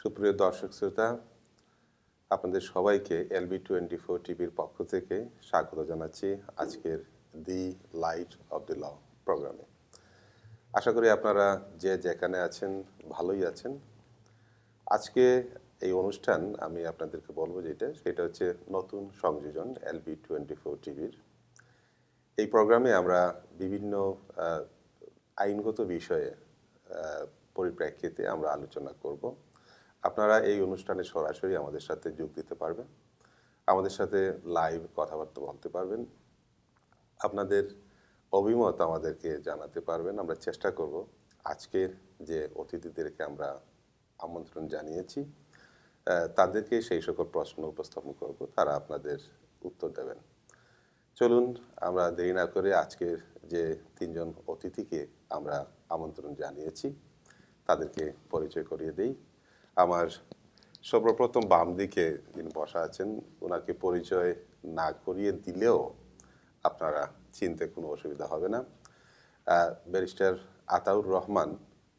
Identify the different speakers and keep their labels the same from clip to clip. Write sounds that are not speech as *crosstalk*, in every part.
Speaker 1: সুপ্রিয় দর্শক শ্রোতা, আপনাদের সবাইকে এলবি টোয়েন্টি ফোর টিভির পক্ষ থেকে স্বাগত জানাচ্ছি আজকের the light of the law প্রোগ্রামে। আশা করি আপনারা যে যেখানে আছেন ভালোই আছেন। আজকে এই অনুষ্ঠান আমি আপনাদেরকে বলব যেটা, সেটা হচ্ছে নতুন সংযোজন এলবি টোয়েন্টি ফোর টিভির। এই প্রোগ্রামে আমরা বিভিন্ন আইনগত বিষয়ে পরিপ্রেক্ষিতে আমরা আলোচনা করব। আপনারা এই অনুষ্ঠানে সরাসরি আমাদের সাথে যোগ দিতে পারবেন। আমাদের সাথে লাইভ কথাবার্তা বলতে পারবেন। আপনাদের অভিমত আমাদেরকে জানাতে পারবেন। আমরা চেষ্টা করব আজকের যে অতিথিদেরকে আমরা আমন্ত্রণ জানিয়েছি তাদেরকে সেই সকল প্রশ্ন উপস্থাপন করব। তারা আপনাদের উত্তর দেবেন। চলুন, আমরা দেরি না করে আজকের যে তিনজন অতিথিকে আমরা আমন্ত্রণ জানিয়েছি, তাদেরকে পরিচয় করিয়ে দেই। আমার সর্বপ্রথম বাম দিকে যিনি বসা আছেন, ওনাকে পরিচয় না করিয়ে দিলেও আপনারা চিনতে কোনো অসুবিধা হবে না। ব্যারিস্টার আতাউর রহমান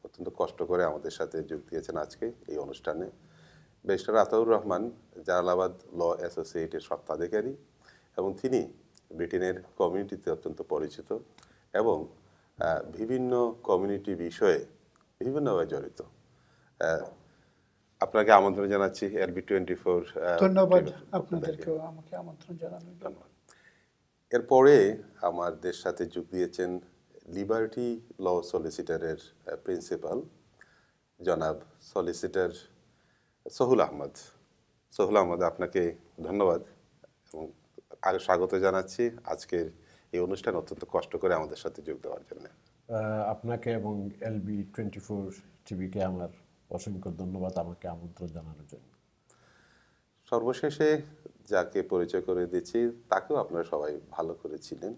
Speaker 1: অত্যন্ত কষ্ট করে আমাদের সাথে যোগ দিয়েছেন আজকে এই অনুষ্ঠানে। ব্যারিস্টার আতাউর রহমান জালালাবাদ ল অ্যাসোসিয়েটের স্বত্বাধিকারী এবং তিনি ব্রিটেনের কমিউনিটিতে অত্যন্ত পরিচিত এবং বিভিন্ন কমিউনিটি বিষয়ে বিভিন্নভাবে জড়িত। আপনাকে আমন্ত্রণ জানাচ্ছি এলবি টোয়েন্টি ফোর
Speaker 2: ধন্যবাদ আপনাদেরকেও আমাকে আমন্ত্রণ জানানোর জন্য।
Speaker 1: এরপরে আমাদের সাথে যোগ দিয়েছেন লিবার্টি ল সলিসিটারের প্রিন্সিপাল জনাব সলিসিটার সহুল আহমদ। সহুল আহমদ আপনাকে ধন্যবাদ এবং আরও স্বাগত জানাচ্ছি আজকের এই অনুষ্ঠান অত্যন্ত কষ্ট করে আমাদের সাথে যোগ দেওয়ার জন্য।
Speaker 3: আপনাকে এবং এলবি টোয়েন্টি ফোর টিভিকে আমার অসংখ্য ধন্যবাদ আমাকে আমন্ত্রণ জানানোর জন্য।
Speaker 1: সর্বশেষে যাকে পরিচয় করে দিচ্ছি তাকেও আপনারা সবাই ভালো করেছিলেন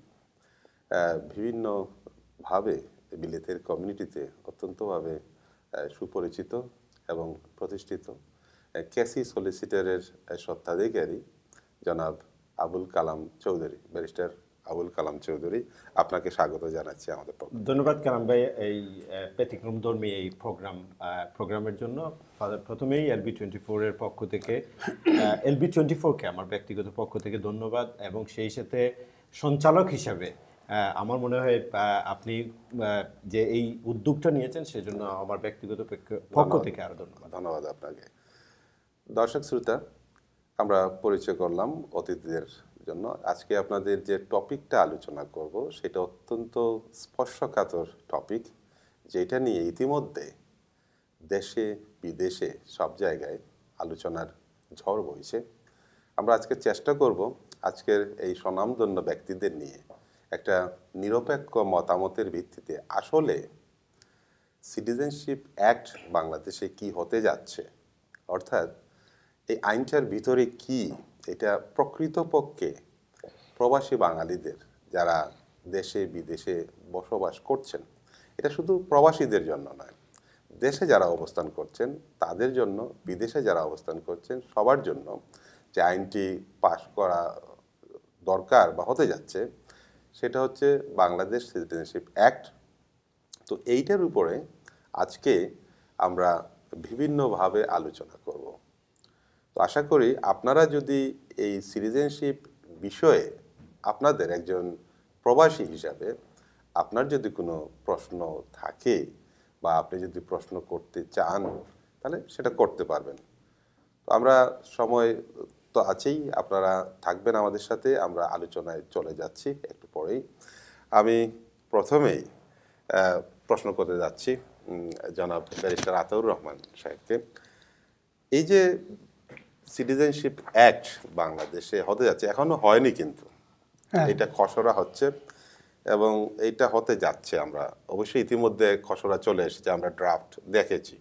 Speaker 1: বিভিন্নভাবে বিলেতের কমিউনিটিতে অত্যন্তভাবে সুপরিচিত এবং প্রতিষ্ঠিত। ক্যাসি সলিসিটারের আহ, স্বত্বাধিকারী জনাব আবুল কালাম চৌধুরী ব্যারিস্টার আবুল কালাম চৌধুরী আপনাকে স্বাগত জানাচ্ছি আমাদের
Speaker 4: ধন্যবাদ কালাম ভাই এই ব্যতিক্রম ধর্মী এই প্রোগ্রাম প্রোগ্রামের জন্য। প্রথমেই এলবি টোয়েন্টি ফোরের পক্ষ থেকে এলবি টোয়েন্টি ফোরকে আমার ব্যক্তিগত পক্ষ থেকে ধন্যবাদ এবং সেই সাথে সঞ্চালক হিসাবে আমার মনে হয় আপনি যে এই উদ্যোগটা নিয়েছেন সেজন্য আমার ব্যক্তিগত পক্ষ- পক্ষ থেকে আরও ধন্যবাদ।
Speaker 1: ধন্যবাদ আপনাকে। দর্শক শ্রোতা আমরা পরিচয় করলাম অতিথিদের জন্য আজকে আপনাদের যে টপিকটা আলোচনা করব, সেটা অত্যন্ত স্পর্শকাতর টপিক, যেটা নিয়ে ইতিমধ্যে দেশে, বিদেশে সব জায়গায় আলোচনার ঝড় বইছে। আমরা আজকে চেষ্টা করব আজকের এই স্বনামধন্য ব্যক্তিদের নিয়ে একটা নিরপেক্ষ মতামতের ভিত্তিতে আসলে সিটিজেনশিপ অ্যাক্ট বাংলাদেশে কি হতে যাচ্ছে, অর্থাৎ এই আইনটার ভিতরে কি এটা প্রকৃতপক্ষে প্রবাসী বাঙালিদের যারা দেশে, বিদেশে বসবাস করছেন, এটা শুধু প্রবাসীদের জন্য নয়, দেশে যারা অবস্থান করছেন, তাদের জন্য, বিদেশে যারা অবস্থান করছেন, সবার জন্য যে আইনটি পাশ করা দরকার বা হতে যাচ্ছে, সেটা হচ্ছে বাংলাদেশ সিটিজেনশিপ অ্যাক্ট। তো এইটার উপরে আজকে আমরা বিভিন্নভাবে আলোচনা করব। তো আশা করি আপনারা যদি এই সিটিজেনশিপ বিষয়ে আপনাদের একজন প্রবাসী হিসাবে আপনার যদি কোনো প্রশ্ন থাকে বা আপনি যদি প্রশ্ন করতে চান, তাহলে সেটা করতে পারবেন। তো আমরা সময় তো আছেই, আপনারা থাকবেন আমাদের সাথে, আমরা আলোচনায় চলে যাচ্ছি একটু পরেই। আমি প্রথমেই প্রশ্ন করতে যাচ্ছি জনাব ব্যারিস্টার আতাউর রহমান সাহেবকে। এই যে সিটিজেনশিপ অ্যাক্ট বাংলাদেশে হতে যাচ্ছে এখনও হয়নি কিন্তু।
Speaker 2: হ্যাঁ।
Speaker 1: এটা খসড়া হচ্ছে এবং এইটা হতে যাচ্ছে আমরা। অবশ্যই ইতিমধ্যে খসড়া চলে এসেছে আমরা ড্রাফট দেখেছি।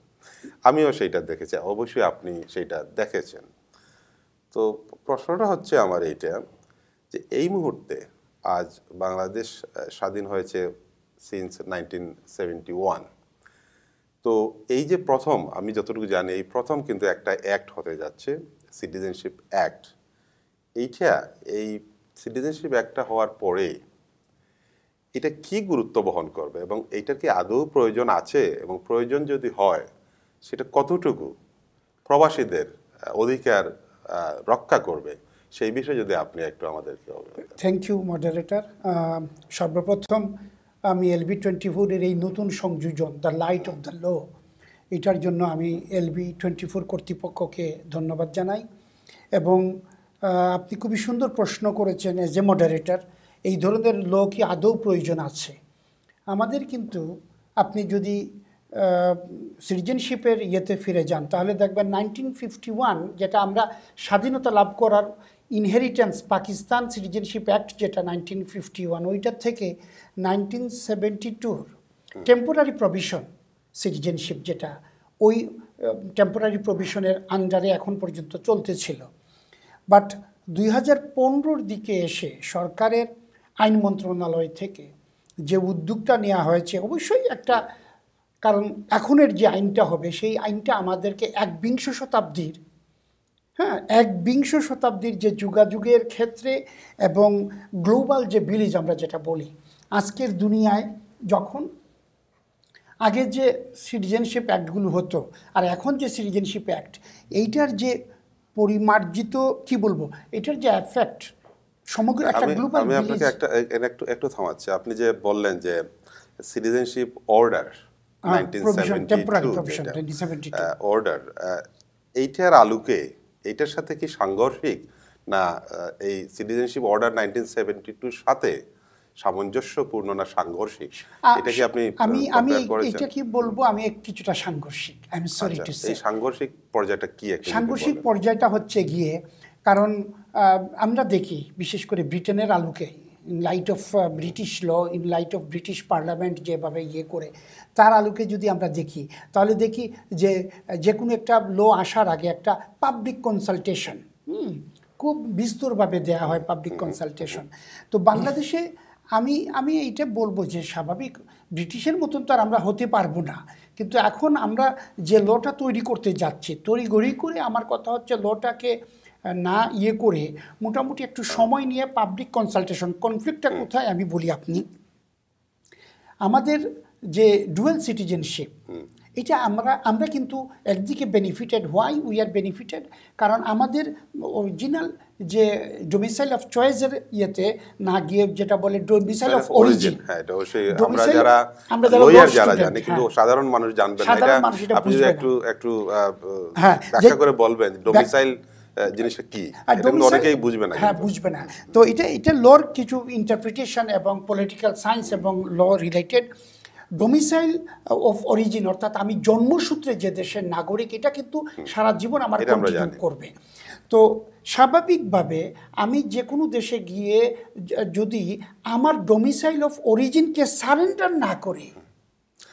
Speaker 1: আমিও সেইটা দেখেছি অবশ্যই আপনি সেইটা দেখেছেন। তো প্রশ্নটা হচ্ছে আমার এইটা যে এই মুহূর্তে আজ বাংলাদেশ স্বাধীন হয়েছে সিন্স নাইনটিন সেভেন্টি ওয়ান তো এই যে প্রথম, আমি যতটুকু জানি, এই প্রথম কিন্তু একটা অ্যাক্ট হতে যাচ্ছে সিটিজেনশিপ অ্যাক্ট এইটা, এই সিটিজেনশিপ অ্যাক্টটা হওয়ার পরে এটা কি গুরুত্ব বহন করবে এবং এইটার কি আদৌ প্রয়োজন আছে এবং প্রয়োজন যদি হয়, সেটা কতটুকু প্রবাসীদের অধিকার রক্ষা করবে, সেই বিষয়ে যদি আপনি একটু আমাদেরকে
Speaker 2: থ্যাংক ইউ মডারেটর সর্বপ্রথম আমি এলবি টোয়েন্টি ফোরের এই নতুন সংযোজন the light of the law এটার জন্য আমি এলবি টোয়েন্টি ফোর কর্তৃপক্ষকে ধন্যবাদ জানাই। এবং আপনি খুবই সুন্দর প্রশ্ন করেছেন এজ এ মডারেটর এই ধরনের লো কি আদৌ প্রয়োজন আছে? আমাদের কিন্তু আপনি যদি সিটিজেনশিপের ইয়েতে ফিরে যান, তাহলে দেখবেন নাইনটিন ফিফটি ওয়ান যেটা আমরা স্বাধীনতা লাভ করার ইনহেরিটেন্স পাকিস্তান সিটিজেনশিপ অ্যাক্ট যেটা নাইনটিন ফিফটি ওয়ান ওইটার থেকে নাইনটিন সেভেন্টি টুর টেম্পোরারি প্রভিশন সিটিজেনশিপ যেটা, ওই টেম্পোরারি প্রভিশনের আন্ডারে এখন পর্যন্ত চলতেছিল। বাট দুই হাজার পনেরোর দিকে এসে সরকারের আইন মন্ত্রণালয় থেকে যে উদ্যোগটা নেওয়া হয়েছে, অবশ্যই একটা, কারণ এখনের যে আইনটা হবে, সেই আইনটা আমাদেরকে একবিংশ শতাব্দীর হ্যাঁ এক বিংশ শতাব্দীর যে যুগাযুগের ক্ষেত্রে এবং গ্লোবাল যে ভিলেজ আমরা যেটা বলি আজকের দুনিয়ায় যখন আগে যে সিটিজেনশিপ অ্যাক্টগুলো হতো আর এখন যে সিটিজেনশিপ অ্যাক্ট এইটার যে পরিমার্জিত কি বলব এটার যে এফেক্ট সমগ্র একটা গ্লোবাল
Speaker 1: আমি আপনাকে একটা একটু একটু থামাচ্ছি। আপনি যে বললেন যে citizenship order
Speaker 2: provision, temporary provision, 1972
Speaker 1: order এইটার আলোকে এইটার সাথে কি সাংঘর্ষিক? না এই সিটিজেনশিপ অর্ডার নাইনটিন সেভেন্টি টুর সাথে সামঞ্জস্যপূর্ণ না সাংঘর্ষিক? এটা কি আপনি
Speaker 2: আমি আমি এটা কি বলব? আমি কিছুটা সাংঘর্ষিক। I am sorry to say
Speaker 1: এই সাংঘর্ষিক পর্যায়টা কি
Speaker 2: সাংঘর্ষিক। পর্যায়টা হচ্ছে গিয়ে কারণ আমরা দেখি বিশেষ করে ব্রিটেনের আলোকে in light of British law in light of British parliament যেভাবে ইয়ে করে তার আলোকে যদি আমরা দেখি তাহলে দেখি যে যে কোনো একটা ল আসার আগে একটা পাবলিক কনসালটেশন খুব বিস্তরভাবে দেয়া হয় পাবলিক কনসালটেশন তো বাংলাদেশে আমি আমি এইটা বলব যে স্বাভাবিক ব্রিটিশের মতন তো আর আমরা হতে পারব না। কিন্তু এখন আমরা যে লটা তৈরি করতে যাচ্ছি তড়িঘড়ি করে আমার কথা হচ্ছে লটাকে না ইয়ে করে মোটামুটি একটু সময় নিয়ে পাবলিক কনসালটেশন কনফ্লিক্টটা কোথায় আমি বলি আপনি আমাদের যে ডুয়েল সিটিজেনশিপ এটা আমরা আমরা কিন্তু একদিকে benefited why we are benefited কারণ আমাদের অরিজিনাল যে ডোমিসাইল অফ চয়েসের ইয়েতে না গিয়ে যেটা বলে ডোমিসাইল অফ অরিজিন
Speaker 1: হ্যাঁ এটা আমরা যারা লয়ার যারা জানি কিন্তু
Speaker 2: হ্যাঁ।
Speaker 1: সাধারণ মানুষ জানবেন না এটা
Speaker 2: মানুষ
Speaker 1: আপনি। একটু একটু
Speaker 2: হ্যাঁ,
Speaker 1: ব্যাখ্যা করে বলবেন ডোমিসাইল জিনিসটা কি? অনেকেই বুঝবে না
Speaker 2: হ্যাঁ বুঝবে না। তো এটা এটা লর কিছু ইন্টারপ্রিটেশন এবং পলিটিক্যাল সায়েন্স এবং law related domicile of origin অর্থাৎ আমি জন্মসূত্রে যে দেশের নাগরিক এটা কিন্তু সারা জীবন আমার কন্টিনিউ করবে। তো স্বাভাবিকভাবে আমি যে কোনো দেশে গিয়ে যদি আমার ডোমিসাইল অফ অরিজিনকে সারেন্ডার না করে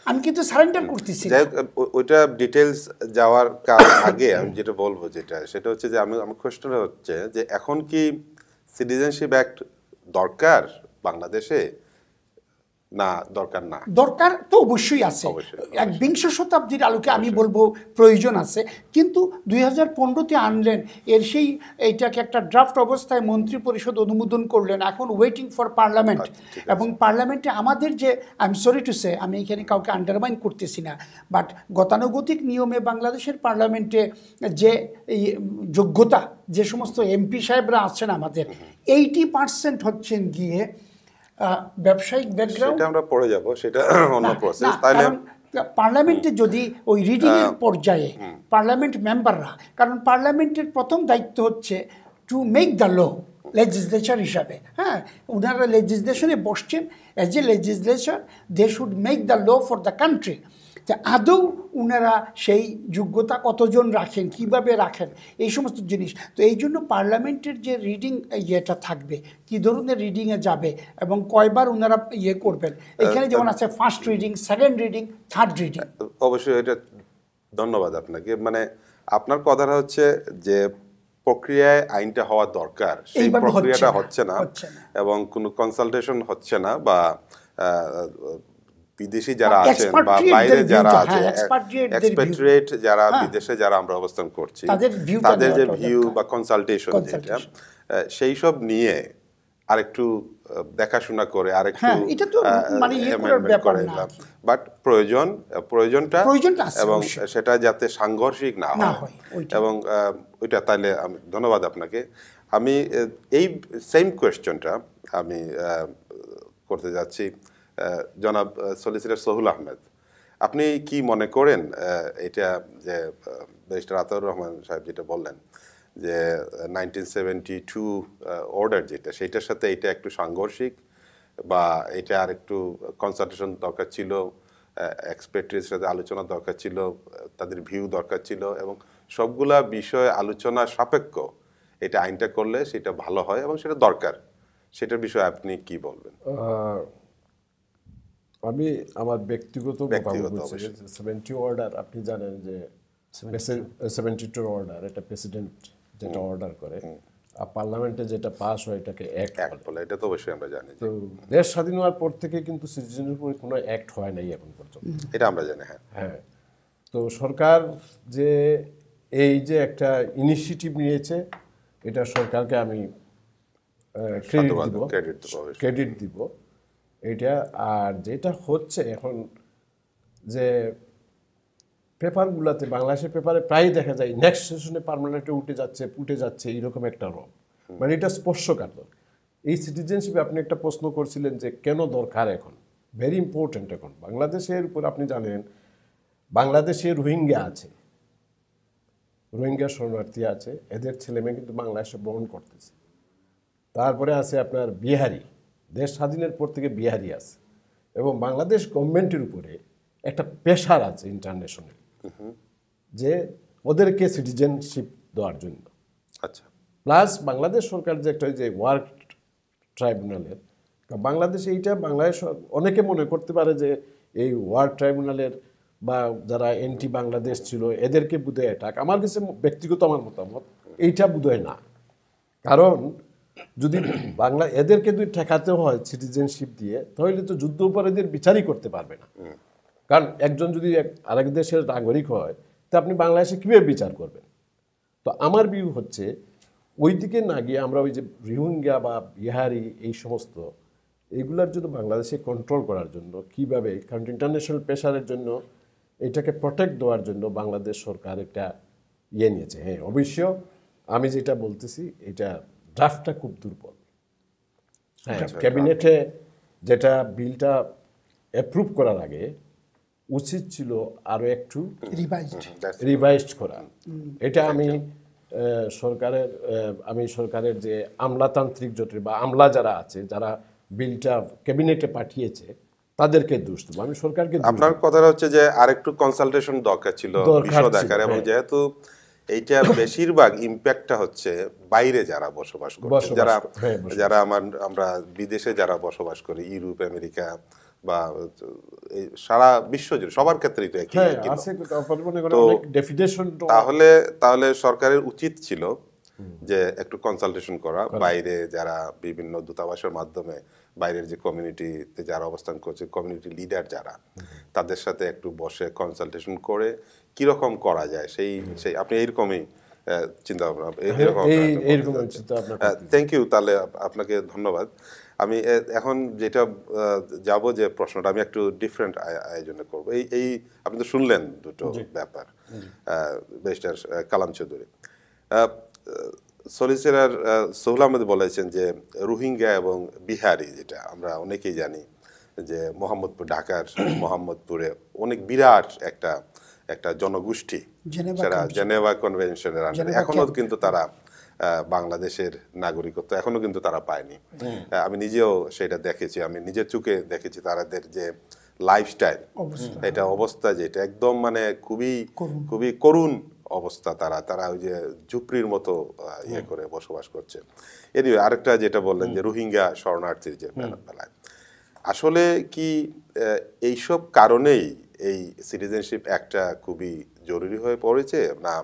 Speaker 2: আমি কিন্তু সারেন্ডার করতেছি।
Speaker 1: ওইটা ডিটেলস যাওয়ার কাজ আগে আমি যেটা বলব যেটা সেটা হচ্ছে যে আমি আমার কোয়েশ্চেন হচ্ছে যে এখন কি সিটিজেনশিপ অ্যাক্ট দরকার বাংলাদেশে? না দরকার না।
Speaker 2: দরকার তো অবশ্যই আছে। এক বিংশ শতাব্দীর আলোকে আমি বলব প্রয়োজন আছে। কিন্তু দুই হাজার পনেরোতে আনলেন এর সেই এইটাকে একটা ড্রাফট অবস্থায় মন্ত্রী পরিষদ অনুমোদন করলেন এখন ওয়েটিং ফর পার্লামেন্ট। এবং পার্লামেন্টে আমাদের যে I am sorry to say আমি এখানে কাউকে আন্ডারমাইন করতেছি না বাট গতানুগতিক নিয়মে বাংলাদেশের পার্লামেন্টে যে যোগ্যতা যে সমস্ত এমপি সাহেবরা আছেন আমাদের এইটি পার্সেন্ট হচ্ছেন গিয়ে ব্যবসায়িক ব্যাকগ্রাউন্ড
Speaker 1: আমরা পড়ে যাব সেটা অন্য প্রসেস তাহলে
Speaker 2: পার্লামেন্টে যদি ওই রিডিং এর পর্যায়ে পার্লামেন্ট মেম্বাররা কারণ পার্লামেন্টের প্রথম দায়িত্ব হচ্ছে to make the law legislature হিসাবে হ্যাঁ ওনারা লেজিসলেশনে বসছেন as a legislature they should make the law for the country তা আদৌ ওনারা সেই যোগ্যতা কতজন রাখেন কীভাবে রাখেন এই সমস্ত জিনিস। তো এই জন্য পার্লামেন্টের যে রিডিং ইয়েটা থাকবে কি ধরনের রিডিংয়ে যাবে এবং কয়বার ওনারা ইয়ে করবেন এখানে যেমন আছে first reading second reading third reading
Speaker 1: অবশ্যই এটা ধন্যবাদ আপনাকে। মানে আপনার কথাটা হচ্ছে যে প্রক্রিয়ায় আইনটা হওয়া দরকার সেই প্রক্রিয়াটা হচ্ছে না এবং কোনো কনসালটেশন হচ্ছে না বা বিদেশি যারা আছেন বা বাইরে যারা আছে
Speaker 2: হ্যাঁ, view।
Speaker 1: এক্সপেট্রিয়েট যারা
Speaker 2: হ্যাঁ।
Speaker 1: বিদেশে যারা আমরা অবস্থান করছি
Speaker 2: তাদের
Speaker 1: যে ভিউ বা কনসালটেশন যেটা সেই সব নিয়ে আরেকটু দেখাশোনা করে আরেকটু
Speaker 2: হ্যাঁ, মানে ইয়ে আর কি।
Speaker 1: বাট প্রয়োজন প্রয়োজনটা এবং সেটা যাতে সাংঘর্ষিক না হয়।
Speaker 2: হয়,
Speaker 1: এবং ওইটা তাইলে আমি ধন্যবাদ আপনাকে। আমি এই সেম কোয়েশ্চনটা আমি করতে যাচ্ছি। জনাব সলিসিটার সোহুল আহমেদ, আপনি কি মনে করেন এটা যে ব্যারিস্টার আতাউর রহমান সাহেব যেটা বললেন, যে নাইনটিন সেভেন্টি টু অর্ডার যেটা, সেইটার সাথে এটা একটু সাংঘর্ষিক বা এটা আর একটু কনসালটেশন দরকার ছিল এক্সপার্টির সাথে আলোচনা দরকার ছিল, তাদের ভিউ দরকার ছিল এবং সবগুলা বিষয় আলোচনা সাপেক্ষ, এটা আইনটা করলে সেটা ভালো হয় এবং সেটা দরকার, সেটার বিষয়ে আপনি কি বলবেন?
Speaker 3: আমি আমার ব্যক্তিগত সেভেন্টি অর্ডার আপনি জানেন যে সেভেন্টি টু অর্ডার এটা প্রেসিডেন্ট যেটা অর্ডার করে আর পার্লামেন্টে যেটা পাস হয় এটাকে অ্যাক্ট
Speaker 1: এক বলে। এটা তো অবশ্যই আমরা জানি
Speaker 3: তো দেশ স্বাধীন হওয়ার পর থেকে কিন্তু সিটিজেনের উপরে কোনো অ্যাক্ট হয় নাই এখন পর্যন্ত।
Speaker 1: এটা আমরা জানি হ্যাঁ।
Speaker 3: হ্যাঁ। তো সরকার যে এই যে একটা ইনিশিয়েটিভ নিয়েছে এটা সরকারকে আমি ক্রেডিট দিব। ক্রেডিট দিব। এটা আর যেটা হচ্ছে এখন যে পেপারগুলোতে বাংলাদেশের পেপারে প্রায় দেখা যায় নেক্সট সেশনে পার্মানেন্টে উঠে যাচ্ছে উঠে যাচ্ছে এইরকম একটা রব। মানে এটা স্পর্শকাতর। এই সিটিজেনশিপে আপনি একটা প্রশ্ন করছিলেন যে কেন দরকার এখন? ভেরি ইম্পর্ট্যান্ট এখন। বাংলাদেশের উপর আপনি জানেন বাংলাদেশে রোহিঙ্গা আছে। রোহিঙ্গা শরণার্থী আছে। এদের ছেলেমেয়ে কিন্তু বাংলাদেশে বরণ করতেছে। তারপরে আছে আপনার বিহারি। দেশ স্বাধীনের পর থেকে বিহারি আছে এবং বাংলাদেশ গভর্নমেন্টের উপরে একটা প্রেশার আছে ইন্টারন্যাশনাল যে ওদেরকে সিটিজেনশিপ দেওয়ার জন্য।
Speaker 1: আচ্ছা।
Speaker 3: প্লাস বাংলাদেশ সরকার যে একটা যে ওয়ার্ক ট্রাইব্যুনালের বাংলাদেশ এইটা বাংলাদেশ অনেকে মনে করতে পারে যে এই ওয়ার্ক ট্রাইব্যুনালের বা যারা এন্টি বাংলাদেশ ছিল এদেরকে বুধহয় অ্যাটাক আমার কাছে ব্যক্তিগত আমার মতামত এইটা বুধহয় না। কারণ যদি বাংলা এদেরকে যদি ঠেকাতে হয় সিটিজেনশিপ দিয়ে তাহলে তো যুদ্ধ অপরাধীদের বিচারই করতে পারবে না। কারণ একজন যদি আরেক দেশের নাগরিক হয় তা আপনি বাংলাদেশে কীভাবে বিচার করবেন? তো আমার ভিউ হচ্ছে ওই দিকে না গিয়ে আমরা ওই যে রোহিঙ্গা বা বিহারি এই সমস্ত এগুলার জন্য বাংলাদেশে কন্ট্রোল করার জন্য কীভাবে কারণ ইন্টারন্যাশনাল প্রেশারের জন্য এটাকে প্রোটেক্ট দেওয়ার জন্য বাংলাদেশ সরকার একটা ইয়ে নিয়েছে। হ্যাঁ অবশ্য আমি যেটা বলতেছি এটা ড্রাফটটা খুব দুর্বল। হ্যাঁ ক্যাবিনেটে যেটা বিলটা অ্যাপ্রুভ করার আগে উচিত ছিল আরও একটু
Speaker 2: রিভাইজড
Speaker 3: করা। এটা আমি সরকারের আমি সরকারের যে আমলাতান্ত্রিক জোটের বা আমলা যারা আছে যারা বিলটা ক্যাবিনেটে পাঠিয়েছে তাদেরকে দোষ দেবো। আমি সরকারকে
Speaker 1: আপনার কথাটা হচ্ছে যে আরেকটু কনসালটেশন দরকার ছিল
Speaker 3: দরকার
Speaker 1: এবং
Speaker 3: হ্যাঁ।
Speaker 1: যেহেতু এইটা *coughs* বেশিরভাগ ইম্প্যাক্টটা হচ্ছে বাইরে যারা বসবাস করছে
Speaker 3: বসবাস
Speaker 1: যারা
Speaker 3: করে, হ্যাঁ,
Speaker 1: যারা আমার আমরা বিদেশে যারা বসবাস করি ইউরোপ আমেরিকা বা এই সারা বিশ্ব জুড়ে সবার ক্ষেত্রেই তো একই
Speaker 3: হ্যাঁ
Speaker 1: একই তো- তাহলে তাহলে সরকারের উচিত ছিল যে একটু কনসালটেশন করা বাইরে যারা বিভিন্ন দূতাবাসের মাধ্যমে বাইরের যে কমিউনিটিতে যারা অবস্থান করছে কমিউনিটি লিডার যারা তাদের সাথে একটু বসে কনসালটেশন করে কীরকম করা যায়? সেই সেই আপনি এইরকমই চিন্তা ভাবনা এরকম বলতে
Speaker 3: চিন্তা আপনার
Speaker 1: থ্যাংক ইউ তাহলে আপনাকে ধন্যবাদ। আমি এখন যেটা যাব যে প্রশ্নটা আমি একটু ডিফারেন্ট আয়োজনে করব। এই এই আপনি তো শুনলেন দুটো ব্যাপার ব্যারিস্টার কালাম চৌধুরী। সলিসিটার সোহল আহমেদ বলেছেন যে রোহিঙ্গা এবং বিহারি যেটা আমরা অনেকেই জানি যে মোহাম্মদপুর ঢাকার মোহাম্মদপুরে অনেক বিরাট একটা একটা জনগোষ্ঠী
Speaker 2: জেনেভা
Speaker 1: সেটা জেনেভা কনভেনশনের আন্ডারে এখনও কিন্তু তারা বাংলাদেশের নাগরিকত্ব এখনও কিন্তু তারা পায়নি। আমি নিজেও সেটা দেখেছি আমি নিজের চোখে দেখেছি তাদের যে লাইফস্টাইল এটা অবস্থা যেটা একদম মানে খুবই খুবই করুণ অবস্থা তারা। তারা ওই যে ঝুপড়ির মতো ইয়ে করে বসবাস করছে। এনিওয়ে আরেকটা যেটা বললেন যে রোহিঙ্গা শরণার্থীর যে বেলায় আসলে কি আহ, এইসব কারণেই এই সিটিজেনশিপ একটা খুবই জরুরি হয়ে পড়েছে। না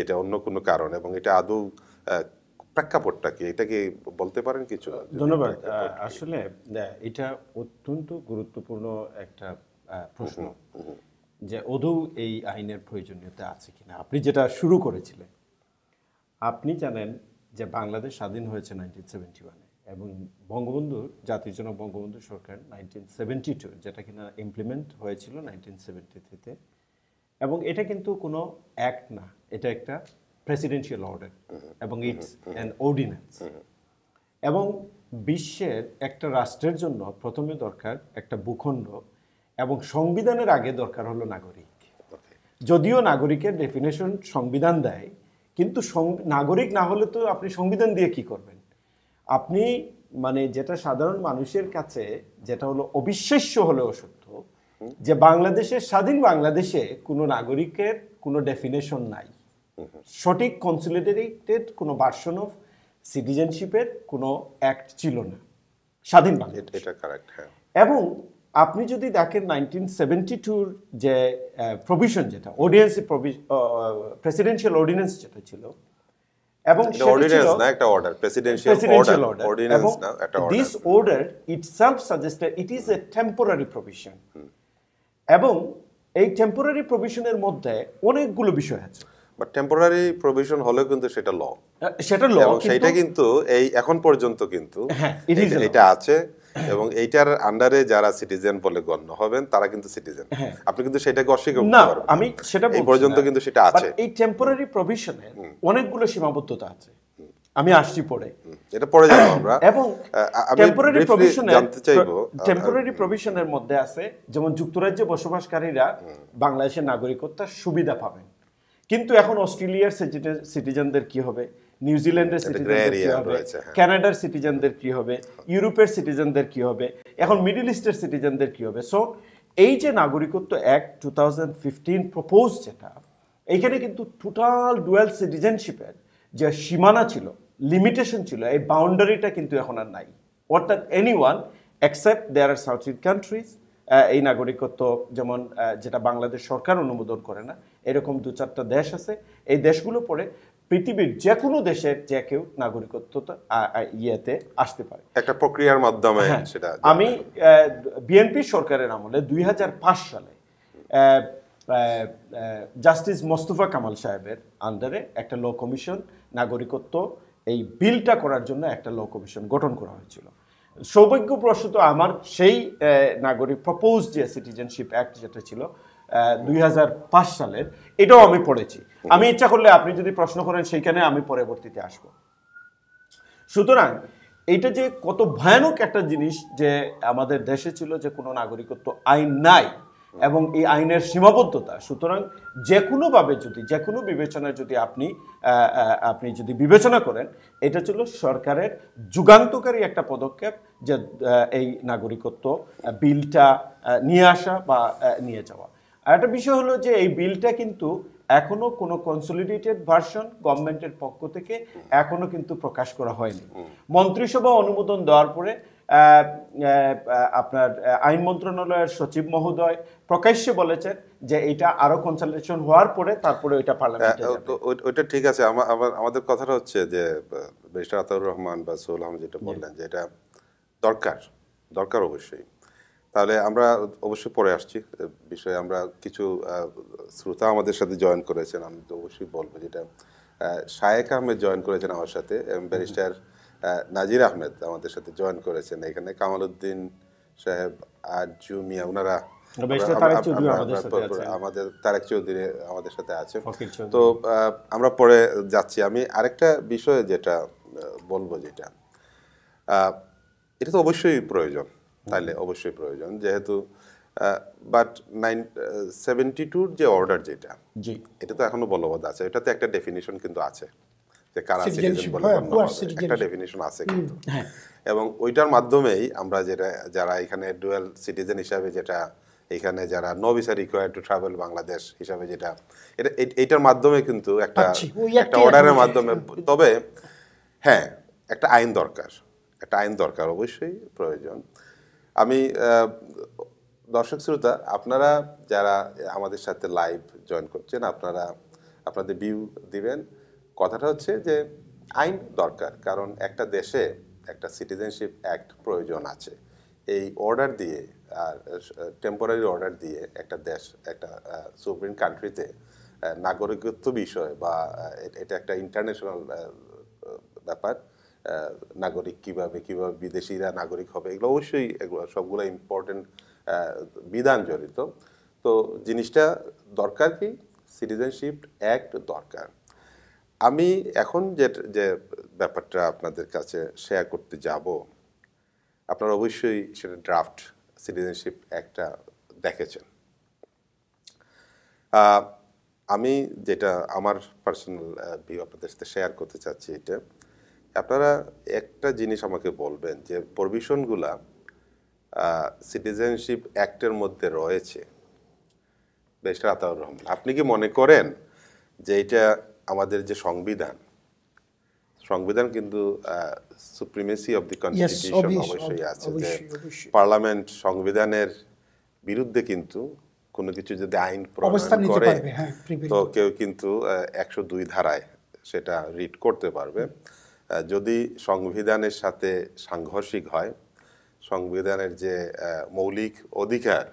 Speaker 1: এটা অন্য কোনো কারণ এবং এটা আদৌ প্রেক্ষাপটটা কি? এটা কি বলতে পারেন কিছু?
Speaker 4: ধন্যবাদ। আসলে এটা অত্যন্ত গুরুত্বপূর্ণ একটা প্রশ্ন। যে অদৌ এই আইনের প্রয়োজনীয়তা আছে কিনা? আপনি যেটা শুরু করেছিলেন আপনি জানেন যে বাংলাদেশ স্বাধীন হয়েছে নাইনটিন সেভেন্টি ওয়ানে এবং বঙ্গবন্ধু জাতির জনক বঙ্গবন্ধু সরকার নাইনটিন সেভেন্টি টু যেটা কিনা ইমপ্লিমেন্ট হয়েছিল নাইনটিন সেভেন্টি থ্রিতে এবং এটা কিন্তু কোনো অ্যাক্ট না এটা একটা প্রেসিডেন্সিয়াল অর্ডার এবং ইটস অ্যান অর্ডিন্যান্স এবং বিশ্বের একটা রাষ্ট্রের জন্য প্রথমে দরকার একটা ভূখণ্ড এবং সংবিধানের আগে দরকার হলো নাগরিক। যদিও নাগরিকের ডেফিনেশন সংবিধান দেয় কিন্তু নাগরিক না হলে তো আপনি সংবিধান দিয়ে কি করবেন? আপনি মানে যেটা সাধারণ মানুষের কাছে যেটা হলো অবিশ্বাস্য হলেও সত্য যে বাংলাদেশের স্বাধীন বাংলাদেশে কোনো নাগরিকের কোনো ডেফিনেশন নাই। সঠিক কনসুলেটেড কোনো ভার্সন অফ সিটিজেনশিপের কোনো অ্যাক্ট ছিল না। স্বাধীন বাংলাদেশ।
Speaker 1: এটা কারেক্ট হ্যাঁ।
Speaker 4: এবং আপনি যদি দেখেন নাইনটিন সেভেন্টি টুর যে প্রভিশন যেটা অডিয়েন্স প্রেসিডেন্সিয়াল অর্ডিন্যান্স যেটা ছিল এবং
Speaker 1: অর্ডিন্যান্স না একটা order presidential order
Speaker 4: order.
Speaker 1: Ordinance
Speaker 4: এবং
Speaker 1: না একটা
Speaker 4: This
Speaker 1: order
Speaker 4: order itself suggested it is a temporary এবং এই টেম্পোরারি প্রভিশনের মধ্যে অনেকগুলো বিষয় আছে।
Speaker 1: বাট টেম্পোরারি প্রভিশন হলেও কিন্তু সেটা ল
Speaker 4: সেটা ল
Speaker 1: সেটা কিন্তু এই এখন পর্যন্ত কিন্তু
Speaker 4: হ্যাঁ.
Speaker 1: এটা আছে। *coughs* এবং এইটার আন্ডারে যারা সিটিজেন বলে গণ্য হবেন তারা কিন্তু সিটিজেন আপনি কিন্তু সেটাকে অস্বীকার করতে পারবেন।
Speaker 4: আমি সেটা
Speaker 1: এই
Speaker 4: বলছি
Speaker 1: পর্যন্ত কিন্তু সেটা আছে।
Speaker 4: এই টেম্পোরারি প্রভিশনের অনেকগুলো সীমাবদ্ধতা আছে। আমি আসছি পরে।
Speaker 1: এটা পড়ে যাব আমরা। *coughs*
Speaker 4: এবং
Speaker 1: আমি
Speaker 4: টেম্পোরারি প্রভিশনের
Speaker 1: জানতে চাইব
Speaker 4: টেম্পোরারি প্রভিশনের মধ্যে আছে যেমন যুক্তরাজ্যে বসবাসকারীরা বাংলাদেশের নাগরিকত্বের সুবিধা পাবেন। কিন্তু এখন অস্ট্রেলিয়ার সিটিজেনদের কি হবে? নিউজিল্যান্ডের সিটিজেনদের কি হবে। কানাডার সিটিজেনদের কি হবে? ইউরোপের সিটিজেনদের কি হবে? এখন মিডল ইস্টের সিটিজেনদের কি হবে? সো এই যে নাগরিকত্ব act two thousand fifteen propose যেটা এইখানে কিন্তু টোটাল ডুয়েল সিটিজেনশিপের যে সীমানা ছিল লিমিটেশন ছিল এই বাউন্ডারিটা কিন্তু এখন আর নাই। অর্থাৎ any one accept there are south countries এই নাগরিকত্ব যেমন যেটা বাংলাদেশ সরকার অনুমোদন করে না এরকম দু চারটা দেশ আছে। এই দেশগুলো পরে পৃথিবীর যে কোনো দেশের যে কেউ আ- ইয়েতে আসতে পারে।
Speaker 1: একটা প্রক্রিয়ার মাধ্যমে
Speaker 4: হ্যাঁ,
Speaker 1: সেটা
Speaker 4: আমি বিএনপি সরকারের আমলে দুই হাজার পাঁচ সালে জাস্টিস মোস্তফা কামাল সাহেবের আন্ডারে একটা ল কমিশন নাগরিকত্ব এই বিলটা করার জন্য একটা ল কমিশন গঠন করা হয়েছিল। সৌভাগ্যপ্রসূত আমার সেই নাগরিক প্রপোজ যে সিটিজেনশিপ অ্যাক্ট যেটা ছিল দুই হাজার পাঁচ সালের এটাও আমি পড়েছি। আমি ইচ্ছা করলে আপনি যদি প্রশ্ন করেন সেইখানে আমি পরবর্তীতে আসব। সুতরাং এইটা যে কত ভয়ানক একটা জিনিস যে আমাদের দেশে ছিল যে কোনো নাগরিকত্ব আইন নাই এবং এই আইনের সীমাবদ্ধতা। সুতরাং যে কোনোভাবে যদি যে কোনো বিবেচনায় যদি আপনি আপনি যদি বিবেচনা করেন এটা ছিল সরকারের যুগান্তকারী একটা পদক্ষেপ যে এই নাগরিকত্ব বিলটা নিয়ে আসা বা নিয়ে যাওয়া। আর একটা বিষয় হলো যে এই বিলটা কিন্তু এখনও কোনো কনসলিডেটেড ভার্সন গভর্নমেন্টের পক্ষ থেকে এখনও কিন্তু প্রকাশ করা হয়নি। মন্ত্রিসভা অনুমোদন দেওয়ার পরে আপনার আইন মন্ত্রণালয়ের সচিব মহোদয় প্রকাশ্যে বলেছেন যে এটা আরও কনসালটেশন হওয়ার পরে তারপরে ওইটা পার্লামেন্টে
Speaker 1: ওই- ওইটা ঠিক আছে। আমার আমাদের কথাটা হচ্ছে যে ব্যারিস্টার আতাউর রহমান বা সোহেল আহমেদ যেটা বললেন যে এটা দরকার দরকার অবশ্যই। তাহলে আমরা অবশ্যই পরে আসছি। বিষয়ে আমরা কিছু আহ, শ্রোতা আমাদের সাথে জয়েন করেছেন। আমি তো অবশ্যই বলব যেটা শায়েক আহমেদ জয়েন করেছেন আমার সাথে। ব্যারিস্টার নাজির আহমেদ আমাদের সাথে জয়েন করেছেন। এখানে কামাল উদ্দিন সাহেব আর জুমিয়া ওনারা
Speaker 4: আমাদের
Speaker 1: তারেক চৌধুরী আমাদের সাথে আছে তো আহ, আমরা পরে যাচ্ছি। আমি আরেকটা বিষয়ে যেটা বলব যেটা আহ, এটা তো অবশ্যই প্রয়োজন। তাইলে অবশ্যই প্রয়োজন। যেহেতু বাট নাইন সেভেন্টি টুর যে অর্ডার যেটা
Speaker 4: জি।
Speaker 1: এটা তো এখনও বলবৎ আছে। এটাতে একটা ডেফিনিশন কিন্তু আছে যে কারা সিটিজেন বলে
Speaker 2: হ্যাঁ?
Speaker 1: একটা ডেফিনিশন আছে কিন্তু। এবং ওইটার মাধ্যমেই আমরা যেটা যারা এখানে ডুয়েল সিটিজেন হিসাবে যেটা এখানে যারা no visa required to travel Bangladesh হিসাবে যেটা এটা এইটার মাধ্যমে কিন্তু একটা একটা অর্ডারের মাধ্যমে তবে হ্যাঁ একটা আইন দরকার। একটা আইন দরকার অবশ্যই প্রয়োজন। আমি দর্শক শ্রোতা, আপনারা যারা আমাদের সাথে লাইভ জয়েন করছেন, আপনারা, আপনাদের ভিউ দিবেন। কথাটা হচ্ছে যে, আইন দরকার, কারণ একটা দেশে একটা সিটিজেনশিপ অ্যাক্ট প্রয়োজন আছে। এই অর্ডার দিয়ে, আর টেম্পোরারি অর্ডার দিয়ে একটা দেশ, একটা সুপ্রিম কান্ট্রিতে নাগরিকত্ব বিষয় বা এটা একটা ইন্টারন্যাশনাল ব্যাপার। নাগরিক কীভাবে কীভাবে বিদেশিরা নাগরিক হবে, এগুলো অবশ্যই এগুলো সবগুলো ইম্পর্টেন্ট বিধান জড়িত। তো জিনিসটা দরকার কি? সিটিজেনশিপ অ্যাক্ট দরকার। আমি এখন যে যে ব্যাপারটা আপনাদের কাছে শেয়ার করতে যাব, আপনারা অবশ্যই সেটা ড্রাফট সিটিজেনশিপ একটা দেখেছেন। আমি যেটা আমার পার্সোনাল ভিউ আপনাদের সাথে শেয়ার করতে চাচ্ছি এটা আপনারা একটা জিনিস আমাকে বলবেন যে প্রভিশনগুলা সিটিজেনশিপ অ্যাক্টের মধ্যে রয়েছে। বেশটা আতাউর রহমান আপনি কি মনে করেন যে এটা আমাদের যে সংবিধান সংবিধান কিন্তু সুপ্রিমেসি অফ দি কনস্টিটিউশন অবশ্যই আছে যে। পার্লামেন্ট সংবিধানের বিরুদ্ধে কিন্তু কোনো কিছু যদি আইন প্রণয়ন করে
Speaker 2: হ্যাঁ,
Speaker 1: তো কেউ কিন্তু একশো দুই ধারায় সেটা রিড করতে পারবে। যদি সংবিধানের সাথে সাংঘর্ষিক হয়, সংবিধানের যে মৌলিক অধিকার,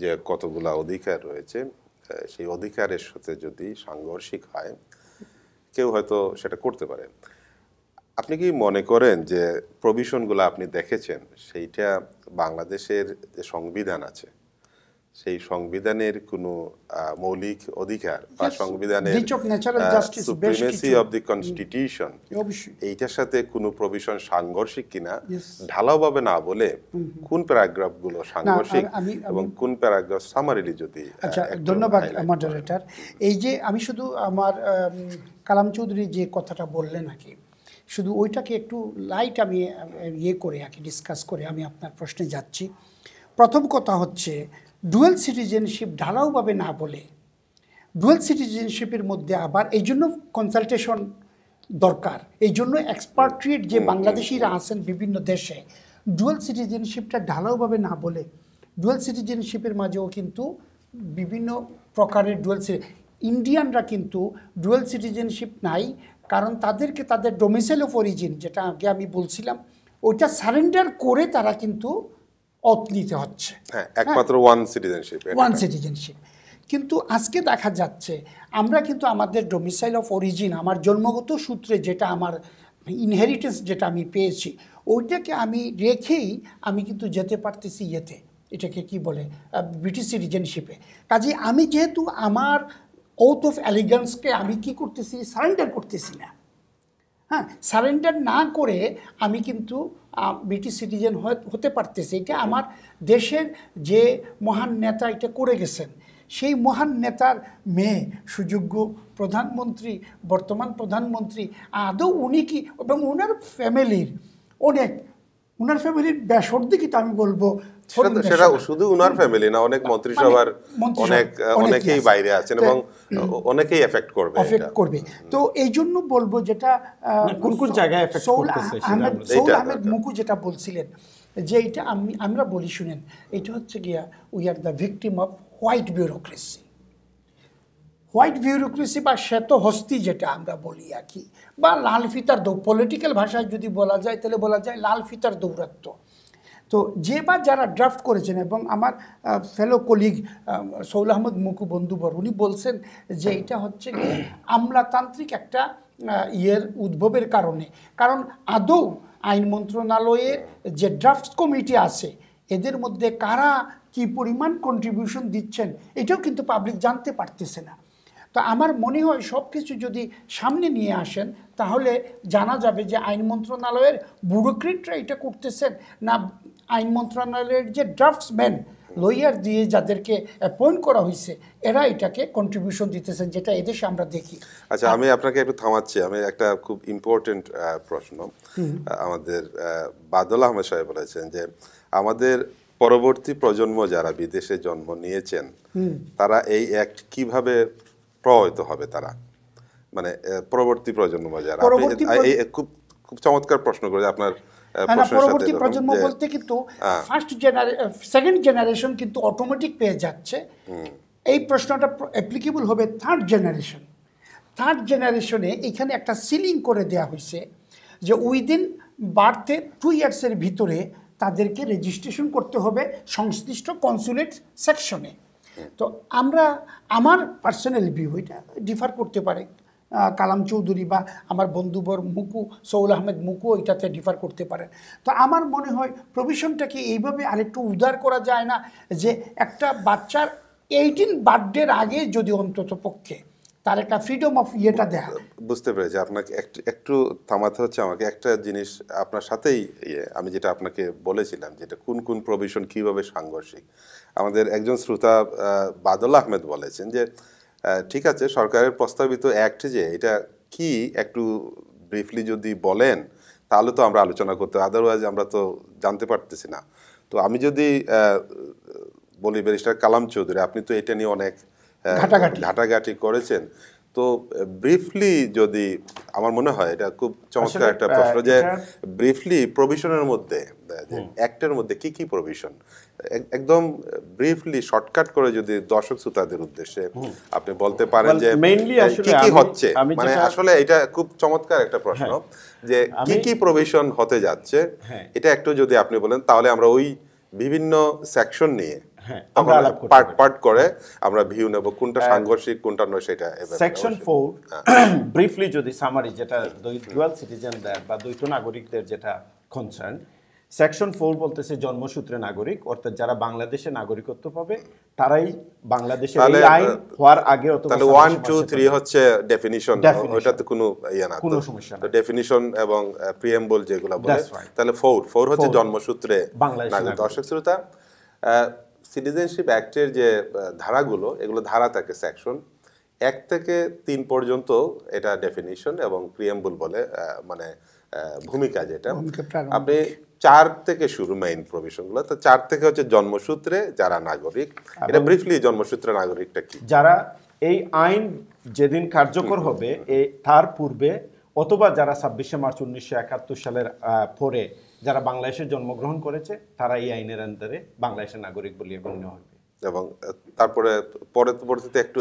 Speaker 1: যে কতগুলা অধিকার রয়েছে সেই অধিকারের সাথে যদি সাংঘর্ষিক হয়, কেউ হয়তো সেটা করতে পারে। আপনি কি মনে করেন যে প্রভিশনগুলো আপনি দেখেছেন, সেইটা বাংলাদেশের যে সংবিধান আছে সেই সংবিধানের কোনো মৌলিক অধিকার বা সংবিধানের সুপ্রিমেসি অফ দি কনস্টিটিউশন এইটার সাথে কোনো প্রভিশন সাংঘর্ষিক কিনা. ঢালাওভাবে না বলে কোন প্যারাগ্রাফগুলো সাংঘর্ষিক এবং কোন প্যারাগ্রাফ সামারিলি যদি
Speaker 2: আচ্ছা ধন্যবাদ। মডারেটর এই যে আমি শুধু আমার কালাম চৌধুরী যে কথাটা বললেন আর কি শুধু ওইটাকে একটু লাইট আমি ইয়ে করে আর কি ডিসকাস করে আমি আপনার প্রশ্নে যাচ্ছি। প্রথম কথা হচ্ছে ডুয়েল সিটিজেনশিপ ঢালাওভাবে না বলে ডুয়েল সিটিজেনশিপের মধ্যে আবার এই জন্য কনসালটেশন দরকার। এই জন্য এক্সপার্ট্রিয়েট যে বাংলাদেশিরা আছেন বিভিন্ন দেশে ডুয়েল সিটিজেনশিপটা ঢালাওভাবে না বলে ডুয়েল সিটিজেনশিপের মাঝেও কিন্তু বিভিন্ন প্রকারের ডুয়েল ইন্ডিয়ানরা কিন্তু ডুয়েল সিটিজেনশিপ নাই কারণ তাদেরকে তাদের ডোমিসাইল অফ অরিজিন যেটা আগে আমি বলছিলাম ওইটা সারেন্ডার করে তারা কিন্তু অত নিতে হচ্ছে।
Speaker 1: হ্যাঁ একমাত্র ওয়ান সিটিজেনশিপ
Speaker 2: ওয়ান সিটিজেনশিপ কিন্তু আজকে দেখা যাচ্ছে আমরা কিন্তু আমাদের ডোমিসাইল অফ অরিজিন আমার জন্মগত সূত্রে যেটা আমার ইনহেরিটেন্স যেটা আমি পেয়েছি ওইটাকে আমি রেখেই আমি কিন্তু যেতে পারতেছি ইয়েতে এটাকে কি বলে ব্রিটিশ সিটিজেনশিপে কাজে আমি যেহেতু আমার ওথ অফ অ্যালিগেন্সকে আমি কি করতেছি সারেন্ডার করতেছি না। হ্যাঁ সারেন্ডার না করে আমি কিন্তু ব্রিটিশ সিটিজেন হতে পারতেছে। এটা আমার দেশের যে মহান নেতা এটা করে গেছেন। সেই মহান নেতার মেয়ে, সুযোগ্য প্রধানমন্ত্রী, বর্তমান প্রধানমন্ত্রী, আদৌ উনি কি, এবং ওনার ফ্যামিলির অনেক ওনার ফ্যামিলির ব্যাসর্দি কিন্তু আমি বলব
Speaker 1: সেটা শুধু উনার ফ্যামিলি না অনেক মন্ত্রিসভার
Speaker 2: মানে
Speaker 1: অনেক
Speaker 2: অনেকেই।
Speaker 1: বাইরে আছেন এবং অনেকেই এফেক্ট করবে
Speaker 2: এফেক্ট করবে। তো এই জন্য বলব যেটা
Speaker 4: কোন কোন জায়গায়
Speaker 2: সৌল
Speaker 4: করতেছে
Speaker 2: আহমেদ সৌল আহমেদ মুকু যেটা বলছিলেন যে এটা আমি আমরা বলি শুনেন এটা হচ্ছে গিয়া we are the victim of white bureaucracy white bureaucracy বা শ্বেত হস্তি যেটা আমরা বলি আর কি, বা লাল ফিতার দৌ পলিটিক্যাল ভাষায় যদি বলা যায় তাহলে বলা যায় লাল ফিতার দৌরাত্ম্য। তো যে বা যারা ড্রাফট করেছেন এবং আমার ফেলো কলিগ সৌল আহমদ মুকু বন্ধুবর উনি বলছেন যে এটা হচ্ছে আমলাতান্ত্রিক একটা ইয়ের উদ্ভবের কারণে। কারণ আদৌ আইন মন্ত্রণালয়ের যে ড্রাফট কমিটি আছে, এদের মধ্যে কারা কি পরিমাণ কন্ট্রিবিউশন দিচ্ছেন, এটাও কিন্তু পাবলিক জানতে পারতেছে না। তো আমার মনে হয় সব কিছু যদি সামনে নিয়ে আসেন তাহলে জানা যাবে যে আইন মন্ত্রণালয়ের ব্যুরোক্রেটরা এটা করতেছেন না আইন মন্ত্রণালয়ের যে ড্রাফটসম্যান লয়ার দিয়ে যাদেরকে অ্যাপয়েন্ট করা হয়েছে এরা এটাকে কন্ট্রিবিউশন দিতেছেন যেটা এদেশে আমরা দেখি।
Speaker 1: আচ্ছা আমি আপনাকে একটু থামাচ্ছি। আমি একটা খুব ইম্পর্টেন্ট প্রশ্ন। আমাদের বাদল আহমেদ সাহেব বলেছেন যে আমাদের পরবর্তী প্রজন্ম যারা বিদেশে জন্ম নিয়েছেন তারা এই অ্যাক্ট কীভাবে প্রভাবিত হবে তারা। মানে পরবর্তী প্রজন্ম যারা খুব খুব চমৎকার প্রশ্ন করে আপনার
Speaker 2: পরবর্তী প্রজন্ম বলতে কিন্তু। ফার্স্ট জেনারে সেকেন্ড জেনারেশন কিন্তু অটোমেটিক পেয়ে যাচ্ছে। এই প্রশ্নটা অ্যাপ্লিকেবল হবে থার্ড জেনারেশন থার্ড জেনারেশনে এখানে একটা সিলিং করে দেওয়া হয়েছে যে উইদিন বার্থের টু ইয়ার্সের ভিতরে তাদেরকে রেজিস্ট্রেশন করতে হবে সংশ্লিষ্ট কনসুলেট সেকশনে তো আমরা, আমার পার্সোনাল ভিউ এটা ডিফার করতে পারে। কালাম চৌধুরী বা আমার বন্ধুবর মুকু, সৌল আহমেদ মুকু এটাতে ডিফার করতে পারে। তো আমার মনে হয় প্রভিশনটাকে এইভাবে আরেকটু উদার করা যায় না যে একটা বাচ্চার এইটিন বার্থডের আগে যদি অন্তত পক্ষে তার একটা ফ্রিডম অফ ইয়েটা দেয়া
Speaker 1: বুঝতে পেরেছি। আপনাকে একটু একটু থামাতে হচ্ছে আমাকে। একটা জিনিস আপনার সাথেই ইয়ে আমি যেটা আপনাকে বলেছিলাম যেটা কোন কোন প্রভিশন কীভাবে সাংঘর্ষিক। আমাদের একজন শ্রোতা বাদল আহমেদ বলেছেন যে ঠিক আছে, সরকারের প্রস্তাবিত অ্যাক্ট যে এটা কি একটু ব্রিফলি যদি বলেন, তাহলে তো আমরা আলোচনা করতে আদারওয়াইজ আমরা তো জানতে পারতেছি না। তো আমি যদি বলি ব্যারিস্টার কালাম চৌধুরী, আপনি তো এটা নিয়ে অনেক
Speaker 2: ঘাটাঘাটি।
Speaker 1: ঘাটাঘাটি করেছেন। তো ব্রিফলি যদি আমার মনে হয় এটা খুব চমৎকার একটা প্রশ্ন যে ব্রিফলি প্রভিশনের মধ্যে অ্যাক্টের মধ্যে কি কি প্রভিশন একদম ব্রিফলি শর্টকাট করে যদি দর্শক শ্রোতাদের উদ্দেশ্যে আপনি বলতে পারেন যে কি কি হচ্ছে? মানে আসলে এটা খুব চমৎকার একটা প্রশ্ন যে কি কি প্রভিশন হতে যাচ্ছে?
Speaker 4: হ্যাঁ।
Speaker 1: এটা একটু যদি আপনি বলেন তাহলে আমরা ওই বিভিন্ন সেকশন নিয়ে
Speaker 4: হ্যাঁ, আমরা আলাপ করতে
Speaker 1: পার্ট পার্ট করে আমরা ভিউ নেব কোনটা সাংঘর্ষিক কোনটা নয় সেটা
Speaker 4: সেকশন ব্রিফলি *clears throat* যদি সামারি যেটা ডুয়াল সিটিজেনদের বা দ্বৈত নাগরিকদের যেটা কনসার্ন সেকশন ফোর বলতেছে জন্মসূত্রে নাগরিক অর্থাৎ যারা বাংলাদেশে নাগরিকত্ব পাবে তারাই বাংলাদেশের
Speaker 1: তাহলে,
Speaker 4: এই আইন হওয়ার আগে
Speaker 1: তাহলে
Speaker 4: 27
Speaker 1: ওয়ান টু থ্রি হচ্ছে ডেফিনিশন. ওইটাতে কোনো ইয়ে না
Speaker 4: কোনো সমস্যা
Speaker 1: তো ডেফিনিশন এবং প্রিএমবল যেগুলো বলে তাহলে ফোর ফোর হচ্ছে জন্মসূত্রে
Speaker 4: বাংলাদেশি
Speaker 1: নাগরিক
Speaker 4: নাগরিক।
Speaker 1: দর্শক শ্রোতা সিটিজেনশিপ অ্যাক্টের যে ধারাগুলো এগুলো ধারা থাকে সেকশন এক থেকে তিন পর্যন্ত এটা ডেফিনিশন এবং প্রিএমবল বলে মানে ভূমিকা যেটা। আপনি চার থেকে শুরু মেইন প্রভিশনগুলো তো চার থেকে হচ্ছে জন্মসূত্রে যারা নাগরিক। এটা ব্রিফলি জন্মসূত্রে নাগরিকটা কি?
Speaker 4: যারা এই আইন যেদিন কার্যকর হবে এ তার পূর্বে অথবা যারা ছাব্বিশে মার্চ উনিশশো একাত্তর সালের পরে যারা বাংলাদেশে জন্মগ্রহণ করেছে তারা এই আইনের আন্ডারে বাংলাদেশের নাগরিক বলিয়ে গণ্য হবে।
Speaker 1: এবং তারপরে পরবর্তীতে একটু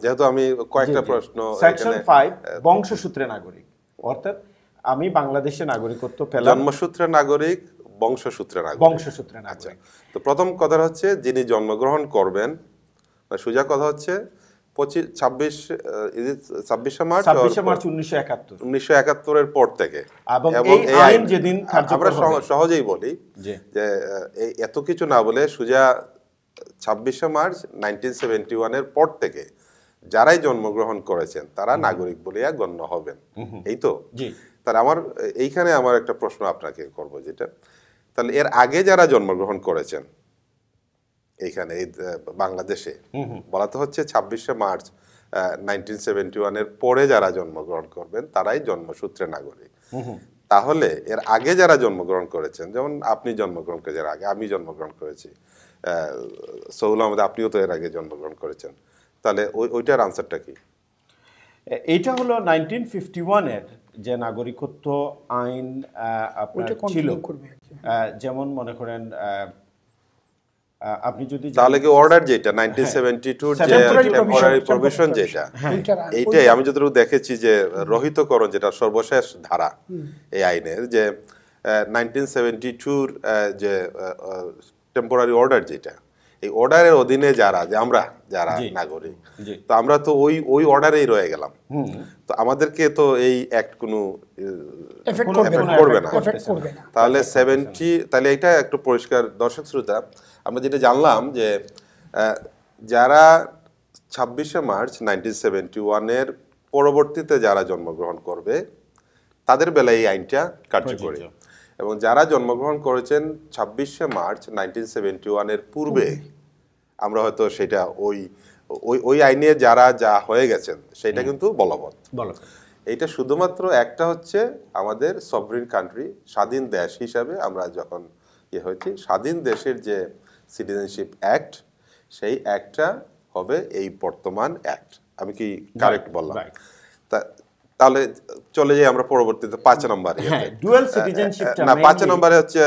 Speaker 1: যেহেতু আমি কয়েকটা প্রশ্ন
Speaker 4: সেকশন
Speaker 1: এখানে-
Speaker 4: ফাইভ বংশসূত্রে নাগরিক। অর্থাৎ আমি বাংলাদেশে নাগরিকত্ব পেলাম।
Speaker 1: জন্মসূত্রে নাগরিক বংশসূত্রে নাগরিক।
Speaker 4: বংশসূত্রে
Speaker 1: আচ্ছা।
Speaker 4: নাগরিক।
Speaker 1: তো প্রথম কথা হচ্ছে যিনি জন্মগ্রহণ করবেন সোজা কথা হচ্ছে পঁচিশ ছাব্বিশ ছাব্বিশে মার্চ
Speaker 4: ছাব্বিশে মার্চ উনিশশো একাত্তর।
Speaker 1: উনিশশো একাত্তরের পর থেকে।
Speaker 4: এবং এই আইন যেদিন
Speaker 1: আমরা সহজেই বলি যে এই এত কিছু না বলে সোজা ছাব্বিশে মার্চ নাইনটিন সেভেন্টি ওয়ানের পর থেকে যারাই জন্মগ্রহণ করেছেন তারা নাগরিক বলিয়া গণ্য হবেন। এই তো। তাহলে আমার এইখানে আমার একটা প্রশ্ন আপনাকে করব যেটা। তাহলে এর আগে যারা জন্মগ্রহণ করেছেন এইখানে এই বাংলাদেশে। বলা তো হচ্ছে ছাব্বিশে মার্চ নাইনটিন সেভেন্টি ওয়ানের পরে যারা জন্মগ্রহণ করবেন তারাই জন্মসূত্রে নাগরিক। তাহলে এর আগে যারা জন্মগ্রহণ করেছেন যেমন আপনি জন্মগ্রহণ করেছেন আগে আমি জন্মগ্রহণ করেছি আহ, সৌল আহমদ আপনিও তো এর আগে জন্মগ্রহণ করেছেন তাহলে ওই ওইটার আনসারটা কি?
Speaker 4: এইটা হলো নাইনটিন ফিফটি ওয়ানের যে নাগরিকত্ব আইন ছিল যেমন মনে করেন আপনি যদি
Speaker 1: তাহলে কি অর্ডার যেটা? নাইনটিন সেভেন্টি টু যে টেম্পোরারি প্রভিশন যেটা। এইটাই আমি যতটুকু দেখেছি যে রহিতকরণ যেটা সর্বশেষ ধারা এই আইনের যে নাইনটিন সেভেন্টি টুর যে টেম্পোরারি অর্ডার যেটা এই অর্ডারের অধীনে যারা যে আমরা যারা নাগরিক তো আমরা তো ওই ওই অর্ডারেই রয়ে গেলাম। তো আমাদেরকে তো এই অ্যাক্ট কোনো
Speaker 2: করবে না। এফেক্ট করবে না।
Speaker 1: তাহলে সেভেন্টি তাহলে এটা একটু পরিষ্কার দর্শক শ্রোতা আমরা যেটা জানলাম যে যারা ছাব্বিশে মার্চ নাইনটিন সেভেন্টি ওয়ানের পরবর্তীতে যারা জন্মগ্রহণ করবে তাদের বেলায় এই আইনটা কার্যকরী। এবং যারা জন্মগ্রহণ করেছেন ছাব্বিশে মার্চ নাইনটিন সেভেন্টি ওয়ানের পূর্বে আমরা হয়তো সেটা ওই ওই ওই আইনে যারা যা হয়ে গেছেন সেটা কিন্তু বলবৎ।
Speaker 4: বলো
Speaker 1: এইটা শুধুমাত্র একটা হচ্ছে আমাদের সভরিন কান্ট্রি স্বাধীন দেশ হিসাবে আমরা যখন ইয়ে হয়েছি স্বাধীন দেশের যে সিটিজেনশিপ অ্যাক্ট সেই অ্যাক্টটা হবে এই বর্তমান অ্যাক্ট আমি কি কারেক্ট বললাম? তাহলে চলে যাই আমরা পরবর্তীতে পাঁচ নম্বর।
Speaker 4: হ্যাঁ dual citizenshipটা
Speaker 1: না পাঁচ নম্বরে হচ্ছে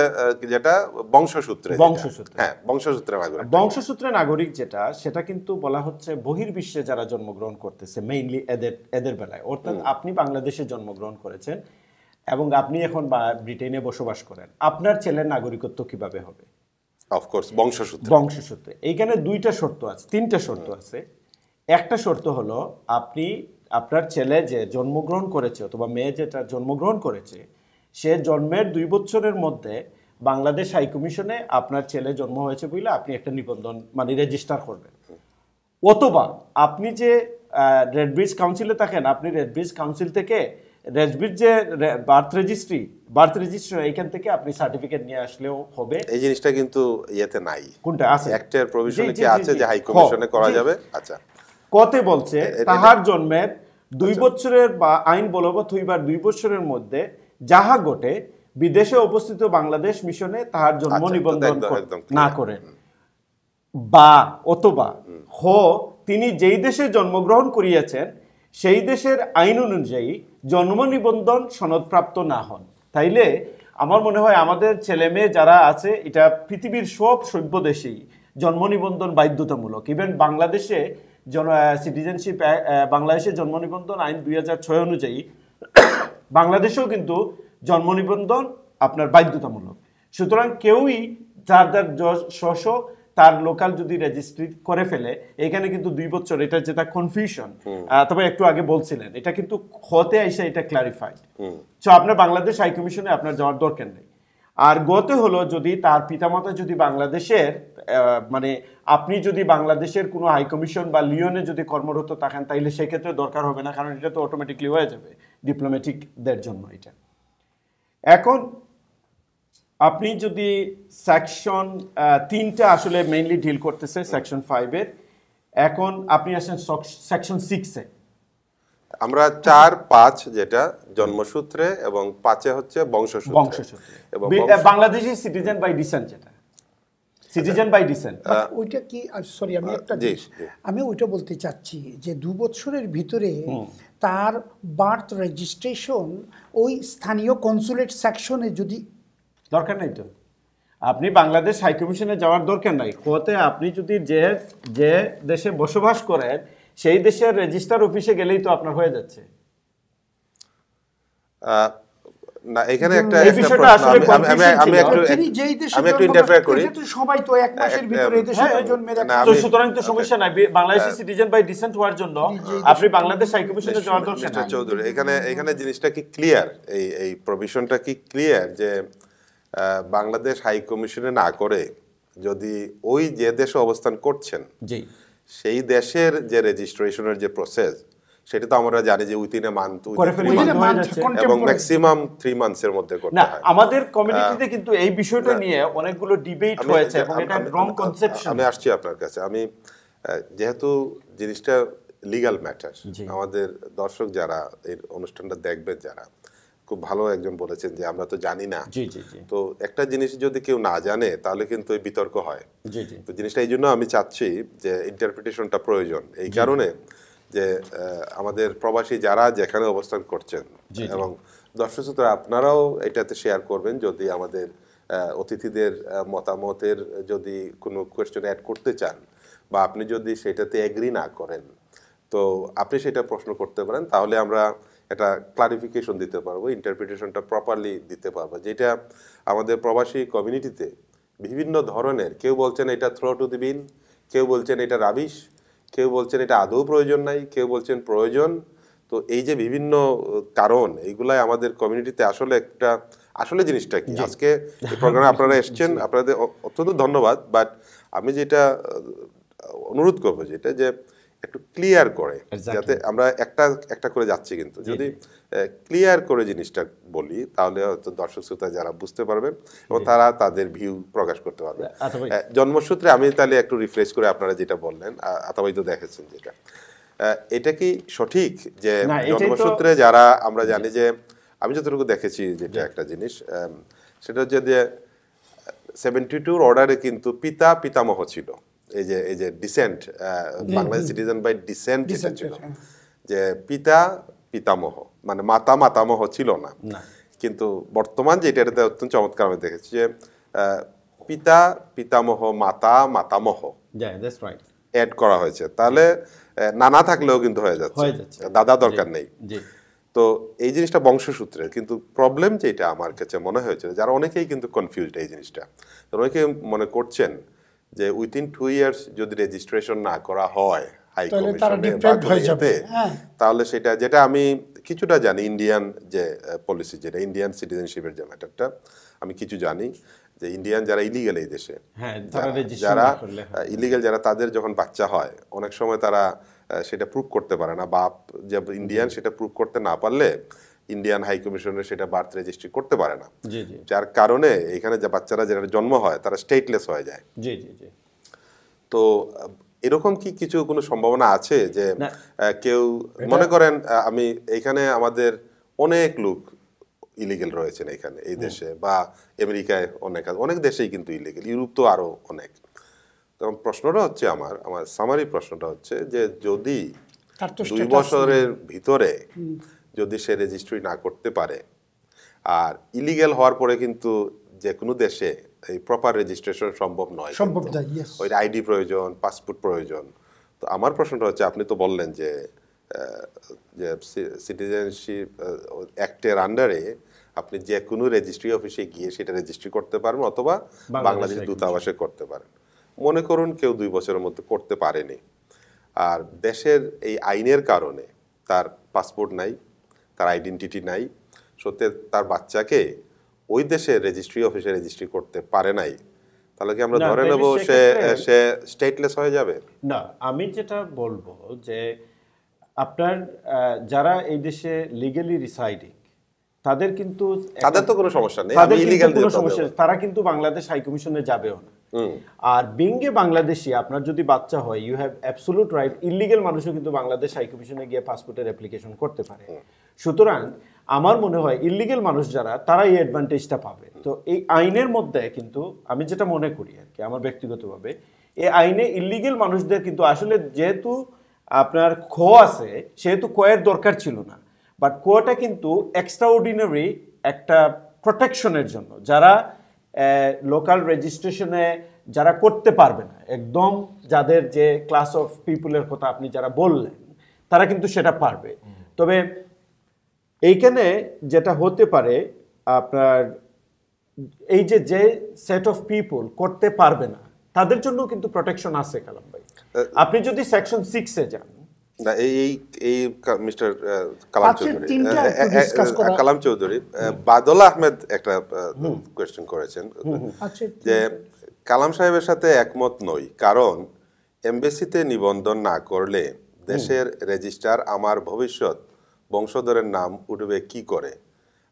Speaker 1: যেটা বংশসূত্রে
Speaker 4: বংশসূত্রে।
Speaker 1: হ্যাঁ বংশসূত্রে নাগরিক।
Speaker 4: বংশসূত্রে নাগরিক যেটা সেটা কিন্তু বলা হচ্ছে বহির্বিশ্বে যারা জন্মগ্রহণ করতেছে মেইনলি এদের এদের বেলায়। অর্থাৎ আপনি বাংলাদেশে জন্মগ্রহণ করেছেন এবং আপনি এখন ব্রিটেনে বসবাস করেন। আপনার ছেলের নাগরিকত্ব কীভাবে হবে?
Speaker 1: অফকোর্স বংশসূত্রে।
Speaker 4: বংশসূত্রে। এইখানে দুইটা শর্ত আছে, তিনটা শর্ত আছে। একটা শর্ত হলো, আপনি, আপনার ছেলে যে জন্মগ্রহণ করেছে অথবা মেয়ে যেটা জন্মগ্রহণ করেছে, সে জন্মের দুই বছরের মধ্যে বাংলাদেশ হাই কমিশনে আপনার ছেলে জন্ম হয়েছে বলে আপনি একটা নিবন্ধন মানে রেজিস্টার করবেন। অথবা আপনি যে রেড ব্রিজ কাউন্সিলে থাকেন, আপনি রেড ব্রিজ কাউন্সিল থেকে রেড ব্রিজ যে বার্থ রেজিস্ট্রি বার্থ রেজিস্ট্রি এখান থেকে আপনি সার্টিফিকেট নিয়ে আসলেও হবে।
Speaker 1: এই জিনিসটা কিন্তু ইয়েতে নাই।
Speaker 4: কোনটা? আছে।
Speaker 1: প্রভিশনে কি আছে যে হাই কমিশনে করা যাবে? আচ্ছা।
Speaker 4: কতে বলছে তাহার জন্মের দুই বছরের বা আইন বলবৎ হইবার দুই বছরের মধ্যে যাহা ঘটে বিদেশে অবস্থিত বাংলাদেশ মিশনে তাহার জন্ম
Speaker 1: আচ্ছা,
Speaker 4: নিবন্ধন না। করেন বা অথবা হ তিনি যেই দেশে জন্মগ্রহণ করিয়াছেন সেই দেশের আইন অনুযায়ী জন্ম নিবন্ধন সনদপ্রাপ্ত না হন। তাইলে আমার মনে হয় আমাদের ছেলে মেয়ে যারা আছে, এটা পৃথিবীর সব সভ্য দেশেই জন্ম নিবন্ধন বাধ্যতামূলক। ইভেন বাংলাদেশে জন সিটিজেনশিপ বাংলাদেশের জন্ম নিবন্ধন আইন দুই ছয় অনুযায়ী বাংলাদেশেও কিন্তু জন্ম নিবন্ধন আপনার বাধ্যতামূলক। সুতরাং কেউই যার যার স্ব তার লোকাল যদি রেজিস্ট্রি করে ফেলে এখানে কিন্তু দুই বছর এটা যেটা কনফিউশন তবে একটু আগে বলছিলেন এটা কিন্তু হতে আইসা এটা ক্লারিফাইড সো আপনার বাংলাদেশ হাই কমিশনে আপনার যাওয়ার দরকার নেই। আর গতে হলো যদি তার পিতামাতা যদি বাংলাদেশের মানে আপনি যদি বাংলাদেশের কোনো হাই কমিশন বা লিওনে যদি কর্মরত থাকেন তাইলে সেক্ষেত্রে দরকার হবে না কারণ এটা তো অটোমেটিকলি হয়ে যাবে ডিপ্লোম্যাটিকদের জন্য এটা। এখন আপনি যদি সেকশন তিনটা আসলে মেইনলি ডিল করতেছে সেকশন ফাইভের এখন আপনি আসেন সেকশন সিক্সে
Speaker 1: আমরা চার পাঁচ যেটা জন্মসূত্রে এবং পাঁচে হচ্ছে বংশসূত্রে।
Speaker 4: বংশসূত্রে।
Speaker 1: এবং
Speaker 4: বাংলাদেশি সিটিজেন বাই ডিসেন্ট যেটা। সিটিজেন বাই ডিসেন্ট
Speaker 2: ওইটা কি সরি আমি একটা জিনিস আমি ওইটা বলতে চাচ্ছি যে দু বছরের ভিতরে তার বার্থ রেজিস্ট্রেশন ওই স্থানীয় কনসুলেট সেকশনে যদি
Speaker 4: দরকার নাই তো। আপনি বাংলাদেশ হাই কমিশনে যাওয়ার দরকার নাই। কোতে আপনি যদি যে যে দেশে বসবাস করেন সেই দেশের রেজিস্টার অফিসে গেলেই তো আপনার হয়ে যাচ্ছে।
Speaker 1: না এখানে একটা
Speaker 4: এই
Speaker 1: একটা
Speaker 4: বিষয়টা
Speaker 1: প্রশ্ন
Speaker 4: আসলে
Speaker 1: আমি- আমি- আমি
Speaker 4: confusion
Speaker 1: আমি
Speaker 4: ছিল।
Speaker 1: একটু
Speaker 2: তিনি যেই দেশে
Speaker 1: আমি একটু ইন্টারফেয়ার করি।
Speaker 2: সবাই তো এক মাসের ভিতরে দেশে
Speaker 4: হ্যাঁ, তো সুতরাং তো সমস্যা নাই। বাংলাদেশি সিটিজেন বাই ডিসেন্ট হওয়ার জন্য আপনি বাংলাদেশ হাই কমিশনে যাওয়ার দরকার নাই।
Speaker 1: চৌধুরী এখানে এখানে জিনিসটা কি ক্লিয়ার এই এই প্রভিশনটা কি ক্লিয়ার যে বাংলাদেশ হাই কমিশনে না করে যদি ওই যে দেশে অবস্থান করছেন
Speaker 4: জি।
Speaker 1: সেই দেশের যে রেজিস্ট্রেশনের যে প্রসেস সেটা তো আমরা জানি যে উইথিন এ মান্থ। এবং ম্যাক্সিমাম থ্রি মান্থসের মধ্যে করতে হয়।
Speaker 4: আমাদের কমিউনিটিতে কিন্তু এই বিষয়টা নিয়ে অনেকগুলো ডিবেট হয়েছে এবং এটা
Speaker 1: আমি-
Speaker 4: রং কনসেপশন
Speaker 1: আমি আসছি আপনার কাছে। আমি যেহেতু জিনিসটা লিগ্যাল ম্যাটার আমাদের দর্শক যারা এই অনুষ্ঠানটা দেখবেন যারা খুব ভালো একজন বলেছেন যে আমরা তো জানি না। তো একটা জিনিস যদি কেউ না জানে তাহলে কিন্তু এই বিতর্ক হয়। তো জিনিসটা এই জন্য আমি চাচ্ছি যে ইন্টারপ্রিটেশনটা প্রয়োজন। এই কারণে যে আমাদের প্রবাসী যারা যেখানে অবস্থান করছেন। এবং দর্শক শ্রোতারা আপনারাও এটাতে শেয়ার করবেন। যদি আমাদের অতিথিদের মতামতের যদি কোনো কোয়েশ্চেন অ্যাড করতে চান বা আপনি যদি সেটাতে এগ্রি না করেন তো আপনি সেটা প্রশ্ন করতে পারেন। তাহলে আমরা একটা ক্লারিফিকেশন দিতে পারব ইন্টারপ্রিটেশনটা প্রপারলি দিতে পারব। যেটা আমাদের প্রবাসী কমিউনিটিতে বিভিন্ন ধরনের কেউ বলছেন এটা থ্রো টু দি বিন কেউ বলছেন এটা রাবিশ কেউ বলছেন এটা আদৌ প্রয়োজন নাই কেউ বলছেন প্রয়োজন। তো এই যে বিভিন্ন কারণ এইগুলাই আমাদের কমিউনিটিতে আসলে একটা আসলে জিনিসটা কি? আজকে এই প্রোগ্রামে আপনারা এসছেন *laughs* আপনাদের অত্যন্ত ধন্যবাদ বাট আমি যেটা অনুরোধ করব যেটা যে একটু ক্লিয়ার করে যাতে আমরা একটা একটা করে যাচ্ছি কিন্তু। যদি ক্লিয়ার করে জিনিসটা বলি তাহলে হয়তো দর্শক শ্রোতা যারা বুঝতে পারবেন এবং তারা তাদের ভিউ প্রকাশ করতে পারবে। জন্মসূত্রে আমি তাহলে একটু রিফ্রেশ করে আপনারা যেটা বললেন আতাবাই তো দেখেছেন যেটা। এটা কি সঠিক যে জন্মসূত্রে যারা আমরা জানি যে আমি যতটুকু দেখেছি যেটা একটা জিনিস সেটা হচ্ছে যে সেভেন্টি টুর অর্ডারে কিন্তু পিতা পিতামহ ছিল। এই যে এই যে descent Bangladesh citizen by descent যেটা ছিল। যে পিতা পিতামহ মানে মাতা মাতামহ ছিল না। কিন্তু বর্তমান যেটা এটাতে অত্যন্ত চমৎকার আমি দেখেছি যে পিতা পিতামহ মাতা মাতামহ. অ্যাড করা হয়েছে। তাহলে নানা থাকলেও কিন্তু হয়ে যাচ্ছে। দাদা দরকার নেই। তো এই জিনিসটা বংশসূত্রের কিন্তু প্রবলেম যেটা আমার কাছে মনে হয়েছে যারা অনেকেই কিন্তু কনফিউজড এই জিনিসটা। তো অনেকে মনে করছেন যে উইদিন টু ইয়ার্স যদি রেজিস্ট্রেশন না করা হয় হাই
Speaker 2: তাহলে
Speaker 1: কমিশনে
Speaker 2: হয়ে।
Speaker 1: তাহলে সেটা যেটা আমি কিছুটা জানি ইন্ডিয়ান যে পলিসি যেটা ইন্ডিয়ান সিটিজেনশিপের যে ম্যাটারটা আমি কিছু জানি যে ইন্ডিয়ান যারা ইলিগেল এই দেশে
Speaker 4: হ্যাঁ,
Speaker 1: যারা। ইলিগেল যারা তাদের যখন বাচ্চা হয় অনেক সময় তারা সেটা প্রুভ করতে পারে না বাপ যে ইন্ডিয়ান সেটা প্রুভ করতে না পারলে ইন্ডিয়ান হাই কমিশনের সেটা বার্থ রেজিস্ট্রি করতে পারে না। যার কারণে এখানে যে বাচ্চারা যারা জন্ম হয় তারা স্টেটলেস হয়ে যায়।
Speaker 4: জি জি জি।
Speaker 1: তো এরকম কি কিছু কোনো সম্ভাবনা আছে যে কেউ মনে করেন আমি এখানে আমাদের অনেক লোক ইলিগেল রয়েছেন এখানে এই দেশে বা আমেরিকায় অনেক অনেক দেশেই কিন্তু ইলিগেল ইউরোপ তো আরও অনেক। তখন প্রশ্নটা হচ্ছে আমার আমার সামারি প্রশ্নটা হচ্ছে যে যদি দুই বছরের ভিতরে যদি সে রেজিস্ট্রি না করতে পারে আর ইলিগেল হওয়ার পরে কিন্তু যে কোনো দেশে এই প্রপার রেজিস্ট্রেশন সম্ভব নয়
Speaker 2: সম্ভব। নয়,
Speaker 1: ওই আইডি প্রয়োজন পাসপোর্ট প্রয়োজন। তো আমার প্রশ্নটা হচ্ছে আপনি তো বললেন যে যে সিটিজেনশিপ অ্যাক্টের আন্ডারে আপনি যে কোনো রেজিস্ট্রি অফিসে গিয়ে সেটা রেজিস্ট্রি করতে পারবেন অথবা বাংলাদেশ দূতাবাসে করতে পারেন। মনে করুন কেউ দুই বছরের মধ্যে করতে পারেনি। আর দেশের এই আইনের কারণে তার পাসপোর্ট নাই তার আইডেন্টিটি নাই। সত্যি তার বাচ্চাকে ওই দেশের রেজিস্ট্রি অফিসে রেজিস্ট্রি করতে পারে নাই। তাহলে কি আমরা ধরে নেব সে সে স্টেটলেস হয়ে যাবে?
Speaker 4: না আমি যেটা বলব যে আপনার যারা এই দেশে লিগালি রিসাইডিং তাদের কিন্তু
Speaker 1: তাদের তো কোনো সমস্যা নেই
Speaker 4: তাদের কোনো সমস্যা তারা কিন্তু বাংলাদেশ হাই কমিশনে যাবেও না। আর বিঙ্গে বাংলাদেশি আপনার যদি বাচ্চা হয় you have absolute right illegal মানুষও কিন্তু বাংলাদেশ হাই কমিশনে গিয়ে পাসপোর্টের অ্যাপ্লিকেশন করতে পারে। সুতরাং আমার মনে হয় ইলিগেল মানুষ যারা তারা এই অ্যাডভান্টেজটা পাবে। তো এই আইনের মধ্যে কিন্তু আমি যেটা মনে করি আর কি আমার ব্যক্তিগতভাবে এই আইনে ইলিগেল মানুষদের কিন্তু আসলে যেহেতু আপনার খ আছে সেহেতু কয়ের দরকার ছিল না। বাট কোটা কিন্তু এক্সট্রা অর্ডিনারি একটা প্রোটেকশনের জন্য। যারা লোকাল রেজিস্ট্রেশনে যারা করতে পারবে না একদম যাদের যে ক্লাস অফ পিপুলের কথা আপনি যারা বললেন তারা কিন্তু সেটা পারবে। তবে এইখানে যেটা হতে পারে আপনার এই যে যে সেট অফ পিপল করতে পারবে না তাদের জন্য কিন্তু প্রোটেকশন আছে কালাম ভাই। আপনি যদি সেকশন সিক্সে যান।
Speaker 1: না এই এই এই মিস্টার কালাম চৌধুরী। কালাম চৌধুরী বাদল আহমেদ একটা কোয়েশ্চেন করেছেন।
Speaker 2: আচ্ছা
Speaker 1: যে কালাম সাহেবের সাথে একমত নই কারণ এমবেসিতে নিবন্ধন না করলে দেশের রেজিস্ট্রার আমার ভবিষ্যৎ বংশধরের নাম উঠবে কি করে?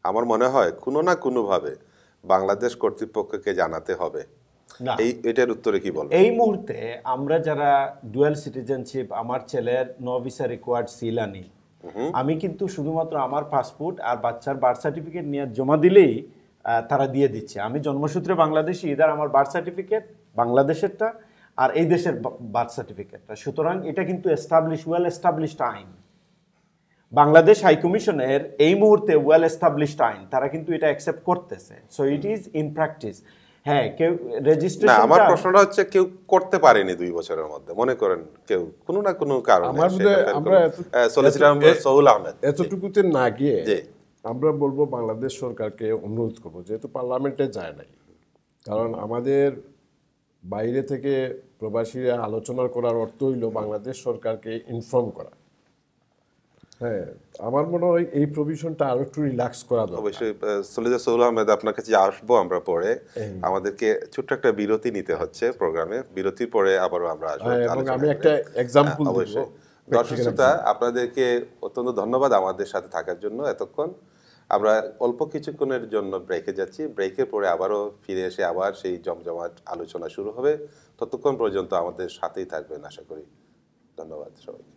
Speaker 1: আমার মনে হয় কোনো না কোনোভাবে বাংলাদেশ কর্তৃপক্ষকে জানাতে হবে। এই এটার উত্তরে কি বলবেন?
Speaker 4: এই মুহূর্তে আমরা যারা ডুয়াল সিটিজেনশিপ আমার ছেলের ন ভিসা রিকোয়ার্ড সিল আনি আমি কিন্তু শুধুমাত্র আমার পাসপোর্ট আর বাচ্চার বার্থ সার্টিফিকেট নিয়ে জমা দিলেই তারা দিয়ে দিচ্ছে। আমি জন্মসূত্রে বাংলাদেশি ইদার আমার বার্থ সার্টিফিকেট বাংলাদেশেরটা আর এই দেশের বার্থ সার্টিফিকেটটা সুতরাং এটা কিন্তু এস্টাবলিশ ওয়েল এস্টাবলিশড আইন। বাংলাদেশ হাই কমিশনের এই মুহূর্তে ওয়েল এস্টাবলিশড আইন তারা কিন্তু এটা অ্যাকসেপ্ট করতেছে। So it is in practice হ্যাঁ কেউ
Speaker 1: না আমার প্রশ্নটা হচ্ছে কেউ করতে পারেনি দুই বছরের মধ্যে। মনে করেন কেউ কোনো না কোনো কারণে
Speaker 3: আমার বোধ আমরা এত-
Speaker 1: সলিসিটার সহুল আহমেদ
Speaker 3: এতটুকুতে না গিয়ে
Speaker 1: জি।
Speaker 3: আমরা বলব বাংলাদেশ সরকারকে অনুরোধ করব যেহেতু পার্লামেন্টে যায় নাই। কারণ আমাদের বাইরে থেকে প্রবাসীরা আলোচনা করার অর্থ হইল বাংলাদেশ সরকারকে ইনফর্ম করা। হ্যাঁ আমার মনে হয় এই প্রভিশনটা আরও একটু রিল্যাক্স করা দরকার।
Speaker 1: অবশ্যই সলিজা আহমেদ আপনার কাছে আসব আমরা পরে আমাদেরকে ছোট্ট একটা বিরতি নিতে হচ্ছে প্রোগ্রামে বিরতির পরে আবারও আমরা আসব
Speaker 3: হ্যাঁ, আমি একটা এক্সাম্পল
Speaker 1: হ্যাঁ, অবশ্যই। দর্শক শ্রোতা আপনাদেরকে অত্যন্ত ধন্যবাদ আমাদের সাথে থাকার জন্য এতক্ষণ। আমরা অল্প কিছুক্ষণের জন্য ব্রেকে যাচ্ছি। ব্রেকের পরে আবারও ফিরে এসে আবার সেই জমজমাট আলোচনা শুরু হবে। ততক্ষণ পর্যন্ত আমাদের সাথেই থাকবেন আশা করি। ধন্যবাদ সবাইকে।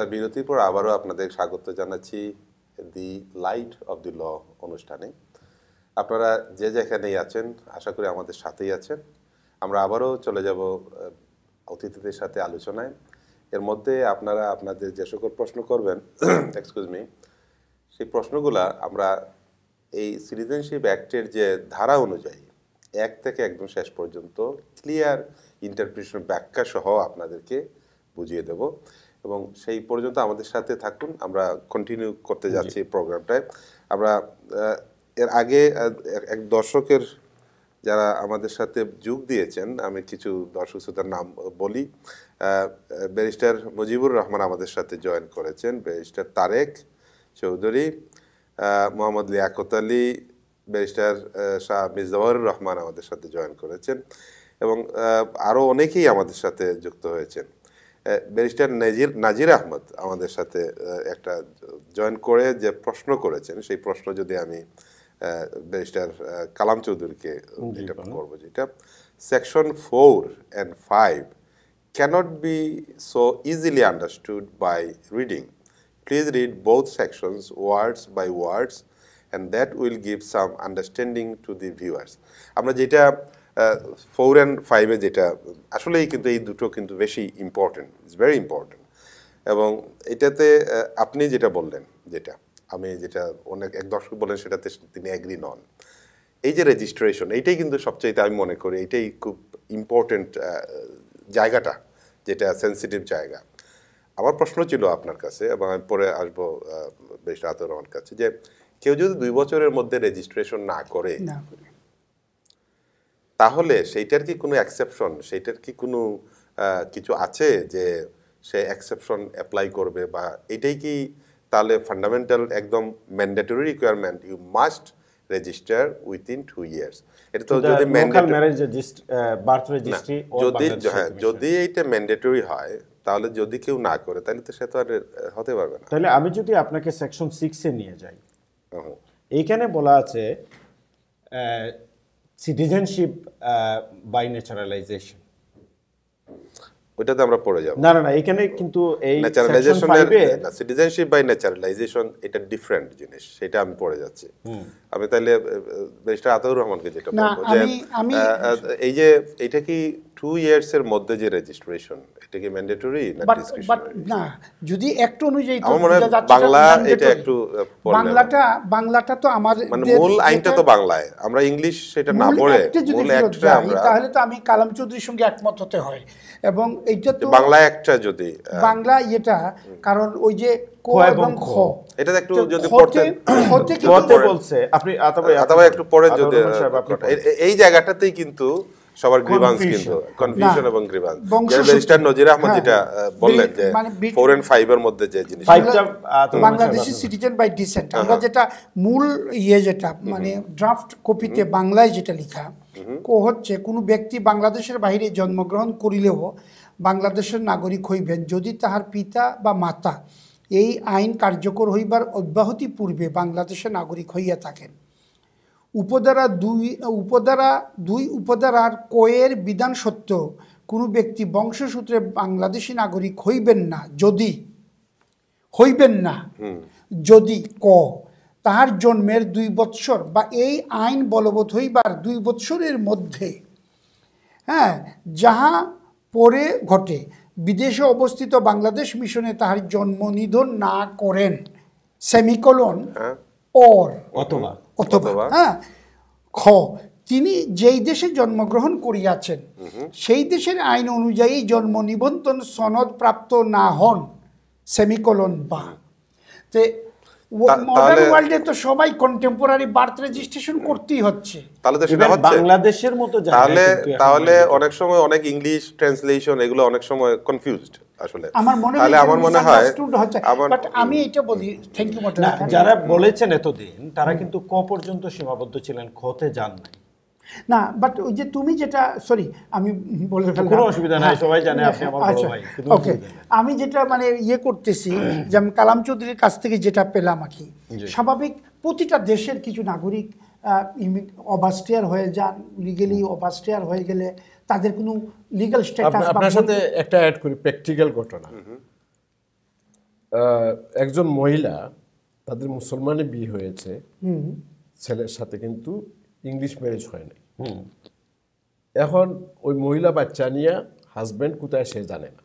Speaker 1: শ্রোতা বিরতির পর আবারও আপনাদের স্বাগত জানাচ্ছি দি লাইট অফ দি ল অনুষ্ঠানে। আপনারা যে যেখানেই আছেন, আশা করি আমাদের সাথেই আছেন। আমরা আবারও চলে যাব অতিথিদের সাথে আলোচনায়। এর মধ্যে আপনারা আপনাদের যে সকল প্রশ্ন করবেন *clears throat* এক্সকিউজ মি সেই প্রশ্নগুলা আমরা এই সিটিজেনশিপ অ্যাক্টের যে ধারা অনুযায়ী এক থেকে একদম শেষ পর্যন্ত ক্লিয়ার ইন্টারপ্রিটেশন ব্যাখ্যা সহ আপনাদেরকে বুঝিয়ে দেব। এবং সেই পর্যন্ত আমাদের সাথে থাকুন। আমরা কন্টিনিউ করতে যাচ্ছি প্রোগ্রামটায় আমরা এর আগে এক- দর্শকের যারা আমাদের সাথে যোগ দিয়েছেন আমি কিছু দর্শক শ্রোতার নাম বলি ব্যারিস্টার মুজিবুর রহমান আমাদের সাথে জয়েন করেছেন ব্যারিস্টার তারেক চৌধুরী মোহাম্মদ লিয়াকত আলী ব্যারিস্টার শাহ মির্জাওয়ার রহমান আমাদের সাথে জয়েন করেছেন এবং আরও অনেকেই আমাদের সাথে যুক্ত হয়েছেন। ব্যারিস্টার নাজির নাজির আহমদ আমাদের সাথে একটা জয়েন করে যে প্রশ্ন করেছেন সেই প্রশ্ন যদি আমি ব্যারিস্টার কালাম চৌধুরীকে করব যেটা section four and five cannot be so easily understood by reading please read both sections words by words and that will give some understanding to the viewers আমরা যেটা ফোর অ্যান্ড ফাইভে যেটা, আসলেই কিন্তু এই দুটো কিন্তু বেশি ইম্পর্টেন্ট ইটস ভেরি ইম্পর্টেন্ট এবং এটাতে আপনি যেটা বললেন, যেটা, আমি যেটা অনেক, এক দর্শক বলেন সেটাতে তিনি অ্যাগ্রি নন। এই যে রেজিস্ট্রেশন এইটাই কিন্তু সবচাইতে আমি মনে করি এটাই খুব ইম্পর্টেন্ট জায়গাটা, যেটা সেন্সিটিভ জায়গা। আমার প্রশ্ন ছিল আপনার কাছে, এবং আমি পরে আসব বেশ রাতুর রহমান কাছে, যে কেউ যদি দুই বছরের মধ্যে রেজিস্ট্রেশন না করে। তাহলে সেইটার কি কোনো এক্সেপশন সেইটার কি কোনো কিছু আছে যে সে এক্সেপশন অ্যাপ্লাই করবে বা এটাই কি তাহলে ফান্ডামেন্টাল একদম mandatory requirement you must register within two years এটা তো যদি যদি হ্যাঁ যদি এইটা ম্যান্ডেটরি হয় তাহলে যদি কেউ না করে তাহলে তো সে তো আর হতে পারবে না।
Speaker 4: তাহলে আমি যদি আপনাকে সেকশন সিক্সে নিয়ে যাই এইখানে বলা আছে সিটিজেনশিপ বাই ন্যাচারালাইজেশন
Speaker 1: ওইটাতে আমরা পড়ে যাব।
Speaker 4: না না না এখানে কিন্তু এই ন্যাচারালাইজেশন
Speaker 1: ন্যাচারালাইজেশনের সিটিজেনশিপ বাই ন্যাচারালাইজেশন এটা ডিফারেন্ট জিনিস সেটা আমি পড়ে যাচ্ছি। আমি তাহলে ব্যারিস্টার আতাউর রহমানকে যেটা বলব যে এই যে এটা কি টু ইয়ার্স এর মধ্যে যে রেজিস্ট্রেশন এটা কি ম্যান্ডেটরি না
Speaker 2: না যদি একটু অনুযায়ী
Speaker 1: আমার বাংলা এটা একটু,
Speaker 2: বাংলাটা বাংলাটা তো আমাদের
Speaker 1: মানে মূল আইনটা তো বাংলায়। আমরা ইংলিশ সেটা না পড়ে মূল
Speaker 2: যাই,
Speaker 1: আমরা
Speaker 2: তাহলে তো আমি কালাম চৌধুরীর সঙ্গে একমত হতে হয়। এবং এইটা তো
Speaker 1: বাংলা একটা যদি
Speaker 2: বাংলা এটা কারণ ওই যে ক
Speaker 4: এবং
Speaker 2: খ।
Speaker 1: এটা একটু
Speaker 2: তো
Speaker 1: যদি
Speaker 2: খতে কিন্তু
Speaker 4: কতে বলছে আপনি আতাবা
Speaker 1: অথবা একটু পরে যদি এই জায়গাটাতেই কিন্তু সবার গ্রিভান্স কিন্তু কনফিউশন এবং গ্রিভান্স
Speaker 2: বংশসূত্র-
Speaker 1: ব্যারিস্টার নজির আহমদ
Speaker 2: হ্যাঁ,
Speaker 1: যেটা বললেন যে ফোর এন্ড ফাইভ এর মধ্যে যে জিনিস
Speaker 2: বাংলাদেশি সিটিজেন বাই ডিসেন্ট আমরা যেটা মূল ইয়ে যেটা মানে ড্রাফট কপিতে বাংলায় যেটা লেখা কো হচ্ছে কোনো ব্যক্তি বাংলাদেশের বাইরে জন্মগ্রহণ করিলেও বাংলাদেশের নাগরিক হইবেন যদি তাহার পিতা বা মাতা এই আইন কার্যকর হইবার অব্যাহতি পূর্বে বাংলাদেশের নাগরিক হইয়া থাকেন। উপধারা দুই উপধারা দুই উপধারার কয়ের বিধান সত্ত্বেও কোনো ব্যক্তি বংশসূত্রে বাংলাদেশী নাগরিক হইবেন না যদি হইবেন না যদি ক তাহার জন্মের দুই বৎসর বা এই আইন বলবৎ হইবার দুই বৎসরের মধ্যে হ্যাঁ যাহা পরে ঘটে বিদেশে অবস্থিত বাংলাদেশ মিশনে তাহার জন্ম নিধন না করেন সেমিকলন
Speaker 1: হ্যাঁ।
Speaker 2: অর।
Speaker 4: অথবা।
Speaker 2: অথবা? হ্যাঁ খ তিনি যেই দেশে জন্মগ্রহণ করিয়াছেন সেই দেশের আইন অনুযায়ী জন্ম নিবন্ধন সনদ প্রাপ্ত না হন সেমিকলন বা। তে মডার্ন ওয়ার্ল্ডে তো সবাই কন্টেম্পোরারি বার্থ রেজিস্ট্রেশন করতেই হচ্ছে।
Speaker 1: তাহলে তো সেটা হচ্ছে।
Speaker 4: বাংলাদেশের মতো
Speaker 1: তাহলে তাহলে অনেক সময় অনেক ইংলিশ ট্রান্সলেশন এগুলো অনেক সময় কনফিউজড আসলে।
Speaker 2: আমার মনে হয়
Speaker 1: তাহলে আমার মনে হয়
Speaker 2: বাট আমি এটা বলি থ্যাংক ইউ
Speaker 4: না যারা বলেছেন এতদিন তারা কিন্তু ক পর্যন্ত সীমাবদ্ধ ছিলেন খতে যান নাই।
Speaker 2: না বাট ওই যে তুমি যেটা সরি আমি বলে ফেললাম।
Speaker 4: কোনো অসুবিধা নাই,
Speaker 2: হ্যাঁ,
Speaker 4: সবাই জানে আপনি আমার বড়
Speaker 2: আচ্ছা,
Speaker 4: ভাই,
Speaker 2: ওকে আমি যেটা মানে ইয়ে করতেছি যেমন কালাম চৌধুরীর কাছ থেকে যেটা পেলাম আর কি স্বাভাবিক প্রতিটা দেশের কিছু নাগরিক অবাস্টিয়ার হয়ে যান লিগেলি অবাস্টিয়ার হয়ে গেলে তাদের কোনো লিগ্যাল স্ট্যাটাস
Speaker 3: আপনার সাথে একটা অ্যাড করি প্র্যাকটিক্যাল ঘটনা। একজন মহিলা তাদের মুসলমানে বিয়ে হয়েছে। ছেলের সাথে কিন্তু ইংলিশ ম্যারেজ হয় নাই। এখন ওই মহিলা বাচ্চা নিয়ে হাজব্যান্ড কোথায় সে জানে না।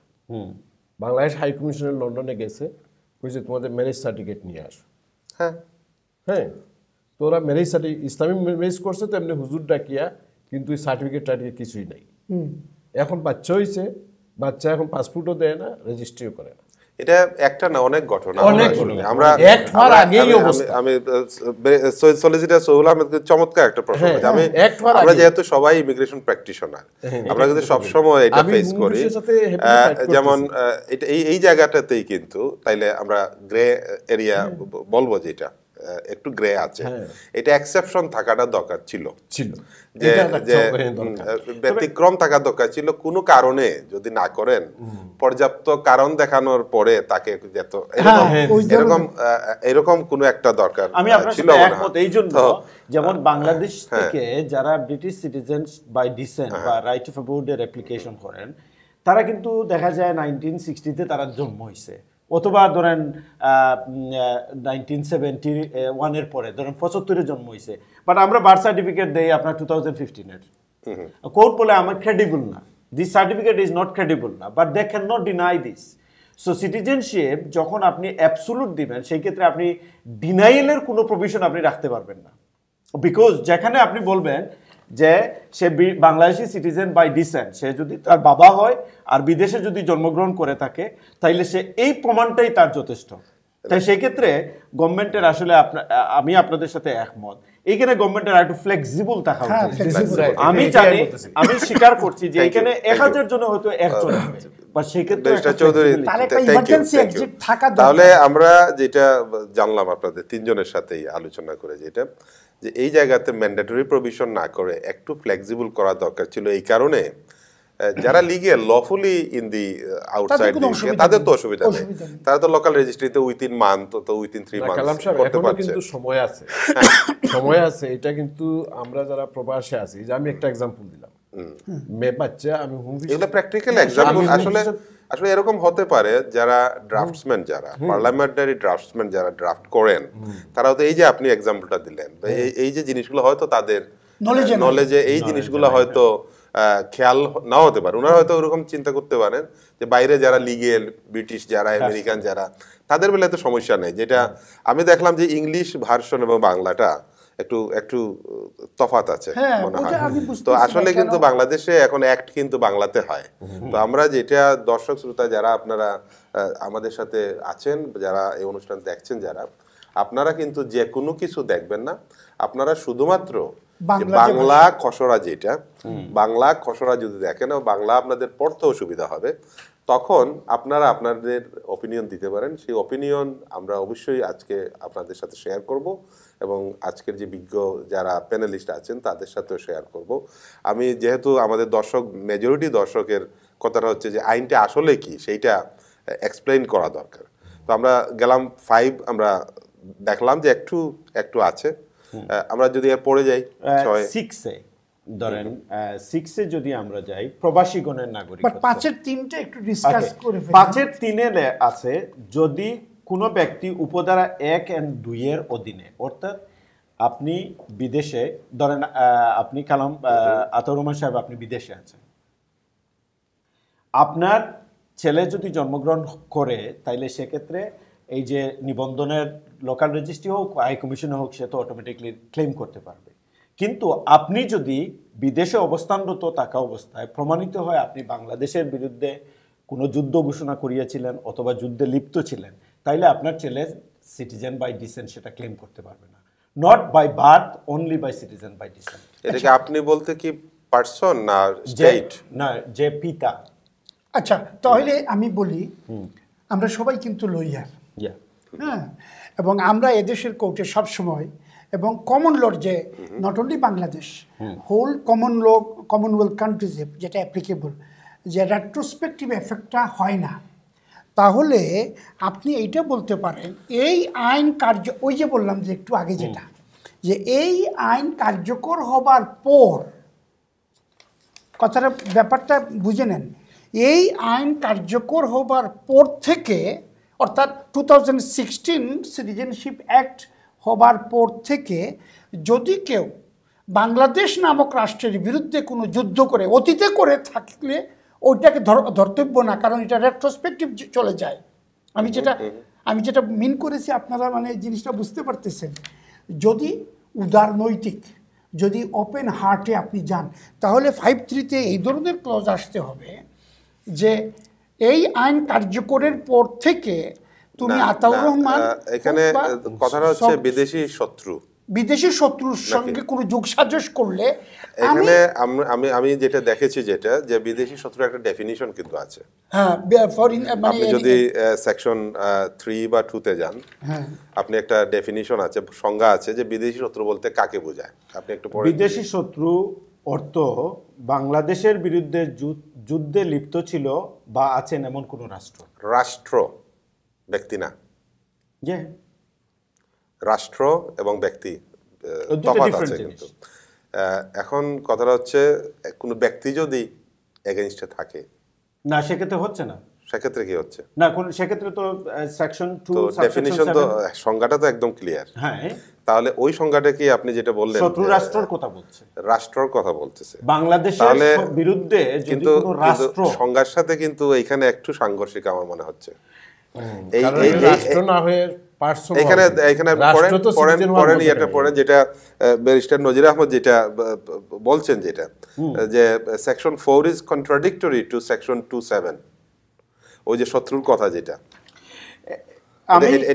Speaker 3: বাংলাদেশ হাই কমিশনের লন্ডনে গেছে কইছে তোমাদের ম্যারেজ সার্টিফিকেট নিয়ে আসো।
Speaker 1: হ্যাঁ।
Speaker 3: হ্যাঁ। তো ওরা ম্যারেজ সার্টিফিকেট ইসলামিক ম্যারেজ করছে তো এমনি হুজুর ডাকিয়া কিন্তু ওই সার্টিফিকেট টার্টিফিকেট কিছুই নাই। এখন বাচ্চা হয়েছে বাচ্চা এখন পাসপোর্টও দেয় না রেজিস্ট্রিও করে না।
Speaker 1: এটা একটা না অনেক ঘটনা। আমরা- আমি-
Speaker 3: অবস্থা।
Speaker 1: আমি সলিসিটার সোহেল আহমেদ চমৎকার একটা প্রশ্ন
Speaker 3: হ্যাঁ,
Speaker 1: আমি আমরা যেহেতু সবাই ইমিগ্রেশন প্র্যাকটিশনার আমরা কিন্তু সবসময় এটা ফেস করি যেমন আহ, এটা এই এই জায়গাটাতেই কিন্তু তাইলে আমরা গ্রে এরিয়া বলব যেটা। একটু গ্রে আছে।
Speaker 3: হ্যাঁ।
Speaker 1: এটা এক্সেপশন থাকাটা দরকার ছিল।
Speaker 3: ছিল।
Speaker 1: যে যে। ব্যতিক্রম থাকা দরকার ছিল। কোনো কারণে যদি না করেন পর্যাপ্ত কারণ দেখানোর পরে তাকে যেত। এরকম
Speaker 2: হ্যাঁ,
Speaker 1: এরকম আহ, এরকম কোনো একটা দরকার
Speaker 4: আমি আপনার
Speaker 1: ছিল
Speaker 4: সাথে একমত। এই জন্য যেমন বাংলাদেশ
Speaker 1: হ্যাঁ।
Speaker 4: থেকে যারা ব্রিটিশ সিটিজেন বাই ডিসেন্ট বা রাইট অফ অ্যাপ্লিকেশন করেন তারা কিন্তু দেখা যায় নাইনটিন সিক্সটিতে তারা জন্ম হয়েছে অথবা ধরেন নাইনটিন সেভেন্টি ওয়ানের পরে ধরেন পঁচাত্তরে জন্ম হয়েছে বাট আমরা বার্থ সার্টিফিকেট দেই আপনার টু থাউজেন্ড ফিফটিনের কোর্ট বলে আমার ক্রেডিবল না। This certificate is not credible না। But they can not deny this so citizenship যখন আপনি অ্যাবসুলুট দিবেন সেই ক্ষেত্রে আপনি ডিনাইলের কোনো প্রভিশন আপনি রাখতে পারবেন না। বিকজ যেখানে আপনি বলবেন যে সে বাংলাদেশি সিটিজেন বাই ডিসেন্ট সে যদি তার বাবা হয় আর বিদেশে যদি জন্মগ্রহণ করে থাকে, তাইলে সে এই প্রমাণটাই তার যথেষ্ট। তাই সেক্ষেত্রে গভর্নমেন্টের আসলে আমি আপনাদের সাথে একমত। এইখানে গভর্নমেন্টের একটু ফ্লেক্সিবল থাকা
Speaker 2: হ্যাঁ.
Speaker 4: আমি জানি আমি স্বীকার করছি যে এখানে এক হাজার জন্য হয়তো একজন।
Speaker 1: তাহলে আমরা যেটা জানলাম আপনাদের তিনজনের সাথেই আলোচনা করে যেটা যে এই জায়গাতে ম্যান্ডেটরি প্রভিশন না করে একটু ফ্লেক্সিবল করা দরকার ছিল। এই কারণে যারা লিগে লফুলি ইন দি আউটসাইড তাদের তো অসুবিধা নেই। তারা তো লোকাল রেজিস্ট্রিতে উইথিন মান্থ তো উইথিন থ্রি মান্থ করতে পারছে।
Speaker 3: কিন্তু সময় আছে। সময় আছে এটা কিন্তু আমরা যারা প্রবাসে আছি যে আমি একটা এক্সাম্পল দিলাম। মেয়ে বাচ্চা আমি
Speaker 1: এগুলো প্র্যাকটিক্যাল এক্সাম্পল আসলে আসলে এরকম হতে পারে যারা ড্রাফটসম্যান যারা পার্লামেন্টারি ড্রাফটসম্যান যারা ড্রাফট করেন তারাও তো এই যে আপনি এক্সাম্পলটা দিলেন এই এই যে জিনিসগুলো হয়তো তাদের। নলেজে এই জিনিসগুলো হয়তো খেয়াল নাও হতে পারে। ওনারা হয়তো ওরকম চিন্তা করতে পারেন যে বাইরে যারা লিগেল ব্রিটিশ যারা আমেরিকান যারা তাদের বেলায় তো সমস্যা নেই। যেটা আমি দেখলাম যে ইংলিশ ভার্সন এবং বাংলাটা একটু একটু তফাত আছে
Speaker 2: হ্যাঁ,
Speaker 1: মনে হয়। তো আসলে কিন্তু বাংলাদেশে এখন অ্যাক্ট কিন্তু বাংলাতে হয়। তো আমরা যেটা দর্শক শ্রোতা যারা আপনারা আমাদের সাথে আছেন যারা এই অনুষ্ঠান দেখছেন যারা আপনারা কিন্তু যে কোনো কিছু দেখবেন না। আপনারা শুধুমাত্র
Speaker 2: বাংলা
Speaker 1: খসড়া যেটা বাংলা খসড়া যদি দেখেন বাংলা আপনাদের পড়তেও সুবিধা হবে। তখন আপনারা আপনাদের অপিনিয়ন দিতে পারেন। সেই অপিনিয়ন আমরা অবশ্যই আজকে আপনাদের সাথে শেয়ার করব এবং আজকের যে বিজ্ঞ যারা প্যানেলিস্ট আছেন তাদের সাথেও শেয়ার করব। আমি যেহেতু আমাদের দর্শক মেজরিটি দর্শকের কথাটা হচ্ছে যে আইনটা আসলে কি? সেইটা এক্সপ্লেইন করা দরকার। তো আমরা গেলাম ফাইভ আমরা দেখলাম যে একটু একটু আছে। আমরা যদি এর পড়ে যাই
Speaker 4: সিক্সে ধরেন সিক্সে যদি আমরা যাই প্রবাসীগণের
Speaker 2: বাট পাঁচের তিনটা একটু ডিসকাস করে ফেলি।
Speaker 4: পাঁচের তিনে আছে যদি কোনো ব্যক্তি উপধারা এক এন্ড দুইয়ের অধীনে অর্থাৎ আপনি বিদেশে ধরেন আহ, আপনি কালাম আতর রহমান সাহেব আপনি বিদেশে আছেন। আপনার ছেলে যদি জন্মগ্রহণ করে তাইলে সেক্ষেত্রে এই যে নিবন্ধনের লোকাল রেজিস্ট্রি হোক হাই কমিশনে হোক সে তো অটোমেটিকলি ক্লেম করতে পারবে। কিন্তু আপনি যদি বিদেশে অবস্থানরত থাকা অবস্থায় প্রমাণিত হয় আপনি বাংলাদেশের বিরুদ্ধে কোনো যুদ্ধ ঘোষণা করিয়েছিলেন অথবা যুদ্ধে লিপ্ত ছিলেন তাইলে আপনার ছেলে সিটিজেন বাই ডিসেন্ট সেটা ক্লেম করতে পারবে না। Not by birth only by citizen by descent
Speaker 1: এটাকে আপনি বলতে কি পার্সন না
Speaker 4: যে
Speaker 1: স্টেট
Speaker 4: না যে পিতা।
Speaker 2: আচ্ছা তাহলে আমি বলি আমরা সবাই কিন্তু লইয়ার. হ্যাঁ এবং আমরা এদেশের কোর্টে সবসময় এবং কমন লর যে not only Bangladesh whole common law commonwealth কান্ট্রিজে যেটা অ্যাপ্লিকেবল যে রেট্রোস্পেক্টিভ এফেক্টটা হয় না। তাহলে আপনি এইটা বলতে পারেন এই আইন কার্য ওই যে বললাম যে একটু আগে যেটা যে এই আইন কার্যকর হবার পর কথাটা ব্যাপারটা বুঝে নেন এই আইন কার্যকর হবার পর থেকে অর্থাৎ two thousand sixteen citizenship act হবার পর থেকে যদি কেউ বাংলাদেশ নামক রাষ্ট্রের বিরুদ্ধে কোনো যুদ্ধ করে অতীতে করে থাকলে ওইটাকে ধর- ধর্তব্য না কারণ এটা রেট্রোস্পেক্টিভ চলে যায়। আমি যেটা আমি যেটা মিন করেছি আপনারা মানে জিনিসটা বুঝতে পারতেছেন। যদি উদারনৈতিক যদি ওপেন হার্টে আপনি যান তাহলে ফাইভ থ্রিতে এই ধরনের ক্লজ আসতে হবে যে এই আইন কার্যকরের পর থেকে তুমি আতাউর রহমান
Speaker 1: এখানে কথাটা হচ্ছে বিদেশি শত্রু।
Speaker 2: বিদেশি শত্রুর সঙ্গে কোনো যোগসাজশ করলে
Speaker 1: এখানে আমি আমি যেটা দেখেছি যেটা যে বিদেশি শত্রুর একটা ডেফিনিশন কিন্তু আছে।
Speaker 2: হ্যাঁ ফরিন মানে
Speaker 1: আপনি যদি সেকশন থ্রি বা টুতে যান
Speaker 2: হ্যাঁ।
Speaker 1: আপনি একটা ডেফিনিশন আছে সংজ্ঞা আছে যে বিদেশি শত্রু বলতে কাকে বোঝায়। আপনি একটু
Speaker 4: বিদেশি শত্রু অর্থ বাংলাদেশের বিরুদ্ধে যু- যুদ্ধে লিপ্ত ছিল বা আছেন এমন কোন রাষ্ট্র?
Speaker 1: রাষ্ট্র ব্যক্তি না।
Speaker 4: যে?
Speaker 1: রাষ্ট্র এবং ব্যক্তি তফাৎ আছে কিন্তু। এখন কথাটা হচ্ছে কোনো ব্যক্তি যদি এগেনস্টে থাকে
Speaker 4: না সেক্ষেত্রে হচ্ছে না।
Speaker 1: সেক্ষেত্রে কি হচ্ছে?
Speaker 4: না কোন সেক্ষেত্রে তো সেকশন টু
Speaker 1: ডেফিনিশন তো সংজ্ঞাটা তো একদম ক্লিয়ার
Speaker 4: হ্যাঁ।
Speaker 1: তাহলে ওই সংজ্ঞাটা কি আপনি যেটা বললেন
Speaker 4: শত্রু রাষ্ট্রের কথা বলছে।
Speaker 1: রাষ্ট্রর কথা বলতেছে।
Speaker 4: বাংলাদেশের বিরুদ্ধে যদি
Speaker 1: কিন্তু
Speaker 4: রাষ্ট্র
Speaker 1: সংজ্ঞার সাথে কিন্তু এখানে একটু সাংঘর্ষিক আমার মনে হচ্ছে। এই এই-
Speaker 3: রাষ্ট্র না হয়ে
Speaker 1: এখানে এখানে পড়েন পড়েন পড়েন ইয়েটা পড়েন যেটা ব্যারিস্টার নজির আহমদ যেটা বলছেন যেটা যে section four is contradictory to section two seven ওই যে শত্রুর কথা যেটা।
Speaker 4: আমি
Speaker 1: এটা-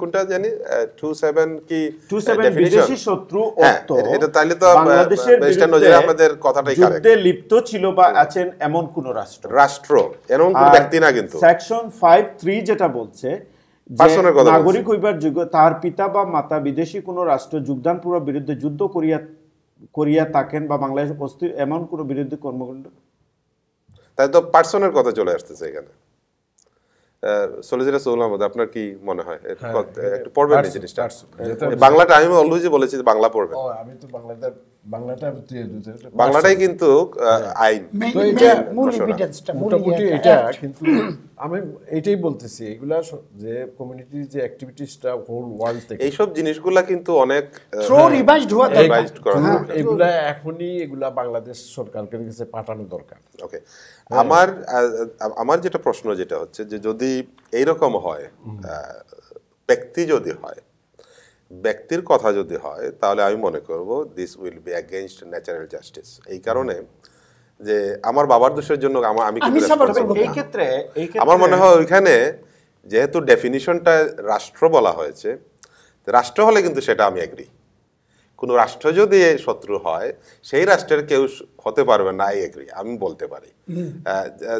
Speaker 1: কোনটা জানি কি?
Speaker 4: বিদেশি শত্রু
Speaker 1: হ্যাঁ,
Speaker 4: অর্থ
Speaker 1: এটা- এটা তাইলে তো,
Speaker 4: বাংলাদেশের
Speaker 1: ব্যারিস্টার
Speaker 4: বিরুদ্ধে
Speaker 1: নজির কথাটাই correct।
Speaker 4: যুদ্ধে লিপ্ত ছিল বা আছেন এমন কোন রাষ্ট্র
Speaker 1: রাষ্ট্র এরকম কোন ব্যক্তি না কিন্তু
Speaker 4: সেকশন ফাইভ থ্রি যেটা বলছে যে
Speaker 1: Person এর কথা বলছে।
Speaker 4: নাগরিক হইবার যোগ্য তার পিতা বা মাতা বিদেশি কোনো রাষ্ট্র যোগদান পূর্ব বিরুদ্ধে যুদ্ধ করিয়া করিয়া থাকেন বা বাংলাদেশ এমন কোনো বিরুদ্ধে কর্মকাণ্ড
Speaker 1: তাই তো পার্সনের কথা চলে আসতেছে এখানে আপনার কি মনে হয়?
Speaker 3: হ্যাঁ,
Speaker 1: একটু পড়বেন এই জিনিসটা। বাংলাটা আমি অলওয়েজই বলেছি যে বাংলা পড়বেন।
Speaker 3: আমি তো বাংলাটা বাংলাটা
Speaker 1: বাংলাটাই কিন্তু আইন।
Speaker 2: মেইন-
Speaker 3: তো এটা-
Speaker 2: মেইন- মূল
Speaker 1: ঘোষণা।
Speaker 2: এভিডেন্সটা মূল
Speaker 3: মোটামুটি এটা কিন্তু আমি এটাই বলতেছি এগুলা যে কমিউনিটির যে অ্যাক্টিভিটিসটা হোল ওয়ার্ল্ড থেকে
Speaker 1: এইসব জিনিসগুলা কিন্তু অনেক
Speaker 2: থ্রো রিভাইজড হওয়া দরকার।
Speaker 3: এগুলো-
Speaker 1: দরকার।
Speaker 3: এগুলা এখনই এগুলা বাংলাদেশ সরকারের কাছে পাঠানো দরকার।
Speaker 1: ওকে আমার আমার যেটা প্রশ্ন যেটা হচ্ছে যে যদি এইরকম হয় আহ, ব্যক্তি যদি হয় ব্যক্তির কথা যদি হয় তাহলে আমি মনে করব this will be against natural justice এই কারণে যে আমার বাবার দোষের জন্য আমার আমি
Speaker 4: এই ক্ষেত্রে
Speaker 1: আমার মনে হয় ওইখানে যেহেতু ডেফিনিশনটা রাষ্ট্র বলা হয়েছে রাষ্ট্র হলে কিন্তু সেটা আমি এগ্রি কোনো রাষ্ট্র যদি শত্রু হয় সেই রাষ্ট্রের কেউ হতে পারবে না আই এগ্রি আমি বলতে পারি।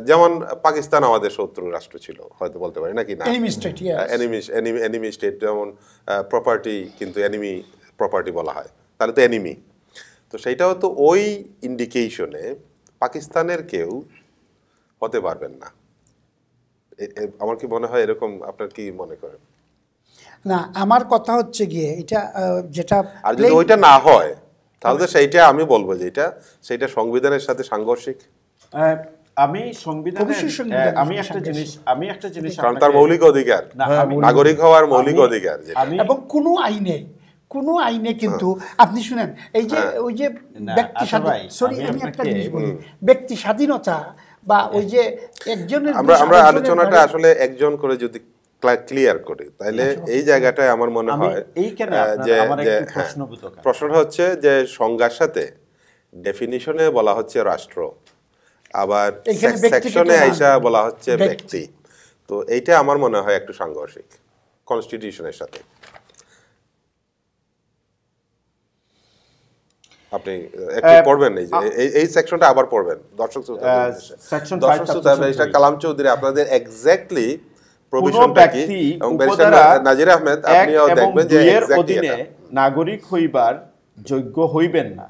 Speaker 1: যেমন পাকিস্তান আমাদের শত্রু রাষ্ট্র ছিল হয়তো বলতে পারি নাকি না. এনিমি স্টেট যেমন প্রপার্টি কিন্তু এনিমি প্রপার্টি বলা হয় তাহলে তো এনিমি তো সেইটাও তো ওই ইন্ডিকেশনে পাকিস্তানের কেউ হতে পারবেন না। আমার কি মনে হয় এরকম আপনার কি মনে করেন?
Speaker 2: না আমার কথা হচ্ছে গিয়ে এটা যেটা
Speaker 1: আর যদি ওইটা না হয় তাহলে তো সেইটা আমি বলব যে এটা সেইটা সংবিধানের সাথে সাংঘর্ষিক।
Speaker 4: আমি সংবিধানের আমি একটা জিনিস আমি একটা জিনিস
Speaker 1: কারণ তার মৌলিক অধিকার। নাগরিক হওয়ার মৌলিক অধিকার
Speaker 2: এবং কোনো আইনে কোনো আইনে কিন্তু আপনি শুনেন এই যে ওই যে ব্যক্তি
Speaker 4: আচ্ছা
Speaker 2: স্বাধীন সরি
Speaker 4: আমি
Speaker 2: আমি একটা জিনিস বলি। ব্যক্তি স্বাধীনতা বা ওই যে একজনের
Speaker 1: আমরা আমরা আলোচনাটা আসলে একজন করে যদি ক্লিয়ার করি। তাহলে এই জায়গাটায় আমার মনে হয় যে। প্রশ্নটা হচ্ছে যে সংজ্ঞার সাথে ডেফিনিশনে বলা হচ্ছে রাষ্ট্র আবার সেকশনে আইসা বলা হচ্ছে
Speaker 2: ব্যক্তি।
Speaker 1: তো এইটা আমার মনে হয় একটু সাংঘর্ষিক কনস্টিটিউশনের সাথে। আপনি একটু পড়বেন এই যে এই- সেকশনটা আবার পড়বেন। দর্শক
Speaker 4: আহ,
Speaker 1: দর্শক শ্রোতা। কালাম চৌধুরী আপনাদের এক্স্যাক্টলি নাজির আহমেদ আপনিও দেখবেন যে
Speaker 4: অধীনে নাগরিক হইবার যোগ্য হইবেন না।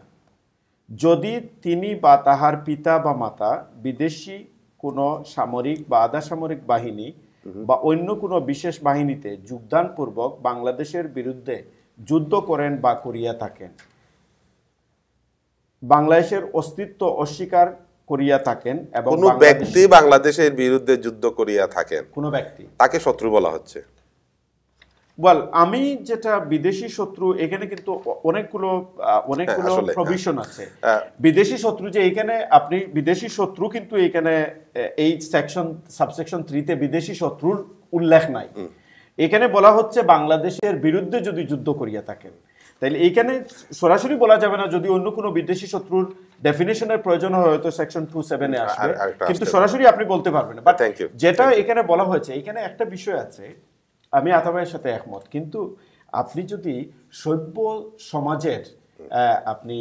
Speaker 4: যদি তিনি বা তাহার পিতা বা মাতা বিদেশি কোনো সামরিক বা আধা সামরিক বাহিনী বা অন্য কোনো বিশেষ বাহিনীতে যোগদানপূর্বক বাংলাদেশের বিরুদ্ধে যুদ্ধ করেন বা করিয়া থাকেন বাংলাদেশের অস্তিত্ব অস্বীকার করিয়া থাকেন এবং
Speaker 1: কোনো ব্যক্তি বাংলাদেশের বিরুদ্ধে যুদ্ধ করিয়া থাকেন।
Speaker 4: কোনো ব্যক্তি।
Speaker 1: তাকে শত্রু বলা হচ্ছে।
Speaker 4: ওয়েল আমি যেটা বিদেশি শত্রু এখানে কিন্তু অনেকগুলো অনেকগুলো
Speaker 1: আসলে, হ্যাঁ।
Speaker 4: প্রভিশন আছে। বিদেশি শত্রু যে এখানে আপনি বিদেশি শত্রু কিন্তু এখানে এই সেকশন সাবসেকশন থ্রিতে বিদেশি শত্রুর উল্লেখ নাই। এখানে বলা হচ্ছে বাংলাদেশের বিরুদ্ধে যদি যুদ্ধ করিয়া থাকেন তাইলে এইখানে সরাসরি বলা যাবে না যদি অন্য কোনো বিদেশি শত্রুর ডেফিনেশনের প্রয়োজন হয় হয়তো সেকশন টু সেভেনে আসবে। কিন্তু সরাসরি আপনি বলতে পারবেন বাট. যেটা এখানে বলা হয়েছে এখানে একটা বিষয় আছে আমি আতাবাইয়ের সাথে একমত। কিন্তু আপনি যদি সভ্য সমাজের আপনি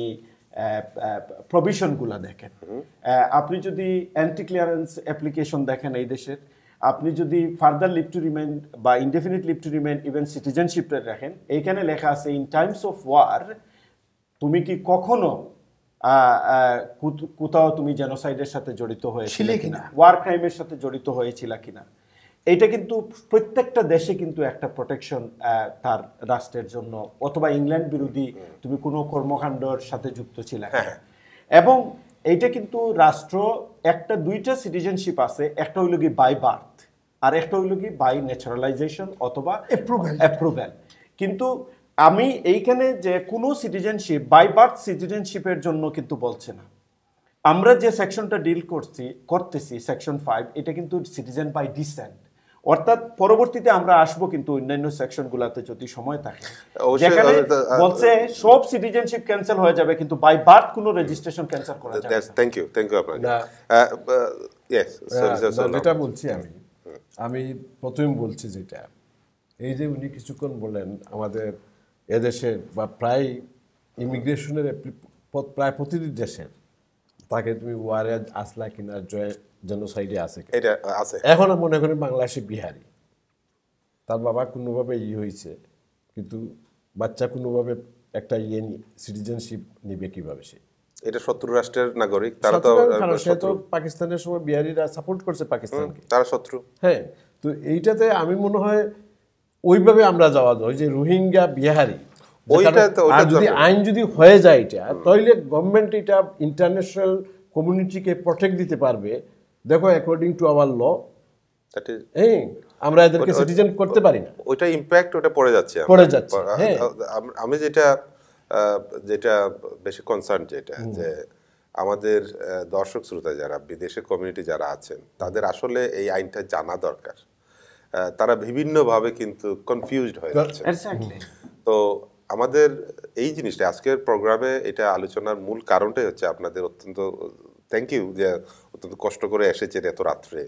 Speaker 4: প্রভিশনগুলো দেখেন আপনি যদি অ্যান্টি ক্লিয়ারেন্স অ্যাপ্লিকেশন দেখেন এই দেশের আপনি যদি ফার্দার লিভ টু রিমেন বা indefinite leave to remain even সিটিজেনশিপের রাখেন এইখানে লেখা আছে ইন টাইমস অফ ওয়ার তুমি কি কখনো কোথাও তুমি জেনোসাইডের সাথে জড়িত হয়েছিলে কিনা?
Speaker 2: কিনা?
Speaker 4: ওয়ার ক্রাইমের সাথে জড়িত হয়েছিল কিনা? এটা কিন্তু প্রত্যেকটা দেশে কিন্তু একটা প্রোটেকশন তার রাষ্ট্রের জন্য অথবা ইংল্যান্ড বিরোধী তুমি কোনো কর্মকাণ্ডের সাথে যুক্ত ছিল এবং এইটা কিন্তু রাষ্ট্র একটা দুইটা সিটিজেনশিপ আছে একটা হইল কি বাই বার্থ আর একটা হইল কি বাই ন্যাচারালাইজেশন অথবা
Speaker 2: অ্যাপ্রুভেল
Speaker 4: অ্যাপ্রুভেল কিন্তু আমি এইখানে যে কোনো সিটিজেনশিপ বাই বার্থ সিটিজেনশিপের জন্য কিন্তু বলছে না। আমরা যে সেকশনটা ডিল করছি করতেছি সেকশন ফাইভ এটা কিন্তু সিটিজেন বাই ডিসেন্ট অর্থাৎ পরবর্তীতে আমরা আসব কিন্তু অন্যান্য সেকশনগুলোতে যদি সময় থাকে। যেখানে বলছে সব সিটিজেনশিপ ক্যান্সেল হয়ে যাবে কিন্তু বাই বার্থ কোনো রেজিস্ট্রেশন ক্যান্সেল করা যাবে
Speaker 1: থ্যাংক ইউ থ্যাংক ইউ আপনাকে।
Speaker 3: যেটা বলছি আমি আমি প্রথমে বলছি যেটা এই যে উনি কিছুক্ষণ বলেন আমাদের এদেশের বা প্রায় ইমিগ্রেশনের প্রায় প্রতিটি দেশের তাকে তুমি ওয়ারে আসলা কিনা জয় জেনোসাইডে আছে
Speaker 1: এটা আছে।
Speaker 3: এখন মনে করি বাংলাদেশে বিহারি। তার বাবা কোনোভাবে ইয়ে হয়েছে কিন্তু বাচ্চা কোনোভাবে একটা ইয়ে সিটিজেনশিপ নিবে কীভাবে সে?
Speaker 1: এটা শত্রু রাষ্ট্রের নাগরিক তারা তো
Speaker 3: সে তো পাকিস্তানের সময় বিহারিরা সাপোর্ট করছে পাকিস্তানকে।
Speaker 1: তারা শত্রু।
Speaker 3: হ্যাঁ তো এইটাতে আমি মনে হয় ওইভাবে আমরা যাওয়া যায় ওই যে রোহিঙ্গা বিহারি। আর যদি আইন যদি হয়ে যায় এটা তাহলে গভর্নমেন্ট এটা ইন্টারন্যাশনাল কমিউনিটিকে প্রোটেক্ট দিতে পারবে। দেখো অ্যাকর্ডিং টু আওয়ার ল হ্যাঁ আমরা এদেরকে সিটিজেন করতে পারি না।
Speaker 1: ওইটা ইম্প্যাক্ট ওটা পড়ে যাচ্ছে
Speaker 3: পড়ে যাচ্ছে, হ্যাঁ।
Speaker 1: আম- যেটা যেটা বেশি কনসার্ন যেটা যে আমাদের দর্শক শ্রোতা যারা বিদেশে কমিউনিটি যারা আছেন তাদের আসলে এই আইনটা জানা দরকার। আহ, তারা বিভিন্নভাবে কিন্তু কনফিউজড হয়ে যাচ্ছে। তো আমাদের এই জিনিসটা আজকের প্রোগ্রামে এটা আলোচনার মূল কারণটাই হচ্ছে আপনাদের অত্যন্ত থ্যাংক ইউ যে অত্যন্ত কষ্ট করে এসেছেন এত রাত্রে।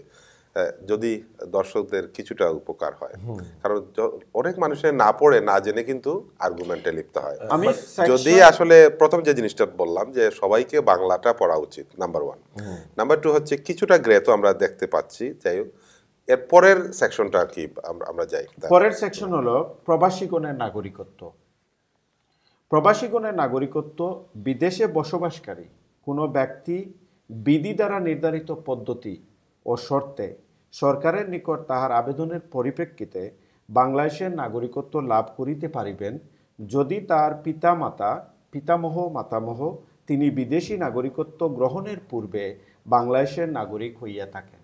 Speaker 1: যদি দর্শকদের কিছুটা উপকার হয়। কারণ অনেক মানুষের না পড়ে না জেনে কিন্তু আর্গুমেন্টে লিপ্ত হয়।
Speaker 4: আমি
Speaker 1: যদি আসলে প্রথম যে জিনিসটা বললাম যে সবাইকে বাংলাটা পড়া উচিত নাম্বার ওয়ান নাম্বার টু হচ্ছে কিছুটা গ্রে তো আমরা দেখতে পাচ্ছি যাই হোক। এর পরের সেকশনটা কি আমরা আমরা যাই।
Speaker 4: পরের সেকশন হলো প্রবাসীগণের নাগরিকত্ব। প্রবাসীগণের নাগরিকত্ব বিদেশে বসবাসকারী কোনো ব্যক্তি বিধি দ্বারা নির্ধারিত পদ্ধতি ও শর্তে সরকারের নিকট তাহার আবেদনের পরিপ্রেক্ষিতে বাংলাদেশের নাগরিকত্ব লাভ করিতে পারিবেন যদি তার পিতামাতা পিতামহ মাতামহ তিনি বিদেশি নাগরিকত্ব গ্রহণের পূর্বে বাংলাদেশের নাগরিক হইয়া থাকেন।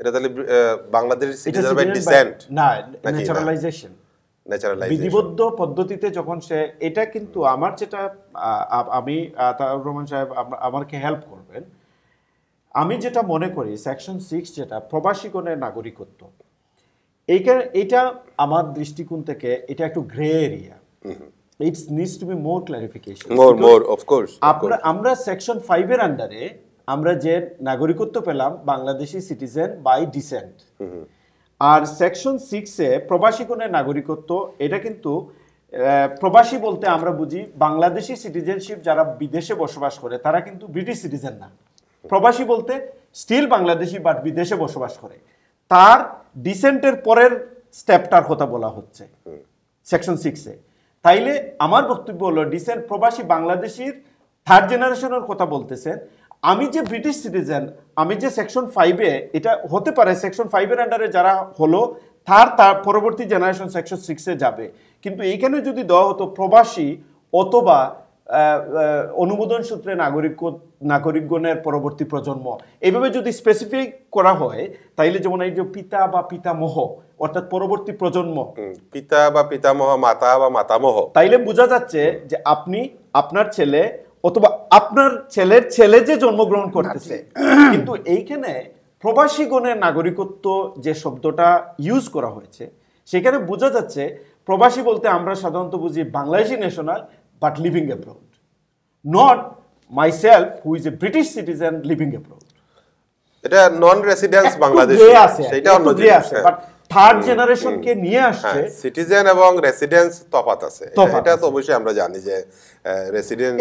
Speaker 1: এটা তাহলে আহ, বাংলাদেশের সিটিজেন বাই ডিসেন্ট
Speaker 4: না ন্যাচারালাইজেশন
Speaker 1: ন্যাচারালাইজেশন
Speaker 4: বিধিবদ্ধ পদ্ধতিতে যখন সে এটা কিন্তু আমার যেটা আমি তার রহমান সাহেব আমাকে হেল্প করবেন। আমি যেটা মনে করি সেকশন সিক্স যেটা প্রবাসীগণের নাগরিকত্ব এইখানে এটা আমার দৃষ্টিকোণ থেকে এটা একটু grey area it's needs to be more clarification
Speaker 1: more more of course
Speaker 4: আমরা আমরা সেকশন ফাইভের আন্ডারে আমরা যে নাগরিকত্ব পেলাম বাংলাদেশি সিটিজেন বাই ডিসেন্ট আর সেকশন সিক্সে প্রবাসীগণের নাগরিকত্ব এটা কিন্তু প্রবাসী বলতে আমরা বুঝি বাংলাদেশি সিটিজেনশিপ যারা বিদেশে বসবাস করে তারা কিন্তু ব্রিটিশ সিটিজেন না। প্রবাসী বলতে স্টিল বাংলাদেশি বাট বিদেশে বসবাস করে। তার ডিসেন্টের পরের স্টেপটার কথা বলা হচ্ছে। সেকশন সিক্সে তাইলে আমার বক্তব্য হলো ডিসেন্ট প্রবাসী বাংলাদেশির থার্ড জেনারেশনের কথা বলতেছেন আমি যে ব্রিটিশ সিটিজেন আমি যে সেকশন ফাইভে এটা হতে পারে সেকশন ফাইভের আন্ডারে যারা হলো তার তার পরবর্তী জেনারেশন সেকশন সিক্সে যাবে। কিন্তু এইখানে যদি দেওয়া হতো প্রবাসী অথবা অনুমোদন সূত্রে নাগরিক নাগরিকগণের পরবর্তী প্রজন্ম। এইভাবে যদি স্পেসিফিক করা হয় তাইলে যেমন এই যে পিতা বা পিতামহ অর্থাৎ পরবর্তী প্রজন্ম।
Speaker 1: পিতা বা পিতামহ মাতা বা মাতামহ।
Speaker 4: তাইলে বোঝা যাচ্ছে যে আপনি আপনার ছেলে অথবা আপনার ছেলের ছেলে যে জন্মগ্রহণ করতেছে। কিন্তু এইখানে প্রবাসীগণের নাগরিকত্ব যে শব্দটা ইউজ করা হয়েছে সেখানে বোঝা যাচ্ছে প্রবাসী বলতে আমরা সাধারণত বুঝি Bangladeshi national but living abroad not myself who is a British citizen living abroad
Speaker 1: এটা নন রেসিডেন্স বাংলাদেশ সেটা অন্য জিনিস হ্যাঁ।
Speaker 4: বাট থার্ড জেনারেশনকে নিয়ে আসছে
Speaker 1: সিটিজেন এবং রেসিডেন্স তফাত আছে। এটা তো অবশ্যই আমরা জানি যে রেসিডেন্স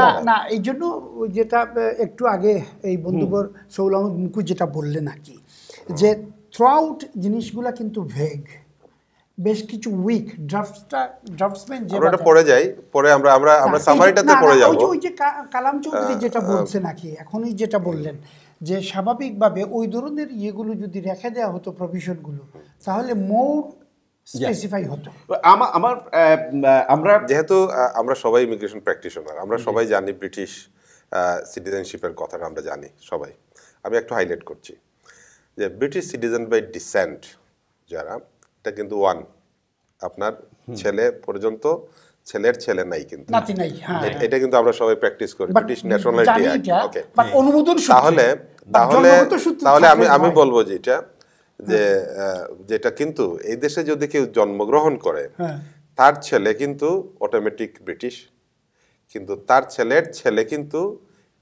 Speaker 2: না না এই জন্য যেটা একটু আগে এই বন্ধুবর সৌল আহমদ মুকু যেটা বললেন আর কি যে থ্রু আউট জিনিসগুলা কিন্তু ভেগ বেশ কিছু উইক ড্রাফটসটা ড্রাফটসম্যান যে
Speaker 1: আমরা পড়ে যাই পরে আমরা আমরা আমরা সামারিটাতে পড়ে যাব।
Speaker 2: ওই যে কালাম চৌধুরী যেটা বলছে নাকি এখনই যেটা বললেন যে স্বাভাবিকভাবে ওই ধরনের ইয়েগুলো যদি রেখে দেওয়া হতো প্রভিশনগুলো তাহলে মোর স্পেসিফাই হতো।
Speaker 4: আমার আমার আমরা
Speaker 1: যেহেতু আমরা সবাই ইমিগ্রেশন প্র্যাকটিশনার আমরা সবাই জানি ব্রিটিশ সিটিজেনশিপের কথাটা আমরা জানি সবাই। আমি একটু হাইলাইট করছি। যে ব্রিটিশ সিটিজেন বাই ডিসেন্ট যারা এটা কিন্তু ওয়ান আপনার ছেলে পর্যন্ত ছেলের ছেলে নাই কিন্তু।
Speaker 2: নাতি নাই হ্যাঁ
Speaker 1: এ- এটা কিন্তু আমরা সবাই প্র্যাকটিস করি ব্রিটিশ ন্যাশনালিটি ওকে
Speaker 2: অনুমোদন
Speaker 1: তাহলে তাহলে তাহলে আমি আমি। বলব যেটা যে যেটা কিন্তু এই দেশে যদি কেউ জন্মগ্রহণ করে
Speaker 2: হ্যাঁ।
Speaker 1: তার ছেলে কিন্তু অটোমেটিক ব্রিটিশ কিন্তু তার ছেলের ছেলে কিন্তু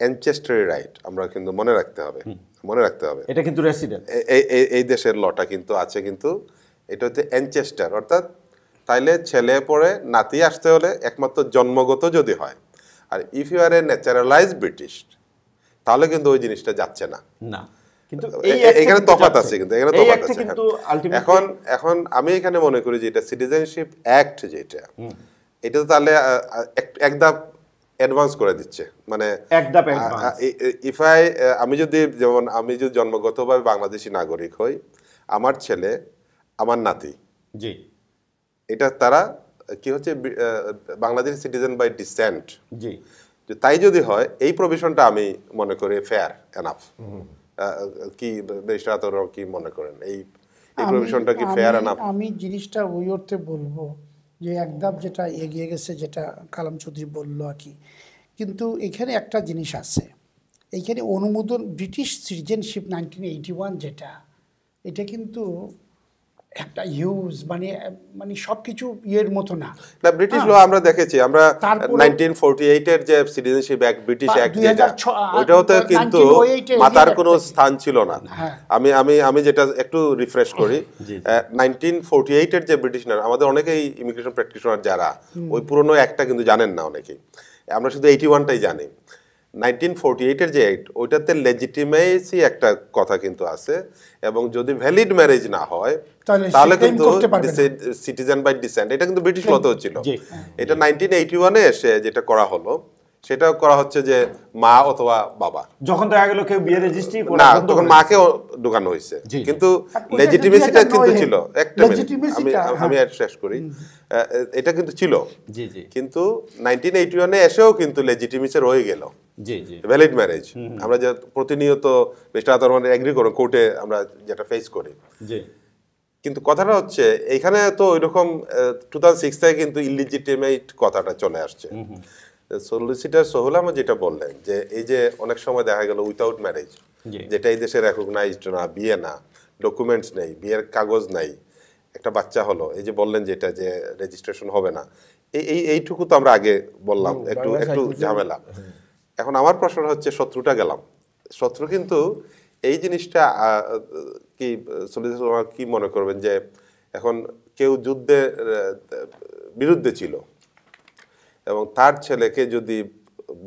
Speaker 1: অ্যানচেস্টারি রাইট আমরা কিন্তু মনে রাখতে হবে মনে রাখতে হবে।
Speaker 4: এটা কিন্তু রেসিডেন্ট
Speaker 1: এই এই এই দেশের লটা কিন্তু আছে কিন্তু এটা হচ্ছে অ্যানচেস্টার অর্থাৎ তাইলে ছেলে পরে নাতি আসতে হলে একমাত্র জন্মগত যদি হয় আর if you are a naturalise British তাহলে কিন্তু ওই জিনিসটা যাচ্ছে না
Speaker 4: না কিন্তু
Speaker 1: এখানে
Speaker 4: যাচ্ছে।
Speaker 1: আছে কিন্তু এখানে
Speaker 4: একটা
Speaker 1: আছে হ্যাঁ। এখন এখন আমি এখানে মনে করি যে এটা সিটিজেনশিপ অ্যাক্ট যেটা এটা তো তাহলে এক- ধাপ অ্যাডভান্স করে দিচ্ছে মানে ইফ আই আমি যদি যেমন আমি যদি জন্মগতভাবে বাংলাদেশি নাগরিক হই আমার ছেলে আমার নাতি।
Speaker 4: জি।
Speaker 1: এটা তারা কি হচ্ছে বাংলাদেশ সিটিজেন বাই ডিসেন্ট
Speaker 4: জি।
Speaker 1: তাই যদি হয় এই প্রভিশনটা আমি মনে করি ফেয়ার এনাফ কি ব্যারিস্টার আতর কি মনে করেন? এই এই
Speaker 2: আমি-
Speaker 1: প্রভিশনটা কি ফেয়ার এনাফ
Speaker 2: আমি জিনিসটা ওই অর্থে বলব যে একদম যেটা এগিয়ে গেছে যেটা কালাম চৌধুরী বলল আর কি। কিন্তু এখানে একটা জিনিস আছে। এইখানে অনুমোদন British citizenship nineteen eighty one যেটা এটা কিন্তু একটা হিউজ মানে মানে সব কিছু ইয়ের মতো না।
Speaker 1: না ব্রিটিশ ল আমরা দেখেছি। আমরা
Speaker 2: তারপরে-
Speaker 1: নাইনটিন ফোরটি এর যে সিটিজেনশিপ অ্যাক্ট ব্রিটিশ অ্যাক্ট যেটা
Speaker 2: 2006
Speaker 1: ওইটাতে কিন্তু মাতার
Speaker 2: ইয়ে
Speaker 1: কোনো স্থান ছিল না।
Speaker 2: হ্যাঁ।
Speaker 1: আমি আমি আমি যেটা একটু রিফ্রেশ করি নাইনটিন ফোরটি এর যে ব্রিটিশ আমাদের অনেকেই ইমিগ্রেশন প্র্যাকটিশনার যারা ওই পুরনো একটা কিন্তু জানেন না অনেকেই। আমরা শুধু এইটি ওয়ানটাই জানি। নাইনটিন ফোরটি এইটের যে অ্যাক্ট ওইটাতে লেজিটিমেসি একটা কথা কিন্তু আছে এবং যদি ভ্যালিড ম্যারেজ না হয়
Speaker 2: তাহলে
Speaker 1: কিন্তু। সিটিজেন বাই ডিসেন্ট এটা কিন্তু ব্রিটিশ মতো
Speaker 4: হচ্ছিল
Speaker 1: এটা নাইনটিন এইটি ওয়ানে এসে যেটা করা হলো সেটা করা হচ্ছে যে মা অথবা বাবা।
Speaker 4: যখন দেখা গেল কেউ বিয়ে রেজিস্ট্রি
Speaker 1: না তখন মাকে ঢুকানো হয়েছে। কিন্তু লেজিটিমেসিটা কিন্তু ছিল একটা মিনিট আমি আমি। শেষ করি। এটা কিন্তু ছিল।
Speaker 4: জি জি।
Speaker 1: কিন্তু নাইনটিন এইটি ওয়ানে এসেও কিন্তু লেজিটিমেসি রয়ে গেল।
Speaker 4: জি জি।
Speaker 1: ভ্যালিড ম্যারেজ আমরা যে প্রতিনিয়ত মিস্টার আতরমান এগ্রি করুন কোর্টে আমরা যেটা ফেস করি।
Speaker 4: জি।
Speaker 1: কিন্তু কথাটা হচ্ছে এখানে তো ওইরকম টু থাউজেন্ড সিক্স থেকে কিন্তু ইলিজিটিমেট কথাটা চলে আসছে। সলিসিটার সোহেল আহমদ যেটা বললেন যে এই যে অনেক সময় দেখা গেল উইথাউট ম্যারেজ যেটা এই দেশে রেকগনাইজড না বিয়ে না ডকুমেন্টস নেই বিয়ের কাগজ নাই একটা বাচ্চা হলো এই যে বললেন যেটা যে রেজিস্ট্রেশন হবে না এই এই এইটুকু তো আমরা আগে বললাম একটু একটু ঝামেলা। এখন আমার প্রশ্ন হচ্ছে শত্রুটা গেলাম। শত্রু কিন্তু এই জিনিসটা কি সলিসিটার কি মনে করবেন যে এখন কেউ যুদ্ধের আহ, বিরুদ্ধে ছিল এবং তার ছেলেকে যদি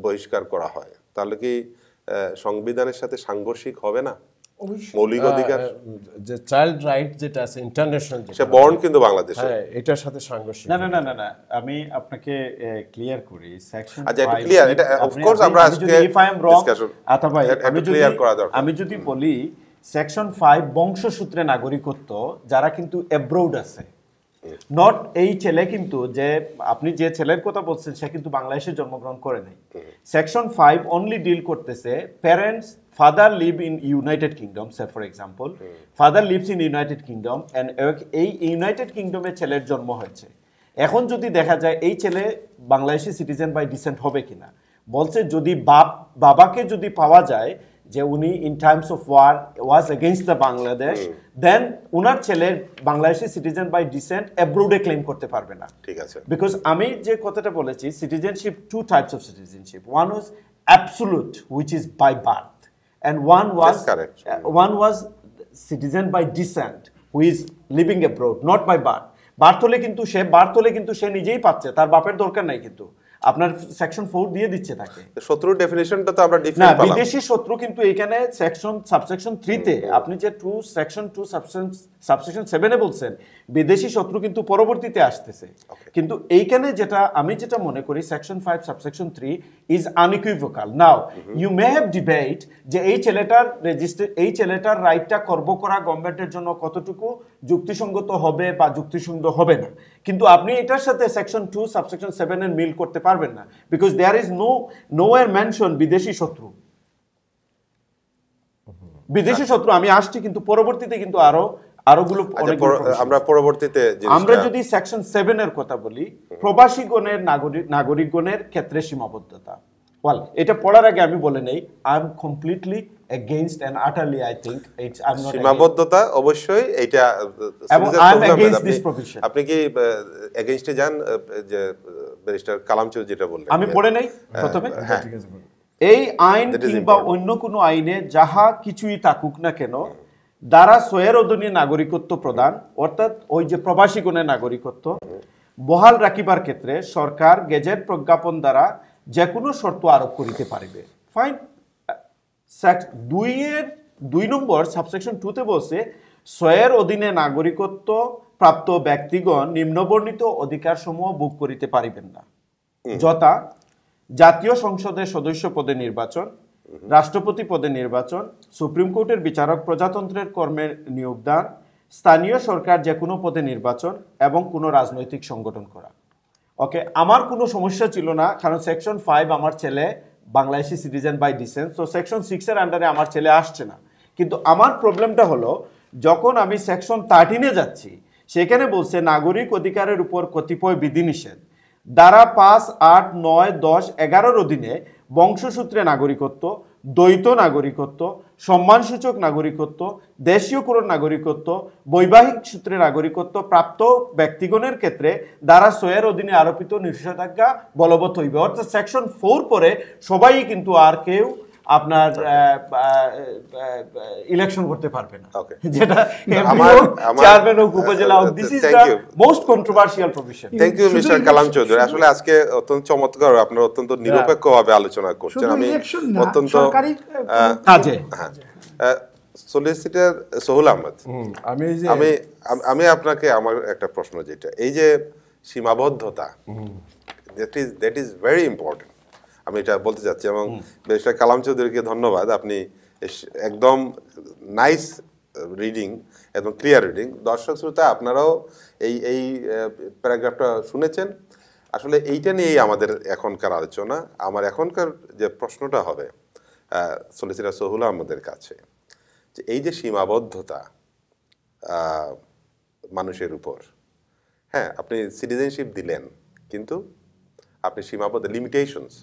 Speaker 1: বহিষ্কার করা হয় তাহলে কি সংবিধানের সাথে সাংঘর্ষিক হবে না? মৌলিক অধিকার?
Speaker 3: যে চাইল্ড রাইট যেটা আছে ইন্টারন্যাশনাল
Speaker 1: সে বর্ন কিন্তু বাংলাদেশে
Speaker 3: হ্যাঁ এটার সাথে সাংঘর্ষিক
Speaker 4: না না না না আমি আপনাকে ক্লিয়ার করি সেকশন
Speaker 1: আচ্ছা, একটু clear, এটা of course আমরা আজকে
Speaker 4: if I am wrong Ata ভাই আমি যদি
Speaker 1: clear করা দরকার।
Speaker 4: আমি যদি বলি সেকশন 5 বংশসূত্রে নাগরিকত্ব যারা কিন্তু অ্যাব্রোড আছে নট এই ছেলে কিন্তু যে আপনি যে ছেলের কথা বলছেন সে কিন্তু বাংলাদেশে জন্মগ্রহণ করে নাই। সেকশন ফাইভ অনলি ডিল করতেছে parents father live in United Kingdom say for example father lives in United Kingdom and এই ইউনাইটেড কিংডমে ছেলের জন্ম হয়েছে। এখন যদি দেখা যায় এই ছেলে বাংলাদেশি সিটিজেন বাই ডিসেন্ট হবে কিনা বলছে যদি বাপ বাবাকে যদি পাওয়া যায় যে উনি in times of war was against the Bangladesh then উনার ছেলে বাংলাদেশি সিটিজেন বাই ডিসেন্ট অ্যাব্রোডে ক্লেম করতে পারবে না।
Speaker 1: ঠিক আছে।
Speaker 4: বিকজ আমি যে কথাটা বলেছি citizenship two types of citizenship one was absolute which is by birth and one was one was citizen by descent who is living abroad not by birth birth হলে কিন্তু সে বার্থ হলে কিন্তু সে নিজেই পাচ্ছে তার বাপের দরকার নাই কিন্তু। আপনার সেকশন ফোর দিয়ে দিচ্ছে তাকে।
Speaker 1: তো শত্রুর ডেফিনেশনটা তো আমরা
Speaker 4: না
Speaker 1: ডিফারেন্ট পেলাম।
Speaker 4: বিদেশি শত্রু কিন্তু এখানে সেকশন সাবসেকশন থ্রিতে আপনি যে টু সেকশন টু সাবসেকশন সেভেনে বলছেন বিদেশি শত্রু কিন্তু পরবর্তীতে আসতেছে। কিন্তু এইখানে যেটা আমি যেটা মনে করি section five subsection three is unequivocal now you may have debate যে এই ছেলেটার রেজিস্টার এই ছেলেটার রাইটটা করব করা গভর্নমেন্টের জন্য কতটুকু যুক্তিসঙ্গত হবে বা যুক্তিসঙ্গত হবে না। কিন্তু আপনি এটার সাথে সেকশন টু সাবসেকশন সেভেনের মিল করতে পারবেন না because there is no no এর মেনশন বিদেশি শত্রু। বিদেশি শত্রু আমি আসছি কিন্তু পরবর্তীতে কিন্তু আরও আরোগুলো
Speaker 1: আচ্ছা আমরা পরবর্তীতে
Speaker 4: আমরা যদি সেকশন সেভেন এর কথা বলি প্রবাসী গণের নাগরিক নাগরিকগণের ক্ষেত্রে সীমাবদ্ধতা। ওয়াল এটা পড়ার আগে আমি বলে নেই I am completely against and utterly I think it's I am not
Speaker 1: সীমাবদ্ধতা অবশ্যই আহ,
Speaker 4: এবং
Speaker 1: সিরিজের
Speaker 4: I am
Speaker 1: program
Speaker 4: against
Speaker 1: আপনি- কি এগেইনস্টে যান যে ব্যারিস্টার কালাম চৌধুরী যেটা বললেন।
Speaker 4: আমি পড়ে নেই প্রথমে?
Speaker 1: হ্যাঁ
Speaker 3: ঠিক আছে বলুন।
Speaker 4: এই আইন কিংবা অন্য কোনো আইনে যাহা কিছুই থাকুক না কেন দ্বারা সোয়ের অধীনে নাগরিকত্ব প্রদান অর্থাৎ ওই যে প্রবাসী গুণের নাগরিকত্ব বহাল রাখিবার ক্ষেত্রে সরকার গেজেট প্রজ্ঞাপন দ্বারা যে কোনো শর্ত আরোপ করিতে পারিবে। ফাইন দুইয়ের দুই নম্বর সাবসেকশন টুতে বলছে সোয়ের অধীনে নাগরিকত্ব প্রাপ্ত ব্যক্তিগণ নিম্নবর্ণিত অধিকার সমূহ ভোগ করিতে পারিবেন না। যথা জাতীয় সংসদের সদস্য পদে নির্বাচন রাষ্ট্রপতি পদে নির্বাচন সুপ্রিম কোর্টের বিচারক প্রজাতন্ত্রের কর্মের নিয়োগদান স্থানীয় সরকার যে কোনো পদে নির্বাচন এবং কোনো রাজনৈতিক সংগঠন করা। ওকে আমার কোনো সমস্যা ছিল না, কারণ সেকশন ফাইভ আমার ছেলে বাংলাদেশি সিটিজেন বাই ডিসেন্স তো সেকশন সিক্সের আন্ডারে আমার ছেলে আসছে না। কিন্তু আমার প্রবলেমটা হলো, যখন আমি সেকশন থার্টিনে যাচ্ছি, সেখানে বলছে নাগরিক অধিকারের উপর কতিপয় বিধিনিষেধ দ্বারা পাঁচ, আট, নয়, দশ, এগারোর অধীনে বংশসূত্রে নাগরিকত্ব দ্বৈত নাগরিকত্ব, সম্মানসূচক নাগরিকত্ব, দেশীয় দেশীয়করণ নাগরিকত্ব, বৈবাহিক সূত্রে নাগরিকত্ব প্রাপ্ত ব্যক্তিগণের ক্ষেত্রে দ্বারা সোয়ের অধীনে আরোপিত নিষেধাজ্ঞা বলবৎ হইবে। অর্থাৎ সেকশন ফোর পরে সবাই কিন্তু আর কেউ আপনার ইলেকশন করতে পারবে না। *laughs* যেটা চেয়ারম্যান হোক উপজেলা হোক this is the most controversial provision
Speaker 1: thank you mister Kalam Chowdhury আসলে আজকে অত্যন্ত চমৎকার আপনারা অত্যন্ত নিরপেক্ষভাবে আলোচনা করছেন। আমি অত্যন্ত
Speaker 4: কাজে।
Speaker 1: হ্যাঁ। সলিসিটার সোহুল আহমদ।
Speaker 3: হুম, আমি এই যে
Speaker 1: আমি আমি আপনাকে আমার একটা প্রশ্ন যেটা এই যে সীমাবদ্ধতা that is that is very important আমি এটা বলতে চাচ্ছি এবং ব্যারিস্টার কালাম চৌধুরীকে ধন্যবাদ। আপনি একদম নাইস রিডিং এবং ক্লিয়ার রিডিং দর্শক শ্রোতা আপনারাও এই এই প্যারাগ্রাফটা শুনেছেন। আসলে এইটা নিয়েই আমাদের এখনকার আলোচনা। আমার এখনকার যে প্রশ্নটা হবে সলিসিটার সোহুল আমাদের কাছে যে এই যে সীমাবদ্ধতা মানুষের উপর হ্যাঁ আপনি সিটিজেনশিপ দিলেন কিন্তু আপনি সীমাবদ্ধ লিমিটেশনস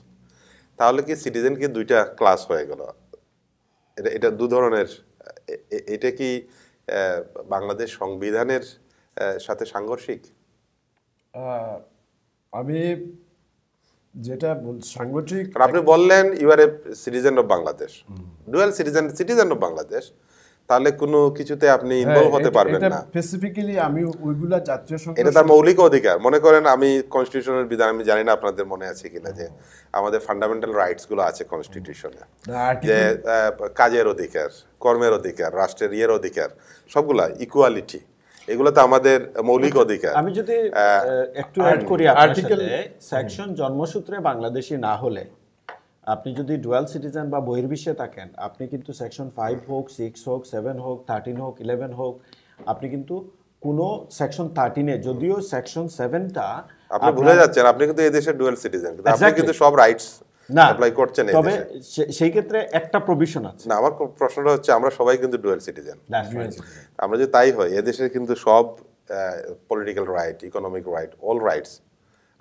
Speaker 1: তাহলে কি সিটিজেন কি দুইটা ক্লাস হয়ে গেল? এটা এটা দু ধরনের এটা কি বাংলাদেশ সংবিধানের সাথে সাংঘর্ষিক?
Speaker 3: আমি যেটা সাংগঠনিক
Speaker 1: আপনি বললেন you are a citizen of Bangladesh dual citizen citizen of Bangladesh তাহলে কোনো কিছুতে আপনি ইনভলভ হতে পারবেন না।
Speaker 3: স্পেসিফিক্যালি আমি ওইগুলা জাতীয় সংসদ
Speaker 1: এটা তার মৌলিক অধিকার। মনে করেন আমি কনস্টিটিউশনের বিধান আমি জানি না আপনাদের মনে আছে কিনা যে আমাদের ফান্ডামেন্টাল রাইটসগুলো আছে কনস্টিটিউশনে যে আহ, কাজের অধিকার কর্মের অধিকার রাষ্ট্রের ইয়ের অধিকার সবগুলা ইকুয়ালিটি এগুলো তো আমাদের মৌলিক অধিকার।
Speaker 4: আমি যদি একটু অ্যাড করি সাথে সেকশন জন্মসূত্রে বাংলাদেশি না হলে আপনি যদি ডুয়াল সিটিজেন বা বহির্বিশ্বে থাকেন আপনি কিন্তু সেকশন ফাইভ হোক সিক্স হোক সেভেন হোক থার্টিন হোক ইলেভেন হোক আপনি কিন্তু কোনো সেকশন থার্টিনে যদিও সেকশন সেভেনটা
Speaker 1: আপনি ভুলে যাচ্ছেন আপনি কিন্তু এই দেশের ডুয়েল সিটিজেন আপনি কিন্তু সব রাইটস
Speaker 4: না
Speaker 1: অ্যাপ্লাই করছেন
Speaker 4: তবে সেই ক্ষেত্রে একটা প্রভিশন আছে।
Speaker 1: না আমার প্রশ্নটা হচ্ছে আমরা সবাই কিন্তু ডুয়েল সিটিজেন আমরা যে তাই হয় এদেশের কিন্তু সব political right economic right all rights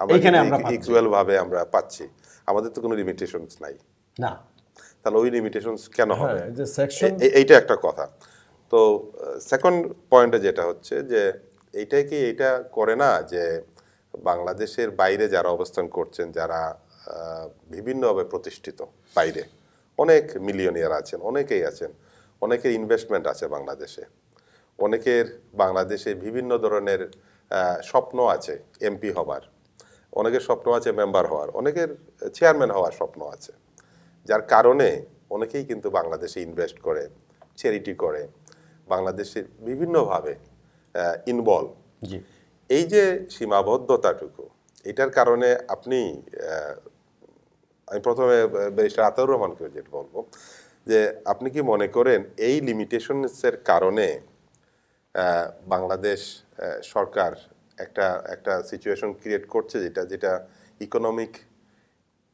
Speaker 1: আমরা ইকুয়াল ভাবে আমরা পাচ্ছি। আমাদের তো কোনো লিমিটেশনস নাই।
Speaker 4: না।
Speaker 1: তাহলে ওই লিমিটেশনস কেন হবে?
Speaker 3: হ্যাঁ যে
Speaker 1: এইটা একটা কথা। তো সেকেন্ড পয়েন্টে যেটা হচ্ছে যে এইটাই কি এইটা করে না যে বাংলাদেশের বাইরে যারা অবস্থান করছেন যারা বিভিন্নভাবে প্রতিষ্ঠিত বাইরে অনেক মিলিয়নিয়ার আছেন অনেকেই আছেন অনেকের ইনভেস্টমেন্ট আছে বাংলাদেশে অনেকের বাংলাদেশে বিভিন্ন ধরনের স্বপ্ন আছে এমপি হবার। অনেকের স্বপ্ন আছে মেম্বার হওয়ার অনেকের চেয়ারম্যান হওয়ার স্বপ্ন আছে। যার কারণে অনেকেই কিন্তু বাংলাদেশে ইনভেস্ট করে চ্যারিটি করে বাংলাদেশে বিভিন্নভাবে ইনভলভ
Speaker 4: জি।
Speaker 1: এই যে সীমাবদ্ধতাটুকু এটার কারণে আপনি আমি প্রথমে ব্যারিস্টার আতাউর রহমানকে যেটা বলব যে আপনি কি মনে করেন এই লিমিটেশনসের কারণে বাংলাদেশ সরকার একটা একটা সিচুয়েশন ক্রিয়েট করছে যেটা যেটা ইকোনমিক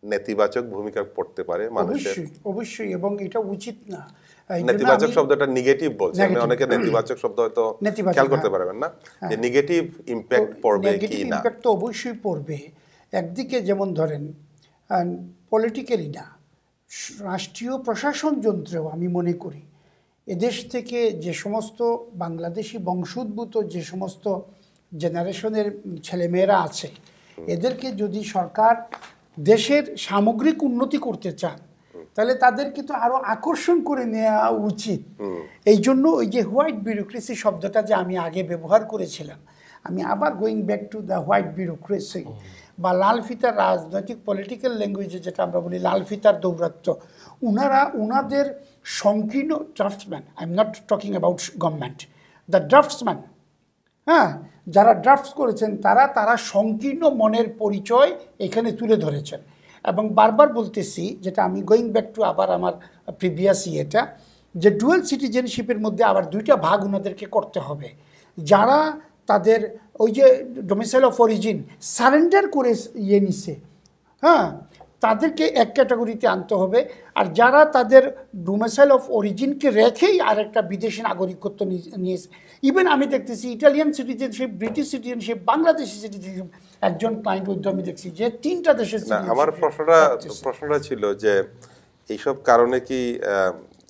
Speaker 1: নেতিবাচক ভূমিকা পড়তে পারে মানুষের।
Speaker 2: অবশ্যই এবং এটা উচিত না।
Speaker 1: নেতিবাচক শব্দটা নেগেটিভ বলছি। আমি অনেকে নেতিবাচক শব্দ হয়তো খেয়াল করতে
Speaker 2: হ্যাঁ।
Speaker 1: পারবেন না। যে নেগেটিভ ইম্প্যাক্ট পড়বে কি
Speaker 2: নেগেটিভ
Speaker 1: না?
Speaker 2: ইম্প্যাক্ট তো অবশ্যই পড়বে। একদিকে যেমন ধরেন পলিটিক্যালি না রাষ্ট্রীয় প্রশাসন যন্ত্রেও আমি মনে করি এদেশ থেকে যে সমস্ত বাংলাদেশি বংশোদ্ভূত যে সমস্ত জেনারেশনের ছেলেমেয়েরা আছে, এদেরকে যদি সরকার দেশের সামগ্রিক উন্নতি করতে চান, তাহলে তাদের কিন্তু আরও আকর্ষণ করে নেওয়া উচিত। এই জন্য ওই যে হোয়াইট বিউরোক্রেসি শব্দটা যে আমি আগে ব্যবহার করেছিলাম, আমি আবার going back to the white bureaucracy বা লাল ফিতার রাজনৈতিক পলিটিক্যাল ল্যাঙ্গুয়েজে যেটা আমরা বলি লাল ফিতার দৌরাত্ম্য, উনারা, উনাদের সংকীর্ণ draftsman I am not talking about government the draftsman হ্যাঁ? যারা ড্রাফটস করেছেন, তারা তারা সংকীর্ণ মনের পরিচয় এখানে তুলে ধরেছেন। এবং বারবার বলতেছি, যেটা আমি গোয়িং ব্যাক টু আবার আমার প্রিভিয়াস ইয়েটা, যে ডুয়েল সিটিজেনশিপের মধ্যে আবার দুইটা ভাগ ওনাদেরকে করতে হবে। যারা তাদের ওই যে ডোমিসাইল অফ অরিজিন সারেন্ডার করে ইয়ে নিছে হ্যাঁ? তাদেরকে এক ক্যাটাগরিতে আনতে হবে। আর যারা তাদের ডোমেসাইল অফ অরিজিনকে রেখেই আর একটা বিদেশি নাগরিকত্ব নিয়েছে ইভেন আমি দেখতেছি Italian citizenship British citizenship Bangladeshi citizenship একজন ক্লায়েন্ট উদ্যোগ আমি দেখছি যে তিনটা দেশের
Speaker 1: আমার প্রশ্নটা প্রশ্নটা ছিল যে এইসব কারণে কি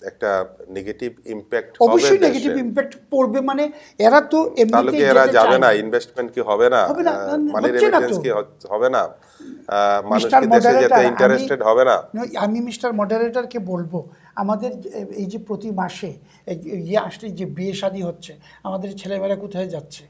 Speaker 1: একটা নেগেটিভ ইম্প্যাক্ট
Speaker 2: অবশ্যই নেগেটিভ ইম্প্যাক্ট পড়বে মানে এরা তো এমনিতেই
Speaker 1: এরা যাবে না? ইনভেস্টমেন্ট কি হবে না? মানি কি হবে না? আহ, মানুষ
Speaker 2: মিস্টার
Speaker 1: কি দেশে যেতে ইন্টারেস্টেড হবে না।
Speaker 2: আমি মিস্টার মডারেটরকে বলব আমাদের যে- এই যে প্রতি মাসে ইয়ে আসলে যে বিয়ে শাদী হচ্ছে আমাদের ছেলেমেয়েরা কোথায় যাচ্ছে?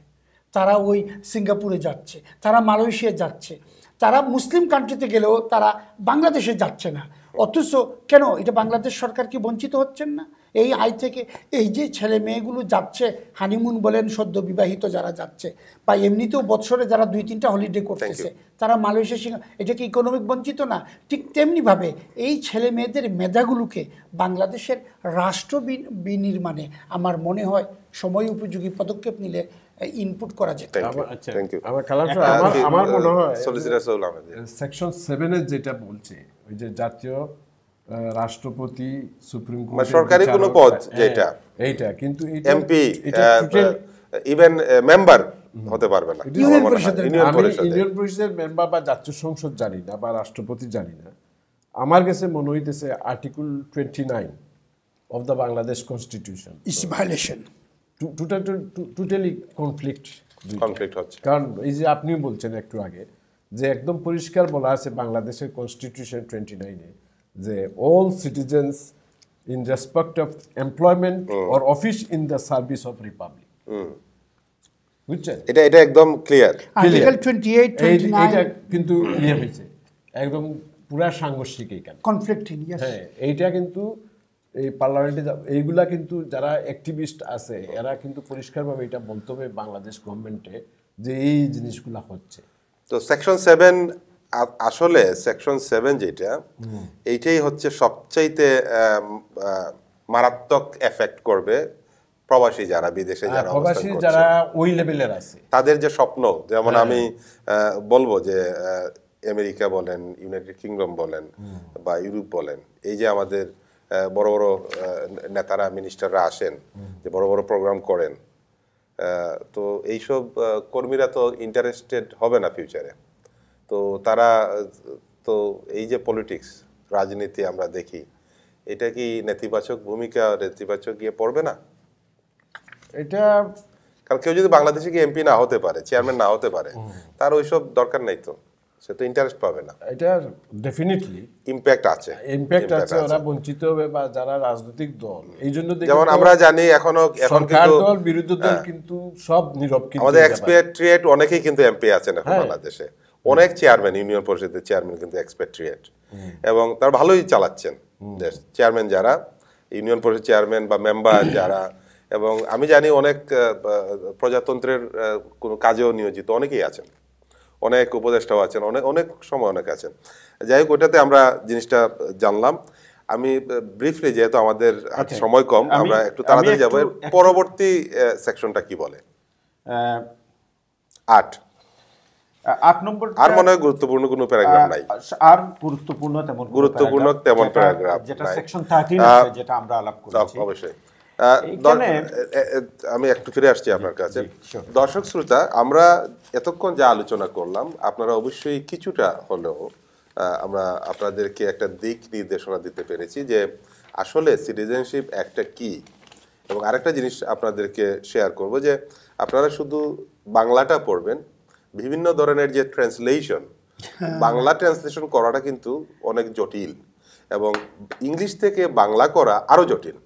Speaker 2: তারা ওই সিঙ্গাপুরে যাচ্ছে তারা মালয়েশিয়া যাচ্ছে তারা মুসলিম কান্ট্রিতে গেলেও তারা বাংলাদেশে যাচ্ছে না। অথচ কেন? এটা বাংলাদেশ সরকার কি বঞ্চিত হচ্ছেন না? এই আয় থেকে এই যে ছেলে মেয়েগুলো যাচ্ছে হানিমুন বলেন সদ্য বিবাহিত যারা যাচ্ছে বা এমনিতেও বৎসরে যারা দুই তিনটা হলিডে করতেছে তারা মালয়েশিয়া সিঙ্গা এটা কি ইকোনমিক বঞ্চিত না? ঠিক তেমনিভাবে এই ছেলে মেয়েদের মেধাগুলোকে বাংলাদেশের রাষ্ট্র বিনির্মাণে আমার মনে হয় সময় উপযোগী পদক্ষেপ নিলে ইনপুট করা যেত
Speaker 3: আচ্ছা, আমার মনে হয় সেকশন সেভেনের যেটা বলছে ওই যে জাতীয় রাষ্ট্রপতি সুপ্রিম কোর্ট
Speaker 1: সরকারি কোনো পদ যেটা।
Speaker 3: এইটা কিন্তু
Speaker 1: এমপি ইভেন মেম্বার হতে পারবে না।
Speaker 3: ইউনিয়ন
Speaker 2: পরিষদের
Speaker 1: ইউনিয়ন
Speaker 3: মেম্বার বা জাতীয় সংসদ জানি না বা রাষ্ট্রপতি জানি না। আমার কাছে মনে হইতেছে article twenty nine of the Bangladesh constitution
Speaker 2: is violation
Speaker 3: totally conflict
Speaker 1: conflict হচ্ছে।
Speaker 3: কারণ এই যে আপনি বলছেন একটু আগে যে একদম পরিষ্কার বলা আছে বাংলাদেশের কনস্টিটিউশন টোয়েন্টি নাইনে যে all citizens in respect of employment or office in the service of republic বুঝছেন
Speaker 1: এটা এটা একদম ক্লিয়ার
Speaker 2: আর্টিকেল এইটা
Speaker 3: কিন্তু ইয়ে হয়েছে। একদম পুরা সাংঘর্ষিক এইখানে।
Speaker 2: কনফ্লিক্টিং
Speaker 3: হ্যাঁ এইটা কিন্তু এই পার্লামেন্টে এইগুলা কিন্তু যারা অ্যাক্টিভিস্ট আছে এরা কিন্তু পরিষ্কারভাবে এটা বলতে হবে বাংলাদেশ গভর্নমেন্টে যে এই জিনিসগুলা হচ্ছে।
Speaker 1: তো সেকশন সেভেন আসলে সেকশন সেভেন যেটা এইটাই হচ্ছে সবচাইতে মারাত্মক এফেক্ট করবে প্রবাসী যারা বিদেশে যারা
Speaker 3: প্রবাসী যারা ওই লেভেলের আছে।
Speaker 1: তাদের যে স্বপ্ন যেমন
Speaker 3: হ্যাঁ।
Speaker 1: আমি বলব যে আমেরিকা বলেন ইউনাইটেড কিংডম বলেন বা ইউরোপ বলেন এই যে আমাদের বড় বড় নেতারা মিনিস্টাররা আসেন যে বড় বড় প্রোগ্রাম করেন তো এইসব কর্মীরা তো ইন্টারেস্টেড হবে না ফিউচারে তো তারা তো এই যে পলিটিক্স রাজনীতি আমরা দেখি এটা কি নেতিবাচক ভূমিকা নেতিবাচক গিয়ে পড়বে না?
Speaker 3: এটা
Speaker 1: কারণ কেউ যদি বাংলাদেশে গিয়ে এমপি না হতে পারে চেয়ারম্যান না হতে পারে তার ওইসব দরকার নাই তো সে তো ইন্টারেস্ট পাবে না।
Speaker 3: এটা ডেফিনেটলি
Speaker 1: ইম্প্যাক্ট আছে
Speaker 3: ইম্প্যাক্ট আছে ওরা বঞ্চিত হবে বা যারা রাজনৈতিক দল এই জন্য
Speaker 1: যেমন আমরা জানি এখনও এখন
Speaker 3: সরকার
Speaker 1: কিন্তু
Speaker 3: দল বিরোধী দল কিন্তু সব নীরব কিন্তু
Speaker 1: আমাদের
Speaker 3: ব্যাপারে।
Speaker 1: অনেকেই কিন্তু এমপি আছেন এখন
Speaker 3: হ্যাঁ।
Speaker 1: বাংলাদেশে। অনেক চেয়ারম্যান ইউনিয়ন পরিষদের চেয়ারম্যান কিন্তু এক্সপেট্রিয়েট এবং তারা ভালোই চালাচ্ছেন। চেয়ারম্যান যারা ইউনিয়ন পরিষদ চেয়ারম্যান বা মেম্বার *coughs* যারা এবং আমি জানি অনেক প্রজাতন্ত্রের কোনো কাজেও নিয়োজিত অনেকেই আছেন। অনেক উপদেষ্টাও আছেন অনেক অনেক সময় অনেক আছেন। যাই হোক ওটাতে আমরা জিনিসটা জানলাম। আমি ব্রিফলি যেহেতু আমাদের সময় কম আমরা একটু তাড়াতাড়ি যাব। পরবর্তী সেকশনটা কি বলে? আট
Speaker 4: আট নম্বর
Speaker 1: আর মনে হয় গুরুত্বপূর্ণ কোনো প্যারাগ্রাফ নাই।
Speaker 4: আর গুরুত্বপূর্ণ তেমন
Speaker 1: গুরুত্বপূর্ণ তেমন paragraph
Speaker 4: যেটা সেকশন থার্টিন আছে যেটা আমরা আলাপ করেছি।
Speaker 1: অবশ্যই। আমি একটু ফিরে আসছি আপনার কাছে। দর্শক শ্রোতা আমরা এতক্ষণ যা আলোচনা করলাম আপনারা অবশ্যই কিছুটা হলেও আমরা আপনাদেরকে একটা দিক নির্দেশনা দিতে পেরেছি যে আসলে সিটিজেনশিপ একটা কি? এবং আরেকটা জিনিস আপনাদেরকে শেয়ার করব যে আপনারা শুধু বাংলাটা পড়বেন বিভিন্ন ধরনের যে ট্রান্সলেশন বাংলা ট্রান্সলেশন করাটা কিন্তু অনেক জটিল এবং ইংলিশ থেকে বাংলা করা আরও জটিল।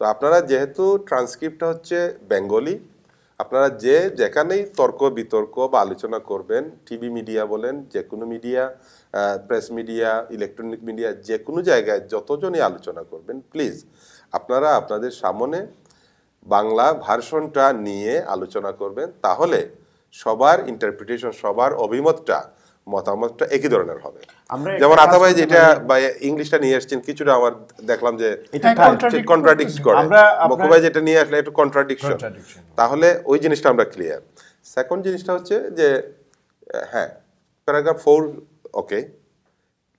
Speaker 1: তো আপনারা যেহেতু ট্রান্সক্রিপ্টটা হচ্ছে বেঙ্গলি আপনারা যে যেখানেই তর্ক বিতর্ক বা আলোচনা করবেন টিভি মিডিয়া বলেন যে কোনো media press media electronic media যে কোনো জায়গায় যতজনই আলোচনা করবেন প্লিজ আপনারা আপনাদের সামনে বাংলা ভার্সনটা নিয়ে আলোচনা করবেন তাহলে সবার ইন্টারপ্রিটেশন সবার অভিমতটা মতামতটা একই ধরনের হবে। যেমন
Speaker 4: কাজ
Speaker 1: আতা ভাই যেটা বা ইংলিশটা নিয়ে এসেছেন কিছুটা আমার দেখলাম যে
Speaker 4: এটা
Speaker 2: হ্যাঁ,
Speaker 1: কন্ট্রাডিক্ট করে। যেটা নিয়ে আসলে একটু কন্ট্রাডিকশন তাহলে ওই জিনিসটা আমরা ক্লিয়ার সেকেন্ড জিনিসটা হচ্ছে যে হ্যাঁ প্যারাগ্রাফ ফোর ওকে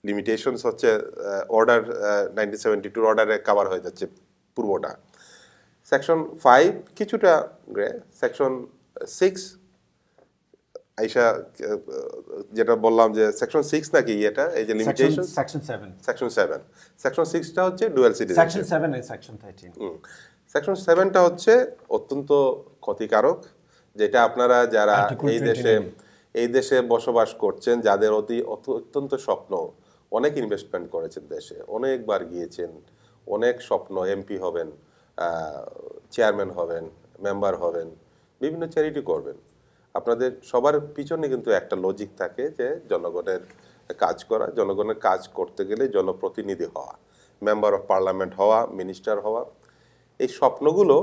Speaker 1: লিমিটেশনস হচ্ছে অর্ডার নাইনটিন সেভেন্টি টুর অর্ডারে কাভার হয়ে যাচ্ছে পূর্বটা। সেকশন ফাইভ কিছুটা গ্রে সেকশন সিক্স আইসা যেটা বললাম যে সেকশন সিক্স নাকি এটা? এই যে limitation
Speaker 4: section seven
Speaker 1: section seven section সিক্সটা হচ্ছে dual citizen
Speaker 4: section seven and section thirteen
Speaker 1: section সেভেনটা হচ্ছে অত্যন্ত ক্ষতিকারক যেটা আপনারা যারা এই দেশে এই দেশে বসবাস করছেন যাদের অতি অত- অত্যন্ত স্বপ্ন। অনেক ইনভেস্টমেন্ট করেছেন দেশে। অনেকবার গিয়েছেন। অনেক স্বপ্ন এমপি হবেন চেয়ারম্যান হবেন মেম্বার হবেন বিভিন্ন চ্যারিটি করবেন। আপনাদের সবার পিছনে কিন্তু একটা লজিক থাকে যে জনগণের কাজ করা, জনগণের কাজ করতে গেলে জনপ্রতিনিধি হওয়া মেম্বার অফ পার্লামেন্ট হওয়া মিনিস্টার হওয়া। এই স্বপ্নগুলো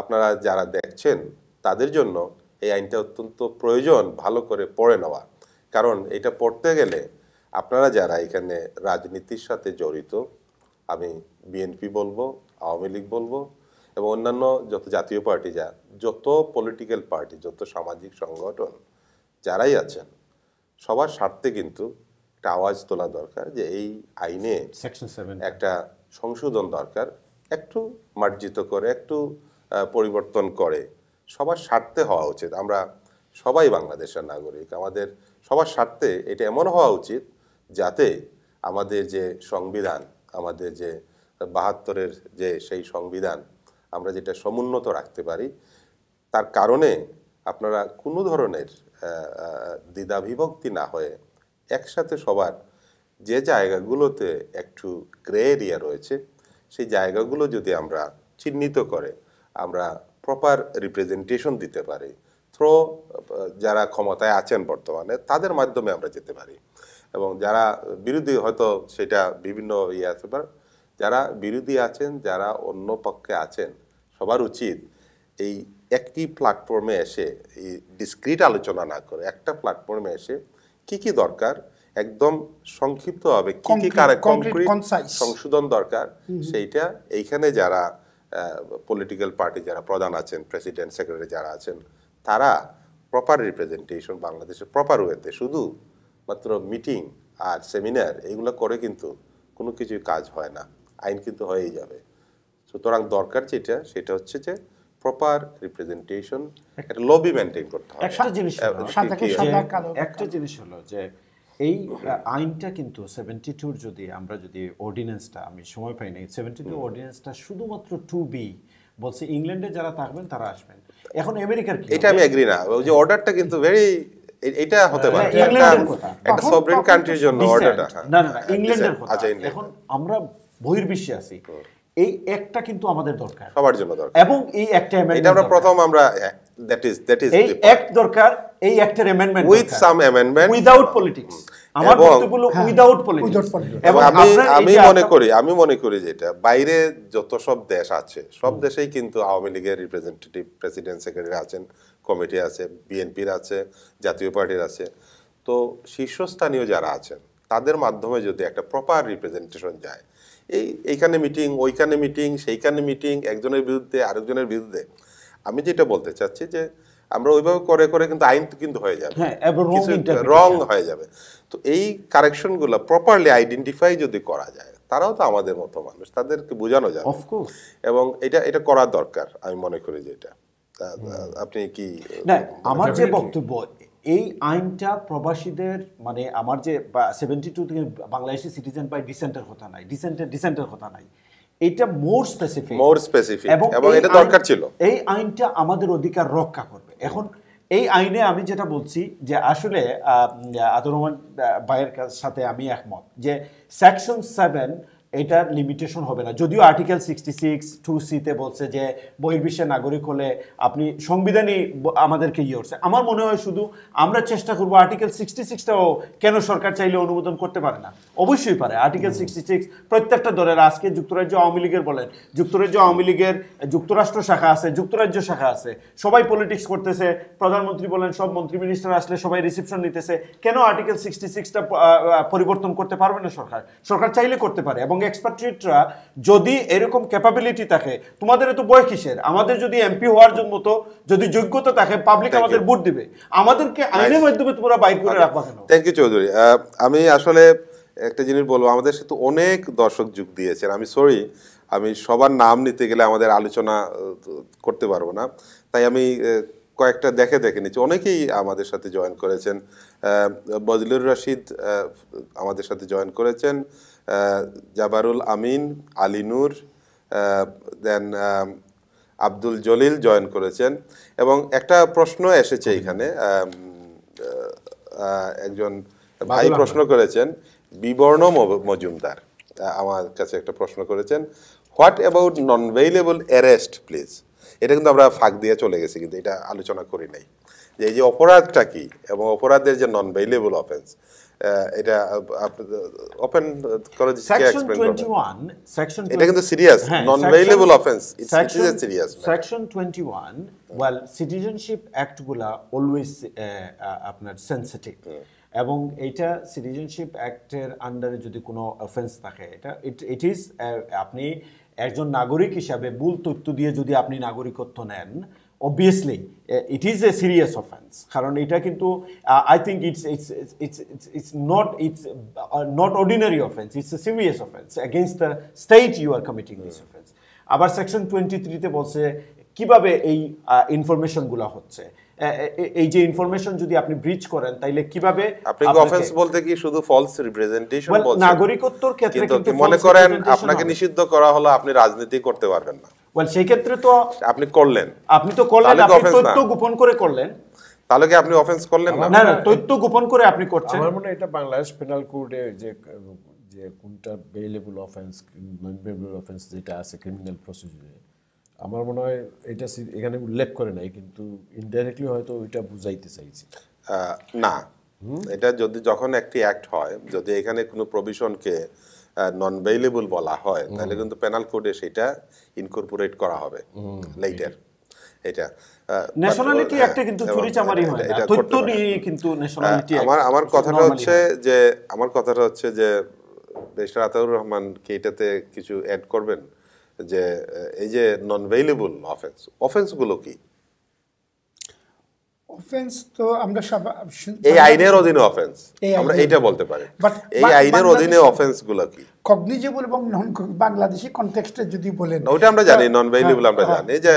Speaker 1: আপনারা যারা দেখছেন, তাদের জন্য এই আইনটা অত্যন্ত প্রয়োজন, ভালো করে পড়ে নেওয়া। কারণ এটা পড়তে গেলে আপনারা যারা এখানে রাজনীতির সাথে জড়িত, আমি বিএনপি বলব, আওয়ামী লীগ বলব এবং অন্যান্য যত জাতীয় পার্টি যা যত পলিটিক্যাল পার্টি যত সামাজিক সংগঠন যারাই আছেন সবার স্বার্থে কিন্তু একটা আওয়াজ তোলা দরকার যে এই আইনে একটা সংশোধন দরকার একটু মার্জিত করে একটু পরিবর্তন করে। সবার স্বার্থে হওয়া উচিত। আমরা সবাই বাংলাদেশের নাগরিক। আমাদের সবার স্বার্থে এটা এমন হওয়া উচিত যাতে আমাদের যে সংবিধান আমাদের যে বাহাত্তরের যে সেই সংবিধান আমরা যেটা সমুন্নত রাখতে পারি, তার কারণে আপনারা কোনো ধরনের দ্বিধাবিভক্তি না হয়ে একসাথে সবার যে জায়গাগুলোতে একটু গ্রে এরিয়া রয়েছে, সেই জায়গাগুলো যদি আমরা চিহ্নিত করে, আমরা প্রপার রিপ্রেজেন্টেশন দিতে পারি, থ্রো যারা ক্ষমতায় আছেন বর্তমানে, তাদের মাধ্যমে আমরা যেতে পারি। এবং যারা বিরোধী, হয়তো সেটা বিভিন্ন ইয়ে আছে যারা বিরোধী আছেন, যারা অন্য পক্ষে আছেন সবার উচিত এই একটি প্ল্যাটফর্মে এসে এই ডিসক্রিট আলোচনা না করে একটা প্ল্যাটফর্মে এসে কি কি দরকার একদম সংক্ষিপ্তভাবে কি কি
Speaker 2: concrete, concrete
Speaker 1: সংশোধন দরকার সেইটা এইখানে যারা পলিটিক্যাল পার্টি যারা প্রধান আছেন প্রেসিডেন্ট সেক্রেটারি যারা আছেন তারা প্রপার রিপ্রেজেন্টেশন বাংলাদেশের প্রপার ওয়েতে শুধু মাত্র মিটিং আর সেমিনার এগুলো করে কিন্তু কোনো কিছুই কাজ হয় না আইন কিন্তু হয়েই যাবে। সুতরাং দরকার যেটা সেটা হচ্ছে যে প্রপার রিপ্রেজেন্টেশন একটা লবি মেনটেন করতে হবে।
Speaker 4: একটা জিনিস একটা জিনিস হলো যে এই আইনটা কিন্তু সেভেন্টি টুর যদি আমরা যদি অর্ডিন্যান্সটা আমি সময় পাই নাই সেভেন্টি টু অর্ডিন্যান্সটা শুধুমাত্র টু বি বলছে ইংল্যান্ডে যারা থাকবেন তারা আসবেন। এখন আমেরিকার কি
Speaker 1: এটা আমি এগ্রি না। ওই যে অর্ডারটা কিন্তু ভেরি এটা হতে পারে।
Speaker 4: না,
Speaker 1: একটা
Speaker 4: ইংল্যান্ডের কথা।
Speaker 1: সবরিন কান্ট্রির জন্য। অর্ডারটা
Speaker 4: না না না ইংল্যান্ডের কথা।
Speaker 1: আচ্ছা
Speaker 4: এখন আমরা বহির্বিশ্বে আছি। এই একটা কিন্তু আমাদের দরকার।
Speaker 1: সবার জন্য দরকার।
Speaker 4: এবং এই একটা
Speaker 1: এটা আমরা প্রথম আমরা দ্যাট ইজ দ্যাট ইজ
Speaker 4: এই অ্যাক্ট দরকার এই অ্যাক্টের amendment
Speaker 1: with some amendment
Speaker 4: without politics আমার
Speaker 1: এবং-
Speaker 4: বক্তব্য হলো উইদাউট পলিটিক্স
Speaker 1: এবং আমি আমি মনে করি আমি মনে করি যেটা বাইরে যত সব দেশ আছে সব দেশেই কিন্তু আওয়ামী লীগের রিপ্রেজেন্টেটিভ প্রেসিডেন্ট সেক্রেটারি আছেন কমিটি আছে বিএনপির আছে জাতীয় পার্টির আছে। তো শীর্ষস্থানীয় যারা আছেন তাদের মাধ্যমে যদি একটা প্রপার রিপ্রেজেন্টেশন যায়। এই এইখানে মিটিং ওইখানে মিটিং সেইখানে মিটিং একজনের বিরুদ্ধে আরেকজনের বিরুদ্ধে। আমি যেটা বলতে চাচ্ছি যে আমরা ওইভাবে করে করে কিন্তু আইন কিন্তু হয়ে যাবে।
Speaker 4: হ্যাঁ।
Speaker 1: রং হয়ে যাবে। তো এই কারেকশনগুলো প্রপারলি আইডেন্টিফাই যদি করা যায় তারাও তো আমাদের মতো মানুষ তাদেরকে বোঝানো যাবে। এবং এটা এটা করা দরকার আমি মনে করি যে এটা। আপনি কি
Speaker 4: না আমার যে বক্তব্য এই আইনটা প্রবাসীদের মানে আমার যে সেভেন্টি টু থেকে বাংলাদেশি সিটিজেন বাই ডিসেন্টের কথা নাই ডিসেন্টের ডিসেন্টের কথা নাই। এটা মোর স্পেসিফিক
Speaker 1: More specific, এবং এটা দরকার ছিল।
Speaker 4: এই আইনটা আমাদের অধিকার রক্ষা করবে। এখন এই আইনে আমি যেটা বলছি যে আসলে আহ, আতর রহমান ভাইয়ের সাথে আমি একমত যে সেকশন সেভেন এটার লিমিটেশন হবে না। যদিও আর্টিকেল সিক্সটি সিক্স টু সিতে বলছে যে বহির্বিশ্বের নাগরিক হলে আপনি সংবিধানই আমাদেরকে ইয়ে করছে। আমার মনে হয় শুধু আমরা চেষ্টা করব আর্টিকেল সিক্সটি সিক্সটাও কেন সরকার চাইলে অনুমোদন করতে পারে না? অবশ্যই পারে। আর্টিকেল সিক্সটি সিক্স প্রত্যেকটা দলের আজকে যুক্তরাজ্য আওয়ামী লীগের বলেন যুক্তরাজ্য আওয়ামী লীগের যুক্তরাষ্ট্র শাখা আছে যুক্তরাজ্য শাখা আছে। সবাই পলিটিক্স করতেছে প্রধানমন্ত্রী বলেন সব মন্ত্রী মিনিস্টার আসলে সবাই রিসেপশন নিতেছে। কেন আর্টিকেল সিক্সটি সিক্সটা পরিবর্তন করতে পারবে না সরকার? সরকার চাইলে করতে পারে এবং এক্সপার্ট্রিটরা যদি এরকম ক্যাপাবিলিটি থাকে তোমাদের এত বয় কিসের? আমাদের যদি এমপি হওয়ার জন্য মতো যদি যোগ্যতা থাকে পাবলিক আমাদের ভোট দিবে। আমাদেরকে আইনের মাধ্যমে তোমরা বাইর করে রাখবা কেন?
Speaker 1: থ্যাংক ইউ চৌধুরী আমি আসলে একটা জিনিস বলব আমাদের সাথে অনেক দর্শক যুগ দিয়েছেন। আমি সরি আমি সবার নাম নিতে গেলে আমাদের আলোচনা করতে পারব না। তাই আমি কয়েকটা দেখে দেখে নিচ্ছি। অনেকেই আমাদের সাথে জয়েন করেছেন। বজলুর রশিদ আমাদের সাথে জয়েন করেছেন। জাবারুল আমিন আলিনুর দেন আব্দুল জলিল জয়েন করেছেন। এবং একটা প্রশ্ন এসেছে এখানে একজন ভাই প্রশ্ন করেছেন বিবর্ণ ম- মজুমদার। আমার কাছে একটা প্রশ্ন করেছেন what about non bailable arrest please? এটা কিন্তু আমরা ফাঁক দিয়ে চলে গেছি কিন্তু এটা আলোচনা করি নাই। যে এই যে অপরাধটা কি? এবং অপরাধের যে নন ভেইলেবল অফেন্স এটা ওপেন করে
Speaker 4: সেকশন
Speaker 1: এক্সপ্লেন
Speaker 4: টোয়েন্টি
Speaker 1: করবেন
Speaker 4: ওয়ান সেকশন
Speaker 1: এটা কিন্তু offence. It's- it is a serious matter.
Speaker 4: Section twenty one well citizenship অ্যাক্টগুলা always আপনার সেন্সিটিভ এবং এইটা সিটিজেনশিপ অ্যাক্টের আন্ডারে যদি কোনো অফেন্স থাকে এটা ইট ইজ আপনি একজন নাগরিক হিসাবে ভুল তথ্য দিয়ে যদি আপনি নাগরিকত্ব নেন obviously it is a serious offence কারণ এটা কিন্তু I think it's it's it's it's not it's not ordinary offence it's a serious offence against the state you are committing this offence আবার সেকশন টোয়েন্টি থ্রিতে বলছে, কীভাবে এই ইনফরমেশনগুলো হচ্ছে এ- এ- এই যে ইনফরমেশন যদি আপনি ব্রিচ করেন তাইলে কীভাবে
Speaker 1: আপনি অফেন্স বলতে কি শুধু ফলস রিপ্রেজেন্টেশন বলছেন?
Speaker 4: নাগরিকত্বর ক্ষেত্রে
Speaker 1: কিন্তু মনে করেন আপনাকে নিষিদ্ধ করা হলো আপনি রাজনীতি করতে পারবেন না।
Speaker 4: ওয়েল সেই ক্ষেত্রে তো
Speaker 1: আপনি করলেন।
Speaker 4: আপনি তো করলেন আপনি তথ্য গোপন করে করলেন।
Speaker 1: তাহলে কি আপনি অফেন্স করলেন না?
Speaker 4: না না তথ্য গোপন করে আপনি করছেন।
Speaker 3: আমার মনে হয় এটা বাংলাদেশ পেনাল কোডে যে যে কোনটা bailable offence non bailable offence যেটা আছে ক্রিমিনাল প্রসিডিউরে আমার মনে হয় এটা এখানে উল্লেখ করে নাই কিন্তু ইনডাইরেক্টলি হয়তো ওইটা বুঝাইতে চাইছি।
Speaker 1: আহ, না। এটা যদি যখন একটি অ্যাক্ট হয় যদি এখানে কোনো প্রভিশনকে নন ভেইলেবল বলা হয় তাহলে কিন্তু পেনাল কোডে সেটা ইনকর্পোরেট করা হবে লেটার এটা
Speaker 4: ন্যাশনালিটি একটা কিন্তু
Speaker 1: এবং
Speaker 4: চুরি চামারি হয় না।
Speaker 1: এটা
Speaker 4: তথ্য নিয়ে কিন্তু ন্যাশনালিটি
Speaker 1: আমার আমার কথাটা হচ্ছে যে আমার কথাটা হচ্ছে যে বেশার আতাউর রহমান কি এটাতে কিছু অ্যাড করবেন? যে এই যে নন ভেইলেবল অফেন্স অফেন্সগুলো কি?
Speaker 2: অফেন্স তো আমরা সব
Speaker 1: এই আইনের অধীনে অফেন্স আমরা এইটা বলতে পারি। এই আইনের অধীনে অফেন্সগুলো অফেন্সগুলো কি?
Speaker 2: কগনিজেবল এবং নন বাংলাদেশি কন্টেক্সটে যদি বলেন
Speaker 1: ওটা আমরা জানি নন ভেইলেবল
Speaker 2: হ্যাঁ,
Speaker 1: আমরা
Speaker 2: হ্যাঁ।
Speaker 1: জানি যে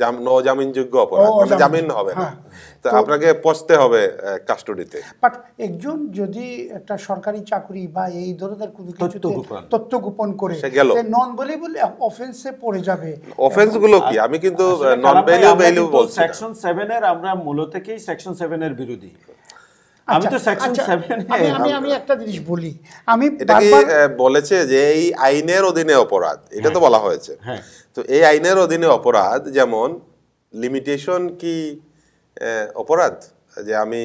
Speaker 1: জাম- নজামিনযোগ্য অপরাধ
Speaker 2: ও,
Speaker 1: মানে জামিন হবে না
Speaker 2: হ্যাঁ।
Speaker 1: তো আপনাকে পচতে হবে কাস্টডিতে
Speaker 2: বাট একজন যদি একটা সরকারি চাকরি বা এই ধরনের কোনো
Speaker 4: গোপন।
Speaker 2: তথ্য গোপন করে
Speaker 1: সে গেল।
Speaker 2: নন বলেবল অফেন্সে পড়ে যাবে
Speaker 1: অফেন্সগুলো কি আমি কিন্তু নন ভেইলেবল ভেইলেবল বলছি না।
Speaker 4: সেকশন সেভেনের আমরা মূলত থেকেই সেকশন সেভেনের বিরোধী আমি তো
Speaker 2: আচ্ছা,
Speaker 4: সেকশন
Speaker 2: আচ্ছা,
Speaker 4: সেভেন
Speaker 2: আমি আমি আমি একটা জিনিস বলি। আমি
Speaker 1: এটা
Speaker 2: বারবার
Speaker 1: বলেছে যে এই আইনের অধীনে অপরাধ এটা তো বলা হয়েছে।
Speaker 4: হ্যাঁ।
Speaker 1: তো এই আইনের অধীনে অপরাধ যেমন লিমিটেশন কি আহ, অপরাধ? যে আমি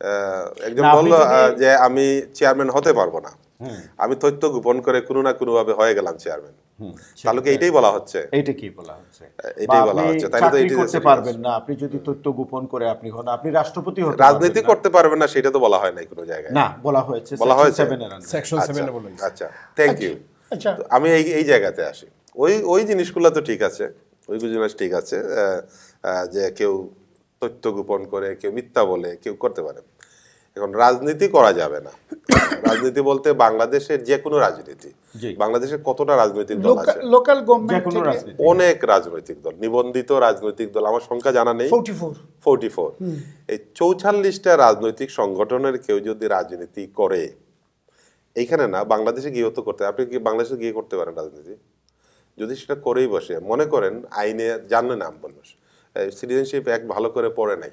Speaker 1: আহ, একজন বলল যে আমি চেয়ারম্যান হতে পারব না। আমি তথ্য গোপন করে কোনো না কোনো ভাবে হয়ে গেলাম চেয়ারম্যান তাহলে কি এইটাই বলা হচ্ছে?
Speaker 4: এইটা কি বলা হচ্ছে?
Speaker 1: এটাই বলা হচ্ছে, তাইলে তো এটাই
Speaker 4: করতে পারবেন না আপনি যদি তথ্য গোপন করে আপনি হন আপনি রাষ্ট্রপতি হতে
Speaker 1: রাজনীতি করতে পারবেন না সেটা তো বলা হয় নাই কোনো জায়গায়।
Speaker 4: না বলা হয়েছে
Speaker 1: বলা হয়েছে?
Speaker 3: সেকশন
Speaker 1: আচ্ছা,
Speaker 3: সেভেনে বলে গেছে।
Speaker 1: আচ্ছা থ্যাংক ইউ
Speaker 2: আচ্ছা।
Speaker 1: আমি এই এই জায়গাতে আসি। ওই ওই জিনিসগুলো তো ঠিক আছে ওই জিনিস ঠিক আছে যে কেউ তথ্য গোপন করে কেউ মিথ্যা বলে কেউ করতে পারে। এখন রাজনীতি করা যাবে না। রাজনীতি বলতে বাংলাদেশের যে কোনো রাজনীতি বাংলাদেশের কতটা রাজনৈতিক দল আছে?
Speaker 2: লোকাল গভর্নমেন্ট
Speaker 1: অনেক রাজনৈতিক দল নিবন্ধিত রাজনৈতিক দল আমার সংখ্যা জানা নেই।
Speaker 2: ফোর্টি ফোর
Speaker 1: ফোরটি ফোর এই চৌচল্লিশটা রাজনৈতিক সংগঠনের কেউ যদি রাজনীতি করে এইখানে না বাংলাদেশে গিয়েও তো করতে আপনি কি বাংলাদেশে গিয়ে করতে পারেন রাজনীতি? যদি সেটা করেই বসে মনে করেন আইনে জানে না মানুষ সিটিজেনশিপ এক ভালো করে পড়ে নাই।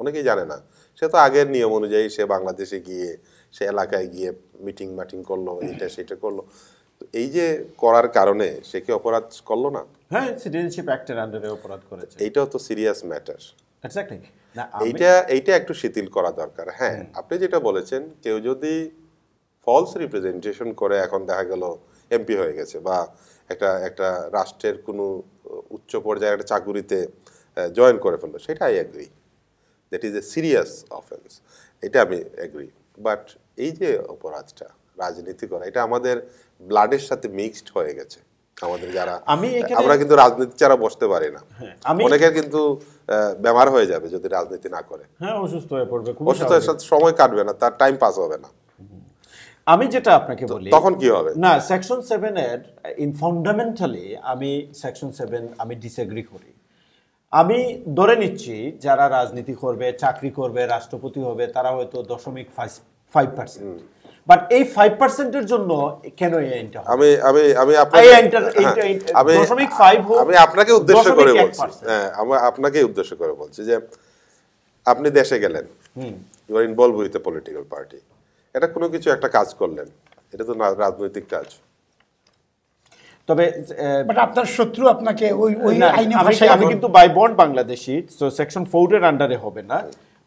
Speaker 1: অনেকেই জানে না। সে তো আগের নিয়ম অনুযায়ী সে বাংলাদেশে গিয়ে সে এলাকায় গিয়ে মিটিং মাটিং করল এইটা সেটা করল। তো এই যে করার কারণে সে কি অপরাধ করল না?
Speaker 4: হ্যাঁ সিটিজেনশিপ অ্যাক্টের আন্ডারে অপরাধ করেছে।
Speaker 1: এইটাও তো সিরিয়াস ম্যাটার
Speaker 4: এক্স্যাক্টলি
Speaker 1: এইটা এইটা একটু শিথিল করা দরকার। হ্যাঁ আপনি যেটা বলেছেন কেউ যদি ফলস রিপ্রেজেন্টেশন করে এখন দেখা গেল এমপি হয়ে গেছে বা একটা একটা রাষ্ট্রের কোনো উচ্চ পর্যায়ের একটা চাকুরিতে জয়েন করে ফেলল সেটা I agree that is a serious offence এটা আমি অ্যাগ্রি বাট এই যে অপরাধটা রাজনীতি করা এটা আমাদের ব্লাডের সাথে মিক্সড হয়ে গেছে। আমাদের যারা
Speaker 4: আমি
Speaker 1: আমরা কিন্তু রাজনীতি ছাড়া বসতে পারি না। অনেকের কিন্তু বেমার হয়ে যাবে যদি রাজনীতি না করে।
Speaker 4: হ্যাঁ অসুস্থ হয়ে পড়বে
Speaker 1: অসুস্থের
Speaker 4: স্বাভাবিক।
Speaker 1: সাথে সময় কাটবে না তার টাইম পাস হবে না।
Speaker 4: আমি যেটা আপনাকে বলি
Speaker 1: তখন কি হবে?
Speaker 4: না সেকশন সেভেনের ইন ফান্ডামেন্টালি আমি সেকশন সেভেন আমি ডিসএগ্রি করি। আমি ধরে নিচ্ছি যারা রাজনীতি করবে চাকরি করবে রাষ্ট্রপতি হবে তারা হয়তো দশমিক ফাইভ পার্সেন্ট বাট এই ফাইভ পার্সেন্টের জন্য কেন এই আইনটা
Speaker 1: আমি আমি আমি হ্যাঁ, আমি
Speaker 4: দশমিক হোক,
Speaker 1: আমি আপনাকে উদ্দেশ্য করে বলছি। হ্যাঁ আমি আপনাকে উদ্দেশ্য করে বলছি যে আপনি দেশে গেলেন। You are involve with a political party এটা কোনো কিছু একটা কাজ করলেন। এটা তো রাজনৈতিক কাজ।
Speaker 4: তবে
Speaker 2: বাট আপনার শত্রু আপনাকে ওই ওই
Speaker 4: না, আমি কিন্তু বাই বন্ড বাংলাদেশি তো সেকশন ফোরের আন্ডারে হবে না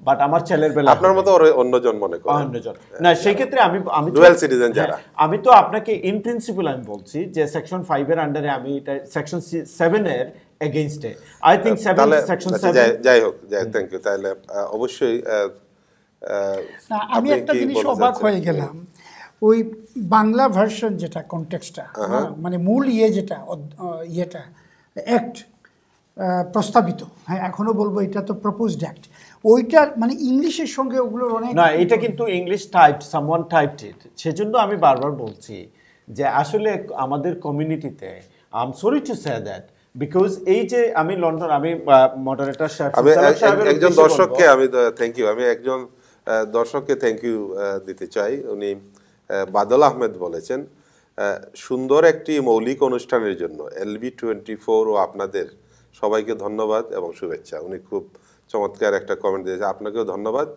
Speaker 4: বাট আমার ছেলের বেলা
Speaker 1: আপনার মতো অন্যজন মনে করেন
Speaker 4: অন্যজন না সেই ক্ষেত্রে আমি আমি তো-
Speaker 1: Dual citizen যারা।
Speaker 4: হ্যাঁ, আমি তো আপনাকে ইন প্রিন্সিপাল আমি বলছি যে সেকশন ফাইভ এর আন্ডারে আমি এটা সেকশন সেভেন এর এগেইনস্টে আই থিঙ্ক সেভেন সেকশন
Speaker 1: আচ্ছা,
Speaker 4: সেভেন
Speaker 1: যাই- যাই হোক যাই থ্যাংক ইউ তাহলে অবশ্যই
Speaker 2: আমি একটা জিনিস অবাক হয়ে গেলাম ওই বাংলা ভার্সন যেটা কনটেক্সটটা মানে মূল ইয়ে যেটা ইয়েটা অ্যাক্ট প্রস্তাবিত হ্যাঁ এখনও বলব এটা তো প্রপোজড অ্যাক্ট ওইটার মানে ইংলিশের সঙ্গে ওগুলোর অনেক
Speaker 4: না এটা কিন্তু English type someone typed it সেজন্য আমি বারবার বলছি যে আসলে আমাদের কমিউনিটিতে I am sorry to say that because এই যে আমি লন্ডন আমি মডারেটর সাহেব
Speaker 1: আমি একজন দর্শককে। আমি থ্যাংক ইউ আমি একজন দর্শককে থ্যাংক ইউ দিতে চাই উনি বাদল আহমেদ বলেছেন সুন্দর একটি মৌলিক অনুষ্ঠানের জন্য এলবি টোয়েন্টি ফোর ও আপনাদের সবাইকে ধন্যবাদ এবং শুভেচ্ছা। উনি খুব চমৎকার একটা কমেন্ট দিয়েছে আপনাকেও ধন্যবাদ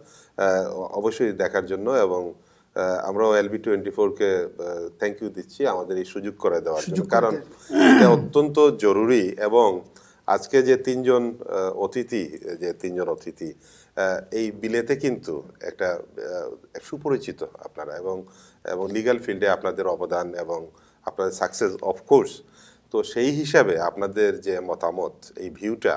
Speaker 1: অবশ্যই দেখার জন্য এবং আমরাও এলবি টোয়েন্টি ফোরকে থ্যাংক ইউ দিচ্ছি আমাদের এই সুযোগ করে দেওয়ার জন্য। কারণ এটা অত্যন্ত জরুরি এবং আজকে যে তিনজন অতিথি যে তিনজন অতিথি এই বিলেতে কিন্তু একটা সুপরিচিত আপনারা এবং এবং লিগ্যাল ফিল্ডে আপনাদের অবদান এবং আপনাদের সাকসেস অফকোর্স তো সেই হিসাবে আপনাদের যে মতামত এই ভিউটা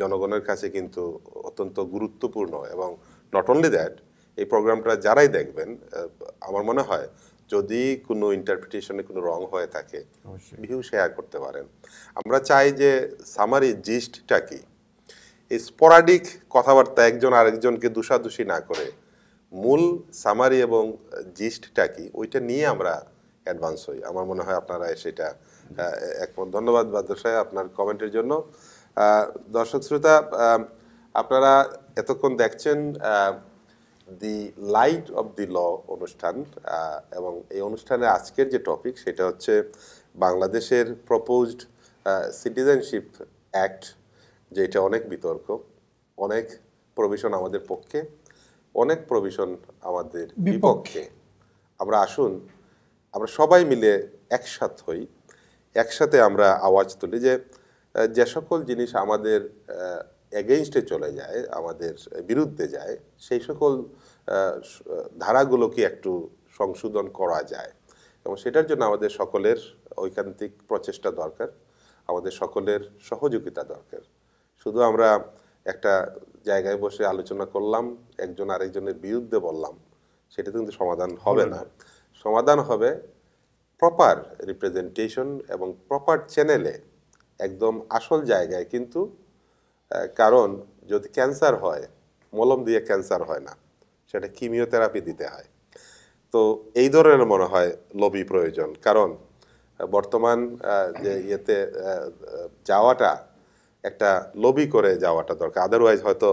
Speaker 1: জনগণের কাছে কিন্তু অত্যন্ত গুরুত্বপূর্ণ এবং নট অনলি দ্যাট এই প্রোগ্রামটা যারাই দেখবেন আমার মনে হয় যদি কোনো ইন্টারপ্রিটেশনে কোনো রং হয়ে থাকে ভিউ শেয়ার করতে পারেন। আমরা চাই যে সামারি জিস্টটা কি? এই স্পোরাডিক কথাবার্তা একজন আরেকজনকে দোষাদোষি না করে মূল সামারি এবং জিস্টটা কি, ওইটা নিয়ে আমরা অ্যাডভান্স হই। আমার মনে হয় আপনারা সেটা একমত। ধন্যবাদ বাদর সাহেব আপনার কমেন্টের জন্য। দর্শক শ্রোতা আপনারা এতক্ষণ দেখছেন দি লাইট অফ দি ল অনুষ্ঠান এবং এই অনুষ্ঠানে আজকের যে টপিক সেটা হচ্ছে বাংলাদেশের প্রপোজড সিটিজেনশিপ অ্যাক্ট যেটা অনেক বিতর্ক, অনেক প্রভিশন আমাদের পক্ষে। অনেক প্রভিশন আমাদের বিপক্ষে। আমরা আসুন আমরা সবাই মিলে একসাথ হই। একসাথে আমরা আওয়াজ তুলি যে যে সকল জিনিস আমাদের এগেইনস্টে চলে যায় আমাদের বিরুদ্ধে যায় সেই সকল ধারাগুলোকে একটু সংশোধন করা যায়। এবং সেটার জন্য আমাদের সকলের ঐকান্তিক প্রচেষ্টা দরকার আমাদের সকলের সহযোগিতা দরকার। শুধু আমরা একটা জায়গায় বসে আলোচনা করলাম একজন আরেকজনের বিরুদ্ধে বললাম সেটা কিন্তু সমাধান হবে না। সমাধান হবে প্রপার রিপ্রেজেন্টেশন এবং প্রপার চ্যানেলে একদম আসল জায়গায়। কিন্তু কারণ যদি ক্যান্সার হয় মলম দিয়ে ক্যান্সার হয় না সেটা কিমিওথেরাপি দিতে হয়। তো এই ধরনের মনে হয় লবি প্রয়োজন। কারণ বর্তমান যে ইয়েতে যাওয়াটা একটা লবি করে যাওয়াটা দরকার। আদারওয়াইজ হয়তো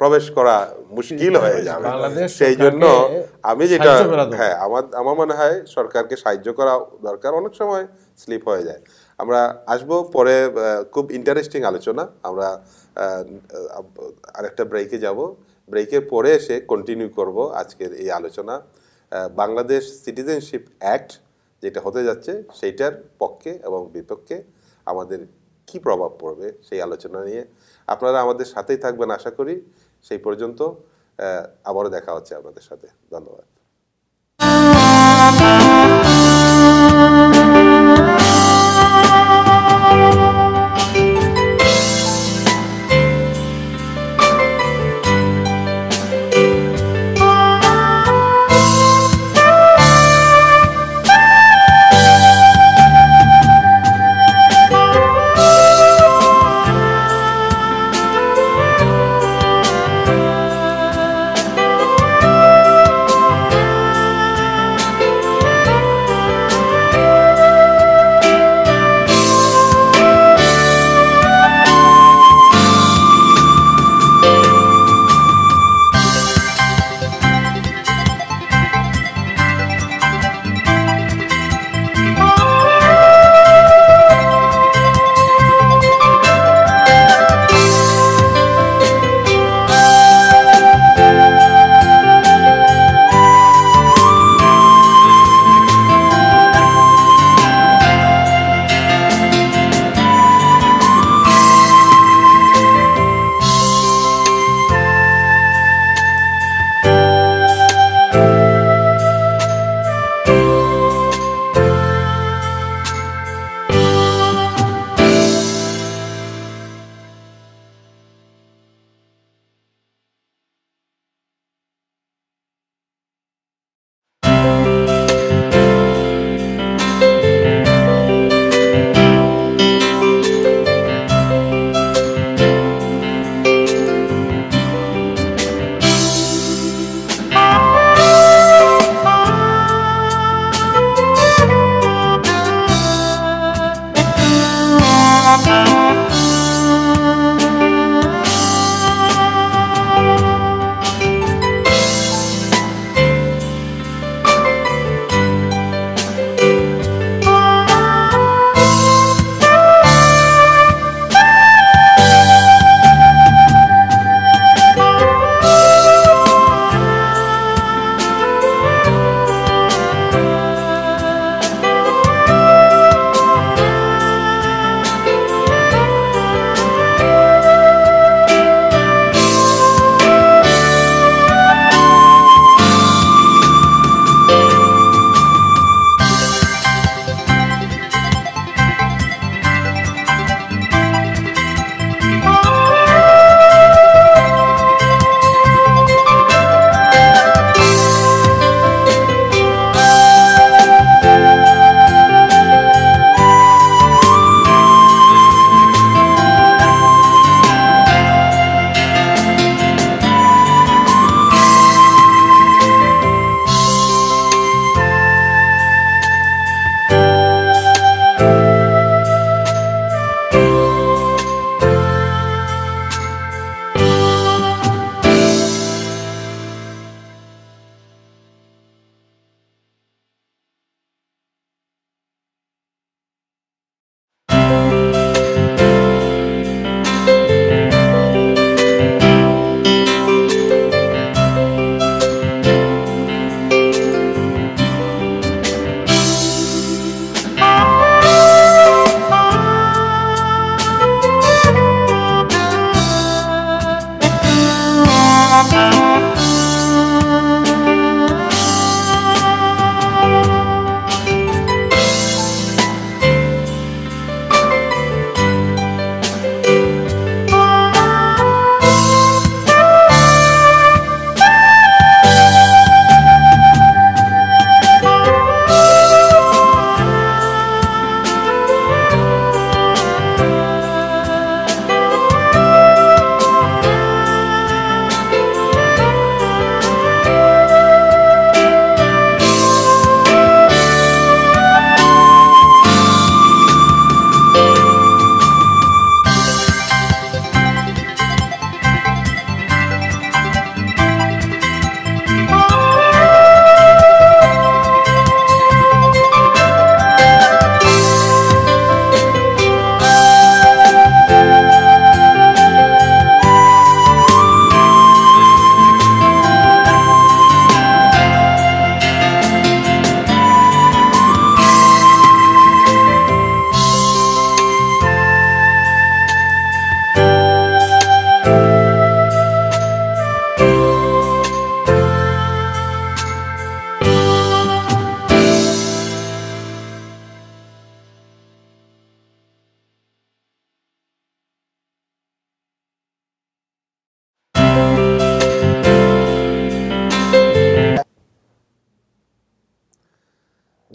Speaker 1: প্রবেশ করা মুশকিল হয়ে যাবে। সেই জন্য আমি যেটা। হ্যাঁ আমার আমার মনে হয় সরকারকে সাহায্য করা দরকার। অনেক সময় স্লিপ হয়ে যায়। আমরা আসব পরে খুব ইন্টারেস্টিং আলোচনা। আমরা আরেকটা ব্রেকে যাব। ব্রেকের পরে এসে কন্টিনিউ করব আজকের এই আলোচনা। বাংলাদেশ সিটিজেনশিপ অ্যাক্ট যেটা হতে যাচ্ছে সেইটার পক্ষে এবং বিপক্ষে আমাদের কি প্রভাব পড়বে সেই আলোচনা নিয়ে আপনারা আমাদের সাথেই থাকবেন, আশা করি। সেই পর্যন্ত আবারও দেখা হচ্ছে আপনাদের সাথে। ধন্যবাদ।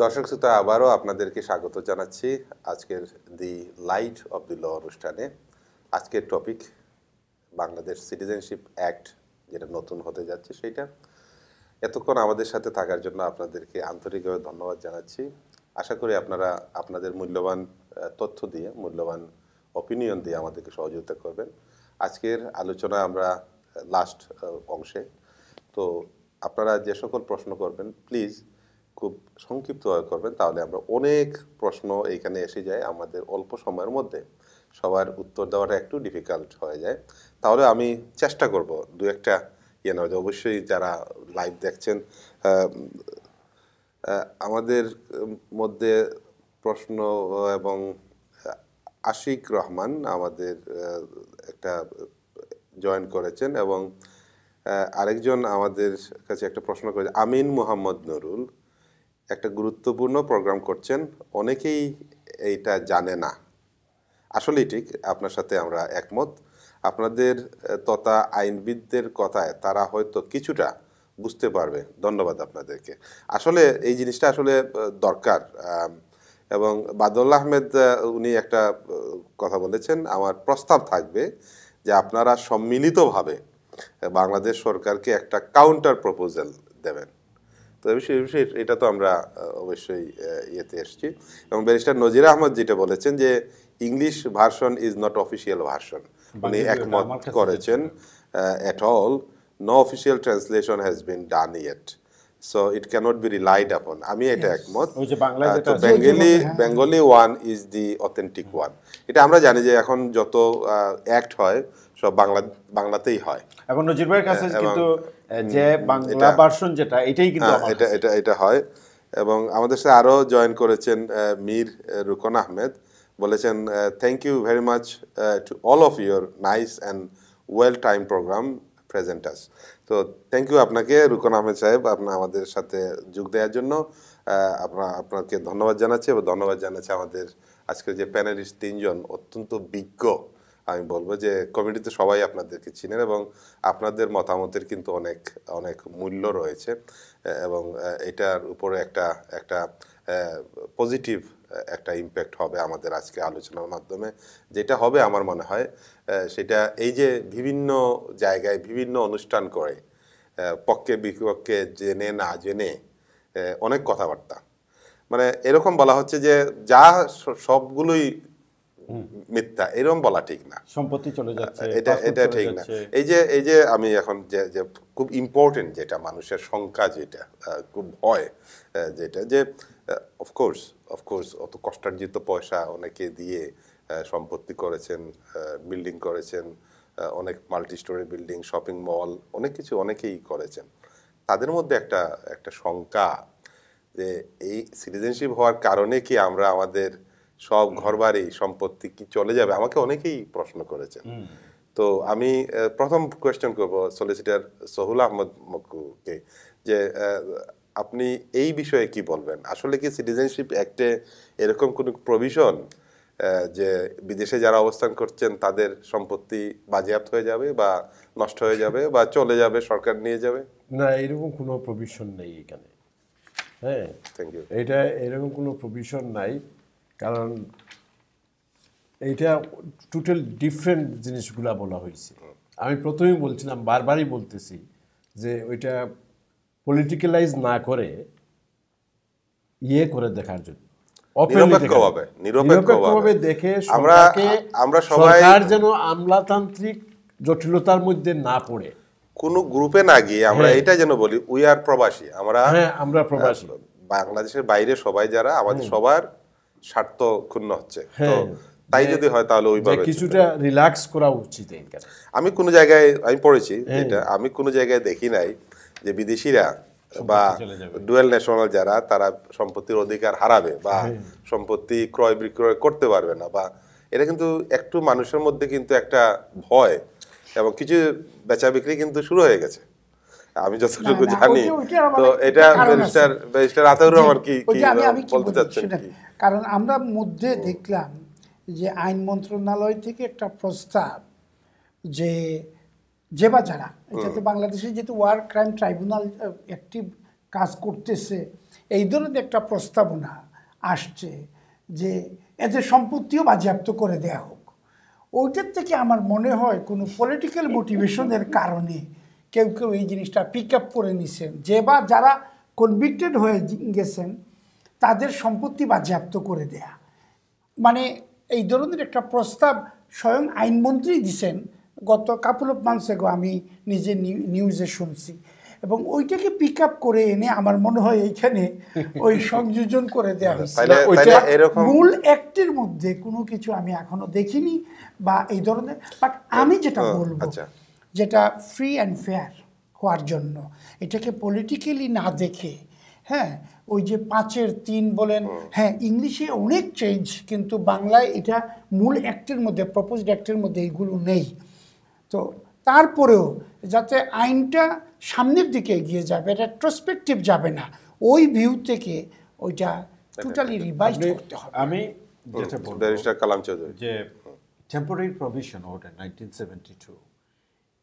Speaker 1: দর্শক শ্রোতা, আবারও আপনাদেরকে স্বাগত জানাচ্ছি আজকের দি লাইট অফ দি ল অনুষ্ঠানে। আজকের টপিক বাংলাদেশ সিটিজেনশিপ অ্যাক্ট যেটা নতুন হতে যাচ্ছে সেটা এতক্ষণ আমাদের সাথে থাকার জন্য আপনাদেরকে আন্তরিকভাবে ধন্যবাদ জানাচ্ছি। আশা করি আপনারা আপনাদের মূল্যবান তথ্য দিয়ে, মূল্যবান অপিনিয়ন দিয়ে আমাদেরকে সহযোগিতা করবেন। আজকের আলোচনা আমরা লাস্ট অংশে। তো আপনারা যে সকল প্রশ্ন করবেন প্লিজ খুব সংক্ষিপ্তভাবে করবেন, তাহলে আমরা অনেক প্রশ্ন এইখানে এসে যায় আমাদের অল্প সময়ের মধ্যে। সবার উত্তর দেওয়াটা একটু ডিফিকাল্ট হয়ে যায়। তাহলে আমি চেষ্টা করব দু একটা ইয়ে নয় অবশ্যই যারা লাইভ দেখছেন আমাদের মধ্যে প্রশ্ন এবং আশিক রহমান আমাদের একটা জয়েন করেছেন এবং আরেকজন আমাদের কাছে একটা প্রশ্ন করেছে, আমিন মোহাম্মদ নুরুল। একটা গুরুত্বপূর্ণ প্রোগ্রাম করছেন, অনেকেই এইটা জানে না। আসলেই ঠিক, আপনার সাথে আমরা একমত। আপনাদের তথা আইনবিদদের কথায় তারা হয়তো কিছুটা বুঝতে পারবে। ধন্যবাদ আপনাদেরকে। আসলে এই জিনিসটা আসলে দরকার। এবং বাদুল্লাহ আহমেদ উনি একটা কথা বলেছেন, আমার প্রস্তাব থাকবে যে আপনারা সম্মিলিতভাবে বাংলাদেশ সরকারকে একটা কাউন্টার প্রপোজাল দেবেন। তো এই বিষয়ে বিষয়ে এটা তো আমরা অবশ্যই ইয়েতে এসেছি। এবং ব্যারিস্টার নজির আহমদ যেটা বলেছেন যে English version is not official version. উনি একমত করেছেন at all no official translation has been done yet so it cannot be relied upon আমি এটা একমত। তো Bengali Bengali one is the authentic one এটা আমরা জানি যে এখন যত অ্যাক্ট হয় সব বাংলা বাংলাতেই হয়।
Speaker 4: এখন নজির ভাইয়ের কাছে কিন্তু আহ, যে বাংলা ভার্সন যেটা এটাই কিন্তু
Speaker 1: হ্যাঁ, এটা এটা এটা হয়। এবং আমাদের সাথে আরও জয়েন করেছেন মীর রুকন আহমেদ। বলেছেন thank you very much to all of your nice and well time programme presenters তো থ্যাংক ইউ আপনাকে রুকন আহমেদ সাহেব আপনার আমাদের সাথে যোগ দেওয়ার জন্য। আপনার আপনাকে ধন্যবাদ জানাচ্ছি এবং ধন্যবাদ জানাচ্ছি আমাদের আজকের যে প্যানেলিস্ট তিনজন অত্যন্ত বিজ্ঞ আমি বলব যে কমিটিতে সবাই আপনাদেরকে চিনেন এবং আপনাদের মতামতের কিন্তু অনেক অনেক মূল্য রয়েছে এবং এটার উপরে একটা একটা পজিটিভ একটা ইম্প্যাক্ট হবে আমাদের আজকে আলোচনার মাধ্যমে। যেটা হবে আমার মনে হয় সেটা এই যে বিভিন্ন জায়গায় বিভিন্ন অনুষ্ঠান করে পক্ষে বিপক্ষে জেনে না জেনে অনেক কথাবার্তা। মানে এরকম বলা হচ্ছে যে যা সবগুলোই মিথ্যা এরকম বলা ঠিক না।
Speaker 4: সম্পত্তি চলে যাচ্ছে
Speaker 1: এটা এটা ঠিক না। এই যে এই যে আমি এখন যে যে খুব ইম্পর্টেন্ট যেটা মানুষের সংখ্যা যেটা খুব ভয় যেটা যে অফকোর্স অফকোর্স অত কষ্টার্জিত পয়সা অনেকে দিয়ে সম্পত্তি করেছেন বিল্ডিং করেছেন অনেক multi storey building shopping mall অনেক কিছু অনেকেই করেছেন। তাদের মধ্যে একটা একটা শঙ্কা যে এই সিটিজেনশিপ হওয়ার কারণে কি আমরা আমাদের সব ঘরবাড়ি সম্পত্তি কি চলে যাবে? আমাকে অনেকেই প্রশ্ন করেছেন। তো আমি প্রথম কোয়েশ্চেন করব সলিসিটার সহুল আহমদ মকুকে যে আপনি এই বিষয়ে কি বলবেন? আসলে কি সিটিজেনশিপ অ্যাক্টে এরকম কোনো প্রভিশন যে বিদেশে যারা অবস্থান করছেন তাদের সম্পত্তি বাজেয়াপ্ত হয়ে যাবে বা নষ্ট হয়ে যাবে বা চলে যাবে সরকার নিয়ে যাবে?
Speaker 3: না এরকম কোনো প্রভিশন নেই এখানে। হ্যাঁ।
Speaker 1: থ্যাংক ইউ
Speaker 3: এটা এরকম কোনো প্রভিশন নাই। কারণ এইটা টোটাল ডিফারেন্ট জিনিসগুলা বলা হয়েছে। আমি প্রথমেই বলছিলাম বারবারই বলতেছি যে ওইটা পলিটিক্যালাইজ না করে ইয়ে করে দেখার জন্য।
Speaker 1: নিরপেক্ষভাবে,
Speaker 3: দেখে
Speaker 1: আমরা- আমরা সবাই-
Speaker 3: যেন আমলাতান্ত্রিক জটিলতার মধ্যে না পড়ে।
Speaker 1: কোনো গ্রুপে না গিয়ে আমরা
Speaker 3: হ্যাঁ।
Speaker 1: এটা যেন বলি উই আর প্রবাসী। আমরা
Speaker 3: হ্যাঁ আমরা প্রবাসী।
Speaker 1: বাংলাদেশের বাইরে সবাই যারা আমাদের সবার স্বার্থ ক্ষুণ্ণ হচ্ছে তো
Speaker 3: হ্যাঁ।
Speaker 1: তাই যদি হয় তাহলে ওইভাবে
Speaker 3: কিছুটা রিল্যাক্স করা উচিত
Speaker 1: আমি কোনো জায়গায় আমি পড়েছি
Speaker 3: হ্যাঁ।
Speaker 1: এটা আমি কোনো জায়গায় দেখি নাই যে বিদেশিরা বা ডুয়েল ন্যাশনাল যারা তারা সম্পত্তির অধিকার হারাবে বা
Speaker 3: হ্যাঁ।
Speaker 1: সম্পত্তি ক্রয় বিক্রয় করতে পারবে না বা এটা কিন্তু একটু মানুষের মধ্যে কিন্তু একটা ভয় এবং কিছু বেচা বিক্রি কিন্তু শুরু হয়ে গেছে আমি যতটুকু জানি তো এটা ব্যারিস্টার ব্যারিস্টার আতাউর রহমান কি বলতে চাচ্ছেন
Speaker 2: কারণ আমরা মধ্যে দেখলাম যে আইন মন্ত্রণালয় থেকে একটা প্রস্তাব যে যে বা যারা এটাতে বাংলাদেশে যেহেতু ওয়ার ক্রাইম ট্রাইব্যুনাল একটি কাজ করতেছে এই ধরনের একটা প্রস্তাবনা আসছে যে এদের সম্পত্তিও বাজেয়াপ্ত করে দেয়া হোক। ওইটার থেকে আমার মনে হয় কোনো পলিটিক্যাল মোটিভেশনের কারণে কেউ কেউ এই জিনিসটা পিক আপ করে নিছেন। যে বা যারা কনভিক্টেড হয়ে গেছেন তাদের সম্পত্তি বাজেয়াপ্ত করে দেয়া। মানে এই ধরনের একটা প্রস্তাব স্বয়ং আইনমন্ত্রী দিছেন। গত কাপুল অফ মান্থস আমি নিজে নিউ- নিউজে শুনছি। এবং ওইটাকে পিক আপ করে এনে আমার মনে হয় এইখানে *laughs* ওই সংযোজন করে দেওয়া হয়েছে।
Speaker 3: ওইটা
Speaker 2: মূল অ্যাক্টের মধ্যে কোনো কিছু আমি এখনও দেখিনি বা এই ধরনের বাট আমি যেটা বলব
Speaker 1: আচ্ছা।
Speaker 2: যেটা ফ্রি অ্যান্ড ফেয়ার হওয়ার জন্য। এটাকে পলিটিক্যালি না দেখে হ্যাঁ ওই যে পাঁচের তিন বলেন হ্যাঁ ইংলিশে অনেক চেঞ্জ কিন্তু বাংলায় এটা মূল অ্যাক্টের মধ্যে প্রপোজড অ্যাক্টের মধ্যে এইগুলো নেই। তো তারপরেও যাতে আইনটা সামনের দিকে এগিয়ে যাবে এটা ট্রসপেক্টিভ যাবে না ওই ভিউ থেকে ওইটা টোটালি রিভাইজ করতে হবে।
Speaker 4: আমি যেটা বলব
Speaker 1: কালাম চৌধুরী।
Speaker 4: যে temporary provision order nineteen seventy two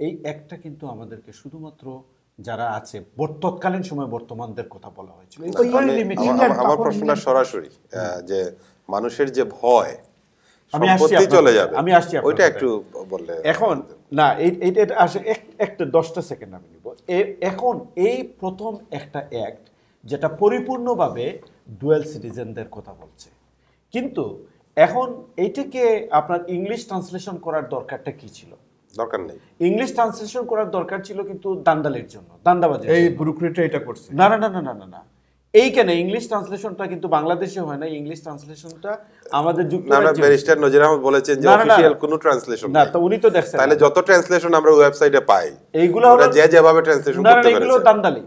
Speaker 4: এই একটা কিন্তু আমাদেরকে শুধুমাত্র যারা আছে তৎকালীন সময় বর্তমানদের কথা বলা হয়েছিল।
Speaker 2: ওই-
Speaker 4: limited.
Speaker 1: আমার- প্রশ্নটা সরাসরি যে মানুষের যে ভয়
Speaker 4: আমি আসছি
Speaker 1: চলে যাবে।
Speaker 4: আমি আসছি
Speaker 1: ওইটা একটু বললে
Speaker 4: এখন না এটা আসে একটা দশটা সেকেন্ড আমি নিব। এখন এই প্রথম একটা অ্যাক্ট যেটা পরিপূর্ণভাবে ডুয়েল সিটিজেনদের কথা বলছে। কিন্তু এখন এইটাকে আপনার ইংলিশ ট্রান্সলেশন করার দরকারটা কি ছিল?
Speaker 1: দরকার নেই।
Speaker 4: ইংলিশ ট্রান্সলেশন করার দরকার ছিল কিন্তু দান্দালির জন্য দান্দাবাজের
Speaker 3: এই। এটা করছে।
Speaker 4: না না না না না না এইখানে ইংলিশ ট্রান্সলেশনটা কিন্তু বাংলাদেশে হয় না ইংলিশ ট্রান্সলেশনটা আমাদের
Speaker 1: না না
Speaker 4: যুক্তরাজ্যে
Speaker 1: ব্যারিস্টার নজির আহমদ বলেছেন যে
Speaker 4: না, না, না,
Speaker 1: অফিসিয়াল
Speaker 4: না।
Speaker 1: কোনো ট্রান্সলেশন
Speaker 4: না তো উনি তো দেখছেন
Speaker 1: তাহলে যত ট্রান্সলেশন আমরা ওয়েবসাইটে পাই
Speaker 4: এইগুলো হলো
Speaker 1: যে যেভাবে ট্রান্সলেশন করতে
Speaker 4: না, এগুলো দান্দালি.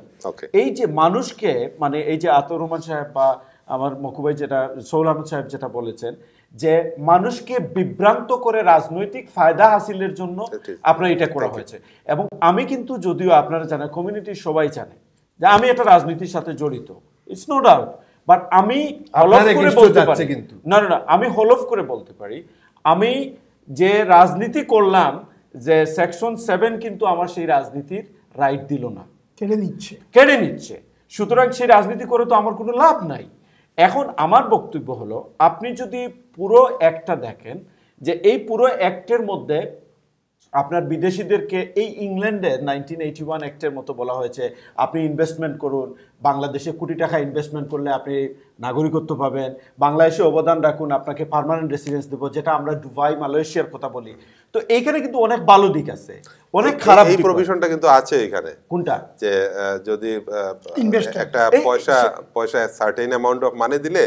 Speaker 4: এই যে মানুষকে মানে এই যে আতর রহমান সাহেব বা আমার মকুবাই যেটা সৌল আহমদ সাহেব যেটা বলেছেন যে মানুষকে বিভ্রান্ত করে রাজনৈতিক ফায়দা হাসিলের জন্য আপনার এটা করা হয়েছে। এবং আমি কিন্তু যদিও আপনারা জানেন কমিউনিটির সবাই জানে যে আমি এটা রাজনীতির সাথে জড়িত। ইটস নো ডাউট বাট আমি হলফ করে বলতে পারি।
Speaker 3: কিন্তু।
Speaker 4: না না না আমি হলফ করে বলতে পারি। আমি যে রাজনীতি করলাম যে সেকশন সেভেন কিন্তু আমার সেই রাজনীতির রাইট দিল না।
Speaker 2: কেড়ে নিচ্ছে।
Speaker 4: কেড়ে নিচ্ছে। সুতরাং সেই রাজনীতি করে তো আমার কোনো লাভ নাই। এখন আমার বক্তব্য হলো আপনি যদি পুরো একটা দেখেন যে এই পুরো অ্যাক্টের মধ্যে আপনার বিদেশিদেরকে এই ইংল্যান্ডের নাইনটিন এইটি ওয়ান অ্যাক্টের মতো বলা হয়েছে আপনি ইনভেস্টমেন্ট করুন। বাংলাদেশে কোটি টাকা ইনভেস্টমেন্ট করলে আপনি নাগরিকত্ব পাবেন। বাংলাদেশে অবদান রাখুন আপনাকে পার্মানেন্ট রেসিডেন্স দেবো যেটা আমরা দুবাই মালয়েশিয়ার কথা বলি। তো এইখানে কিন্তু অনেক ভালো দিক আছে অনেক খারাপ
Speaker 1: এই প্রভিশনটা কিন্তু আছে এখানে।
Speaker 4: কোনটা?
Speaker 1: যে যদি একটা পয়সা পয়সা সার্টেন অ্যামাউন্ট অফ মানি দিলে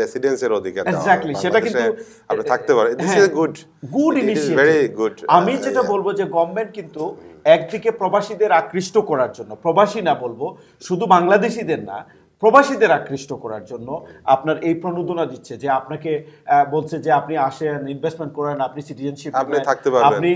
Speaker 1: রেসিডেন্সের অধিকার
Speaker 4: এক্স্যাক্টলি সেটা কিন্তু
Speaker 1: আপনি থাকতে পারেন। This is good
Speaker 4: good
Speaker 1: very good
Speaker 4: আমি যেটা বলব যে গভর্নমেন্ট কিন্তু একদিকে প্রবাসীদের আকৃষ্ট করার জন্য প্রবাসী না বলব শুধু বাংলাদেশিদের না প্রবাসীদের আকৃষ্ট করার জন্য আপনার এই প্রণোদনা দিচ্ছে যে আপনাকে বলছে যে আপনি আসেন ইনভেস্টমেন্ট করেন আপনি সিটিজেনশিপ
Speaker 1: আপনি থাকতে পারবেন
Speaker 4: আপনি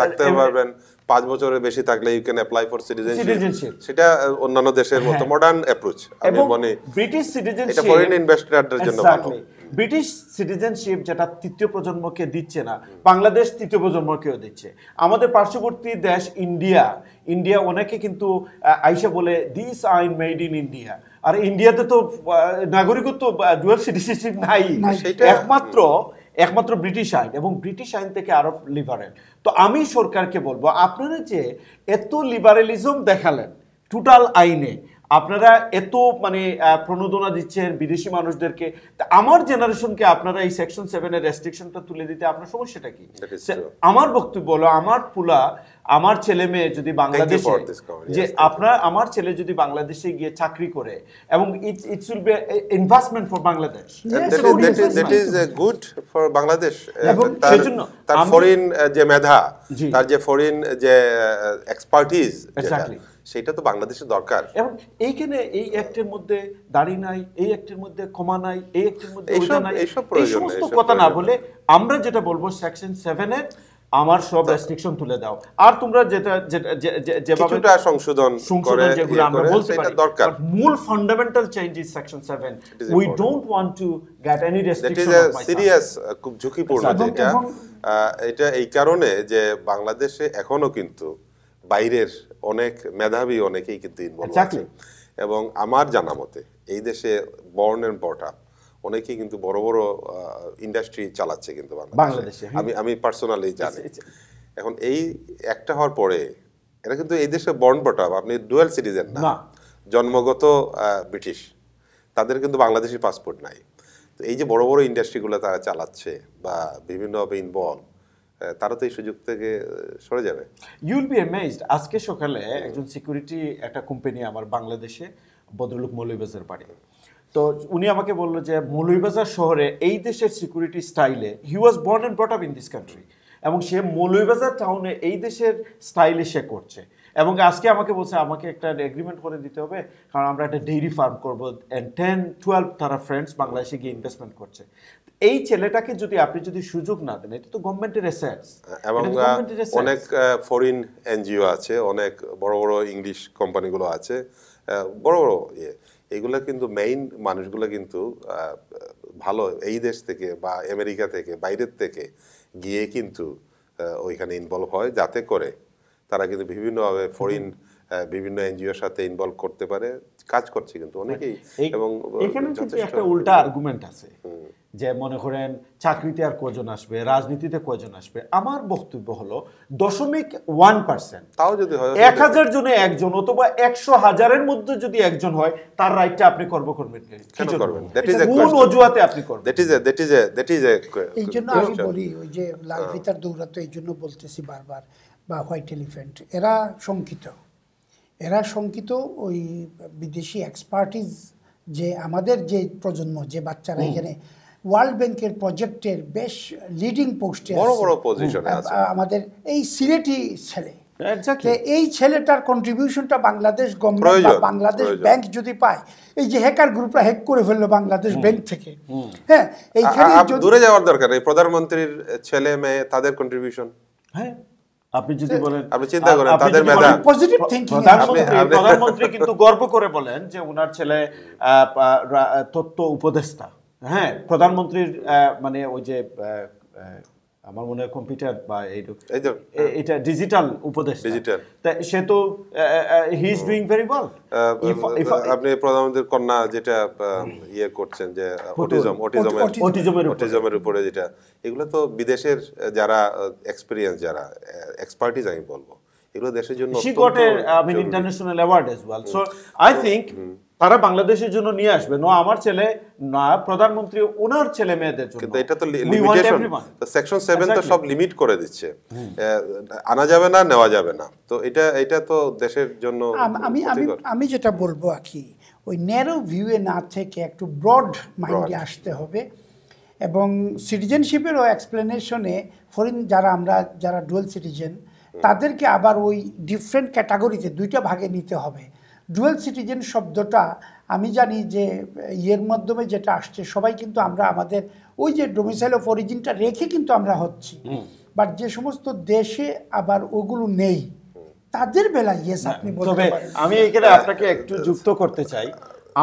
Speaker 1: থাকতে পারবেন। পাঁচ বছরের বেশি থাকলে you can apply for citizenship সেটা অন্যান্য দেশের মতো মডার্ন অ্যাপ্রোচ আমি মনে
Speaker 4: ব্রিটিশ সিটিজেনশিপ
Speaker 1: এটা foreign investorদের জন্য ভালো।
Speaker 4: ব্রিটিশ সিটিজেনশিপ যেটা তৃতীয় প্রজন্মকে দিচ্ছে না বাংলাদেশ তৃতীয় প্রজন্মকেও দিচ্ছে। আমাদের পার্শ্ববর্তী দেশ ইন্ডিয়া ইন্ডিয়া অনেকে কিন্তু আইসা বলে দিস আইন মেড ইন ইন্ডিয়া আর ইন্ডিয়াতে তো নাগরিকত্ব ডুয়াল সিটিজেনশিপ নাই।
Speaker 2: নাই।
Speaker 1: সেটা-
Speaker 4: একমাত্র একমাত্র ব্রিটিশ আইন এবং ব্রিটিশ আইন থেকে আরও লিবারেল তো আমি সরকারকে বলব আপনারা যে এত লিবারেলিজম দেখালেন টোটাল আইনে আপনারা এত মানে প্রণোদনা দিচ্ছেন বিদেশি মানুষদেরকে তা আমার জেনারেশনকে আপনারা এই সেকশন সেভেনের রেস্ট্রিকশনটা তুলে দিতে আপনার সমস্যাটা কি. আমার বক্তব্য হলো আমার পুলা আমার ছেলে মেয়ে যদি বাংলাদেশে. যে. আপনার আমার ছেলে যদি বাংলাদেশে গিয়ে চাকরি করে এবং it's it's will be investment for Bangladesh
Speaker 1: is uh, good for Bangladesh Uh, তার
Speaker 4: সেজন্য
Speaker 1: তার ফরেন যে মেধা তার যে ফরেন যে এক্সপার্টিজ সেটা তো বাংলাদেশের দরকার।
Speaker 4: এবং এইখানে এই অ্যাক্টের মধ্যে দাড়ি নাই এই অ্যাক্টের মধ্যে ক্ষমা নাই এই অ্যাক্টের মধ্যে ওইটা নাই। এই সমস্ত কথা না বলে আমরা যেটা বলব সেকশন সেভেনের আমার সব রেস্ট্রিকশন তুলে দাও। আর তোমরা যেটা যেভাবে
Speaker 1: সংশোধন করে
Speaker 4: সংশোধন যেগুলো
Speaker 1: ইয়ে
Speaker 4: আমরা বলতে পারি।
Speaker 1: দরকার।
Speaker 4: মূল fundamental change is section 7 we don't want to get any
Speaker 1: that is
Speaker 4: restriction
Speaker 1: serious খুব ঝুঁকিপূর্ণ যেটা। আহ, এটা এই কারণে যে বাংলাদেশে এখনও কিন্তু বাইরের অনেক মেধাবী অনেকেই কিন্তু ইনভলভ আছে। এবং আমার জানা মতে এই দেশে বর্ন এন্ড বট আপ অনেকেই কিন্তু বড় বড় ইন্ডাস্ট্রি চালাচ্ছে কিন্তু
Speaker 4: বাংলাদেশে, হ্যাঁ।
Speaker 1: আমি আমি পার্সোনালি জানি। এখন এই একটা হওয়ার পরে এটা কিন্তু এই দেশে বর্ন বট আপ আপনি ডুয়েল সিটিজেন না। জন্মগত ব্রিটিশ তাদের কিন্তু বাংলাদেশি পাসপোর্ট নাই। তো এই যে বড় বড় ইন্ডাস্ট্রিগুলো তারা চালাচ্ছে বা বিভিন্নভাবে ইনভলভ তারা তো এই সুযোগ থেকে সরে যাবে।
Speaker 4: ইউল বি অ্যামেজড আজকে সকালে একজন সিকিউরিটি একটা কোম্পানি আমার বাংলাদেশে ভদ্রলোক মৌলভীবাজার বাড়ি। তো উনি আমাকে বলল যে মৌলভীবাজার শহরে এই দেশের সিকিউরিটি স্টাইলে he was born and brought up in this country এবং সে মৌলভীবাজার টাউনে এই দেশের স্টাইলে সে করছে। এবং আজকে আমাকে বলছে আমাকে একটা এগ্রিমেন্ট করে দিতে হবে কারণ আমরা একটা ডেইরি ফার্ম করব অ্যান্ড টেন টুয়েলভ তারা ফ্রেন্ডস বাংলাদেশে গিয়ে ইনভেস্টমেন্ট করছে। এই ছেলেটাকে যদি আপনি যদি সুযোগ না দেন এটা তো গভর্নমেন্টের এসেটস
Speaker 1: এবং অনেক ফরেন এনজিও আছে অনেক বড় বড় ইংলিশ কোম্পানিগুলো আছে বড় বড় ইয়ে। এগুলো কিন্তু মেইন মানুষগুলো কিন্তু ভালো এই দেশ থেকে বা আমেরিকা থেকে বাইরের থেকে গিয়ে কিন্তু ওইখানে ইনভলভ হয় যাতে করে তারা কিন্তু বিভিন্নভাবে ফরেন বিভিন্ন এনজিওর সাথে ইনভলভ করতে পারে। কাজ করছে কিন্তু অনেকেই এবং
Speaker 4: এখানে কিন্তু একটা উল্টা আর্গুমেন্ট আছে যে মনে করেন চাকরিতে আর কজন আসবে রাজনীতিতে কজন আসবে। আমার বক্তব্য হলো দশমিক ওয়ান পার্সেন্ট
Speaker 1: তাও যদি হয়
Speaker 4: এক হাজার জনে একজন অথবা একশো হাজারের মধ্যে যদি একজন হয় তার রাইটটা আপনি করব করবেন?
Speaker 1: কেন
Speaker 4: অজুহাতে আপনি করবেন।
Speaker 1: That is that is that is
Speaker 2: এই জন্য আমি বলি ওই যে লাল ফিতার দৌড়াতো এই জন্য বলতেছি বারবার বা হোয়াইট এলিফ্যান্ট এরা শঙ্কিত। এরা শঙ্কিত ওই বিদেশি এক্সপার্টিস যে আমাদের যে প্রজন্ম যে বাচ্চারা এখানে ওয়ার্ল্ড ব্যাংকের প্রজেক্টের বেশ লিডিং পোস্টে
Speaker 1: বড় বড় পজিশনে আছে।
Speaker 2: আমাদের এই সিলেটি ছেলে। এই ছেলেটার কন্ট্রিবিউশনটা বাংলাদেশ গভর্নমেন্ট বা বাংলাদেশ ব্যাংক যদি পায় এই যে হ্যাকার গ্রুপরা হ্যাক করে ফেলল বাংলাদেশ ব্যাংক থেকে। হ্যাঁ এইখানে
Speaker 1: দূরে যাওয়ার দরকার নেই প্রধানমন্ত্রীর ছেলে মেয়ে তাদের কন্ট্রিবিউশন
Speaker 4: হ্যাঁ। আপনি যদি বলেন
Speaker 1: আপনি চিন্তা করেন, তাদের মেধা।
Speaker 2: পজিটিভ থিংকিং
Speaker 4: প্রধানমন্ত্রী কিন্তু গর্ব করে বলেন যে ওনার ছেলে তথ্য উপদেষ্টা হ্যাঁ প্রধানমন্ত্রীর আহ, মানে ওই যে আমার মনে হয় কম্পিউটার বা এই
Speaker 1: এই যে,
Speaker 4: এটা ডিজিটাল
Speaker 1: Digital.
Speaker 4: তা সে তো he is doing very well
Speaker 1: আপনি প্রধানমন্ত্রীর কন্যা যেটা ইয়ে করছেন যে অটিজম অটিজমের.
Speaker 4: অটিজমের উপরে।
Speaker 1: যেটা। এগুলো তো বিদেশের যারা এক্সপিরিয়েন্স যারা এক্সপার্টিজ আমি বলব। এগুলো দেশের জন্য
Speaker 4: she
Speaker 1: অত্যন্ত
Speaker 4: got a I mean
Speaker 1: জরুরি।
Speaker 4: international award as তারা বাংলাদেশের জন্য নিয়ে আসবে। না আমার ছেলে না প্রধানমন্ত্রী ওনার ছেলে মেয়েদের জন্য।
Speaker 1: কিন্তু এটা তো লিমিটেশন. সেকশন সেভেন তো সব লিমিট করে দিচ্ছে। আনা যাবে না নেওয়া যাবে না। তো এটা এটা তো দেশের জন্য
Speaker 2: আমি আমি আমি যেটা বলব আর কি ওই ন্যারো ভিউয়ে না থেকে একটু ব্রড মাইন্ডে আসতে হবে। এবং সিটিজেনশিপেরও এক্সপ্লেনেশনে ফরেন যারা আমরা যারা ডুয়েল সিটিজেন তাদেরকে আবার ওই ডিফারেন্ট ক্যাটাগরিতে দুইটা ভাগে নিতে হবে। ডুয়েল সিটিজেন শব্দটা আমি জানি যে ইয়ের মাধ্যমে যেটা আসছে সবাই কিন্তু আমরা আমাদের ওই যে ডোমিসাইল অফ অরিজিনটা রেখে কিন্তু আমরা হচ্ছি। বাট যে সমস্ত দেশে আবার ওগুলো নেই তাদের বেলায় ইয়েস আপনি
Speaker 4: তবে
Speaker 2: বলতে
Speaker 4: আমি এখানে আপনাকে একটু যুক্ত করতে চাই।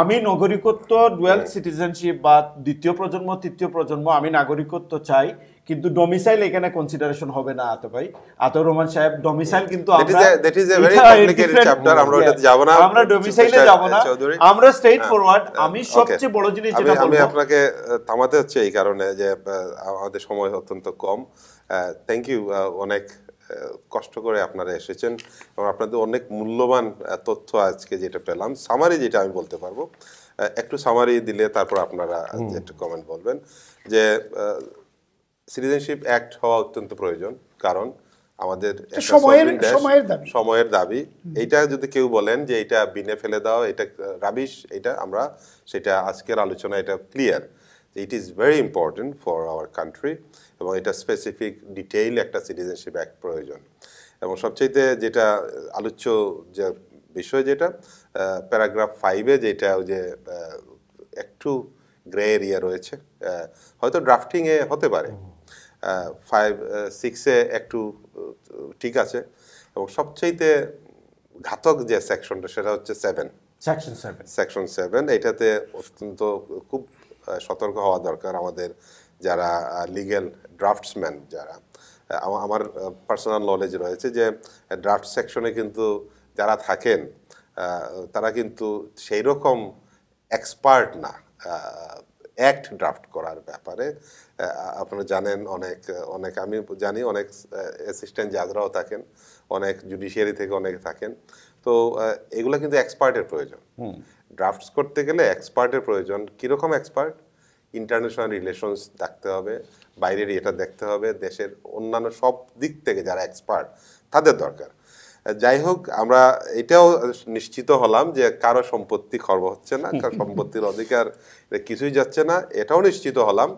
Speaker 4: আমি নাগরিকত্ব ডুয়েল সিটিজেনশিপ বা দ্বিতীয় প্রজন্ম তৃতীয় প্রজন্ম আমি নাগরিকত্ব চাই। কিন্তু ডোমিসাইল এখানে কনসিডারেশন হবে না আত ভাই। আতর রহমান সাহেব ডোমিসাইল কিন্তু আমরা
Speaker 1: a very
Speaker 4: এটা
Speaker 1: complicated
Speaker 4: different-
Speaker 1: chapter, আমরা ওটাতে যাব না।
Speaker 4: আমরা ডোমিসাইলে যাব না। আমরা স্ট্রেট
Speaker 1: হ্যাঁ,
Speaker 4: ফরওয়ার্ড
Speaker 1: হ্যাঁ,
Speaker 4: আমি সবচেয়ে বড় জিনিস যেটা
Speaker 1: আমি আপনাকে থামাতে হচ্ছে এই কারণে যে আমাদের সময় অত্যন্ত কম। থ্যাংক ইউ অনেক কষ্ট করে আপনারা এসেছেন এবং আপনাদের অনেক মূল্যবান তথ্য আজকে যেটা পেলাম। সামারি যেটা আমি বলতে পারব একটু সামারি দিলে তারপর আপনারা একটু কমেন্ট বলবেন যে সিটিজেনশিপ অ্যাক্ট হওয়া অত্যন্ত প্রয়োজন কারণ আমাদের
Speaker 2: সময়ের- সময়ের দাবি।
Speaker 1: সময়ের দাবি। এইটা যদি কেউ বলেন যে এটা বিনে ফেলে দাও এটা রাবিশ এটা আমরা সেটা আজকের আলোচনা এটা clear it is very important for our country এবং এটা স্পেসিফিক ডিটেইল একটা সিটিজেনশিপ অ্যাক্ট প্রয়োজন। এবং সবচাইতে যেটা আলোচ্য যে বিষয় যেটা প্যারাগ্রাফ ফাইভে যেটা ওই যে একটু গ্রে এরিয়া রয়েছে হয়তো ড্রাফটিংয়ে হতে পারে। ফাইভ সিক্সে একটু ঠিক আছে। এবং সবচাইতে ঘাতক যে সেকশনটা সেটা হচ্ছে seven
Speaker 4: section seven
Speaker 1: section seven এটাতে অত্যন্ত খুব সতর্ক হওয়া দরকার আমাদের যারা লিগেল ড্রাফটসম্যান যারা। আমার পার্সোনাল নলেজ রয়েছে যে ড্রাফট সেকশনে কিন্তু যারা থাকেন তারা কিন্তু সেই রকম এক্সপার্ট না অ্যাক্ট ড্রাফট করার ব্যাপারে আপনারা জানেন অনেক অনেক আমি জানি অনেক অ্যাসিস্ট্যান্ট জাজরাও থাকেন অনেক জুডিশিয়ারি থেকে অনেক থাকেন। তো এগুলো কিন্তু এক্সপার্টের প্রয়োজন। ড্রাফটস করতে গেলে এক্সপার্টের প্রয়োজন। কীরকম এক্সপার্ট ইন্টারন্যাশনাল রিলেশনস দেখতে হবে বাইরের এটা দেখতে হবে দেশের অন্যান্য সব দিক থেকে যারা এক্সপার্ট তাদের দরকার। যাই হোক আমরা এটাও নিশ্চিত হলাম যে কারও সম্পত্তি খর্ব হচ্ছে না কারও *laughs* সম্পত্তির অধিকার কিছুই যাচ্ছে না। এটাও নিশ্চিত হলাম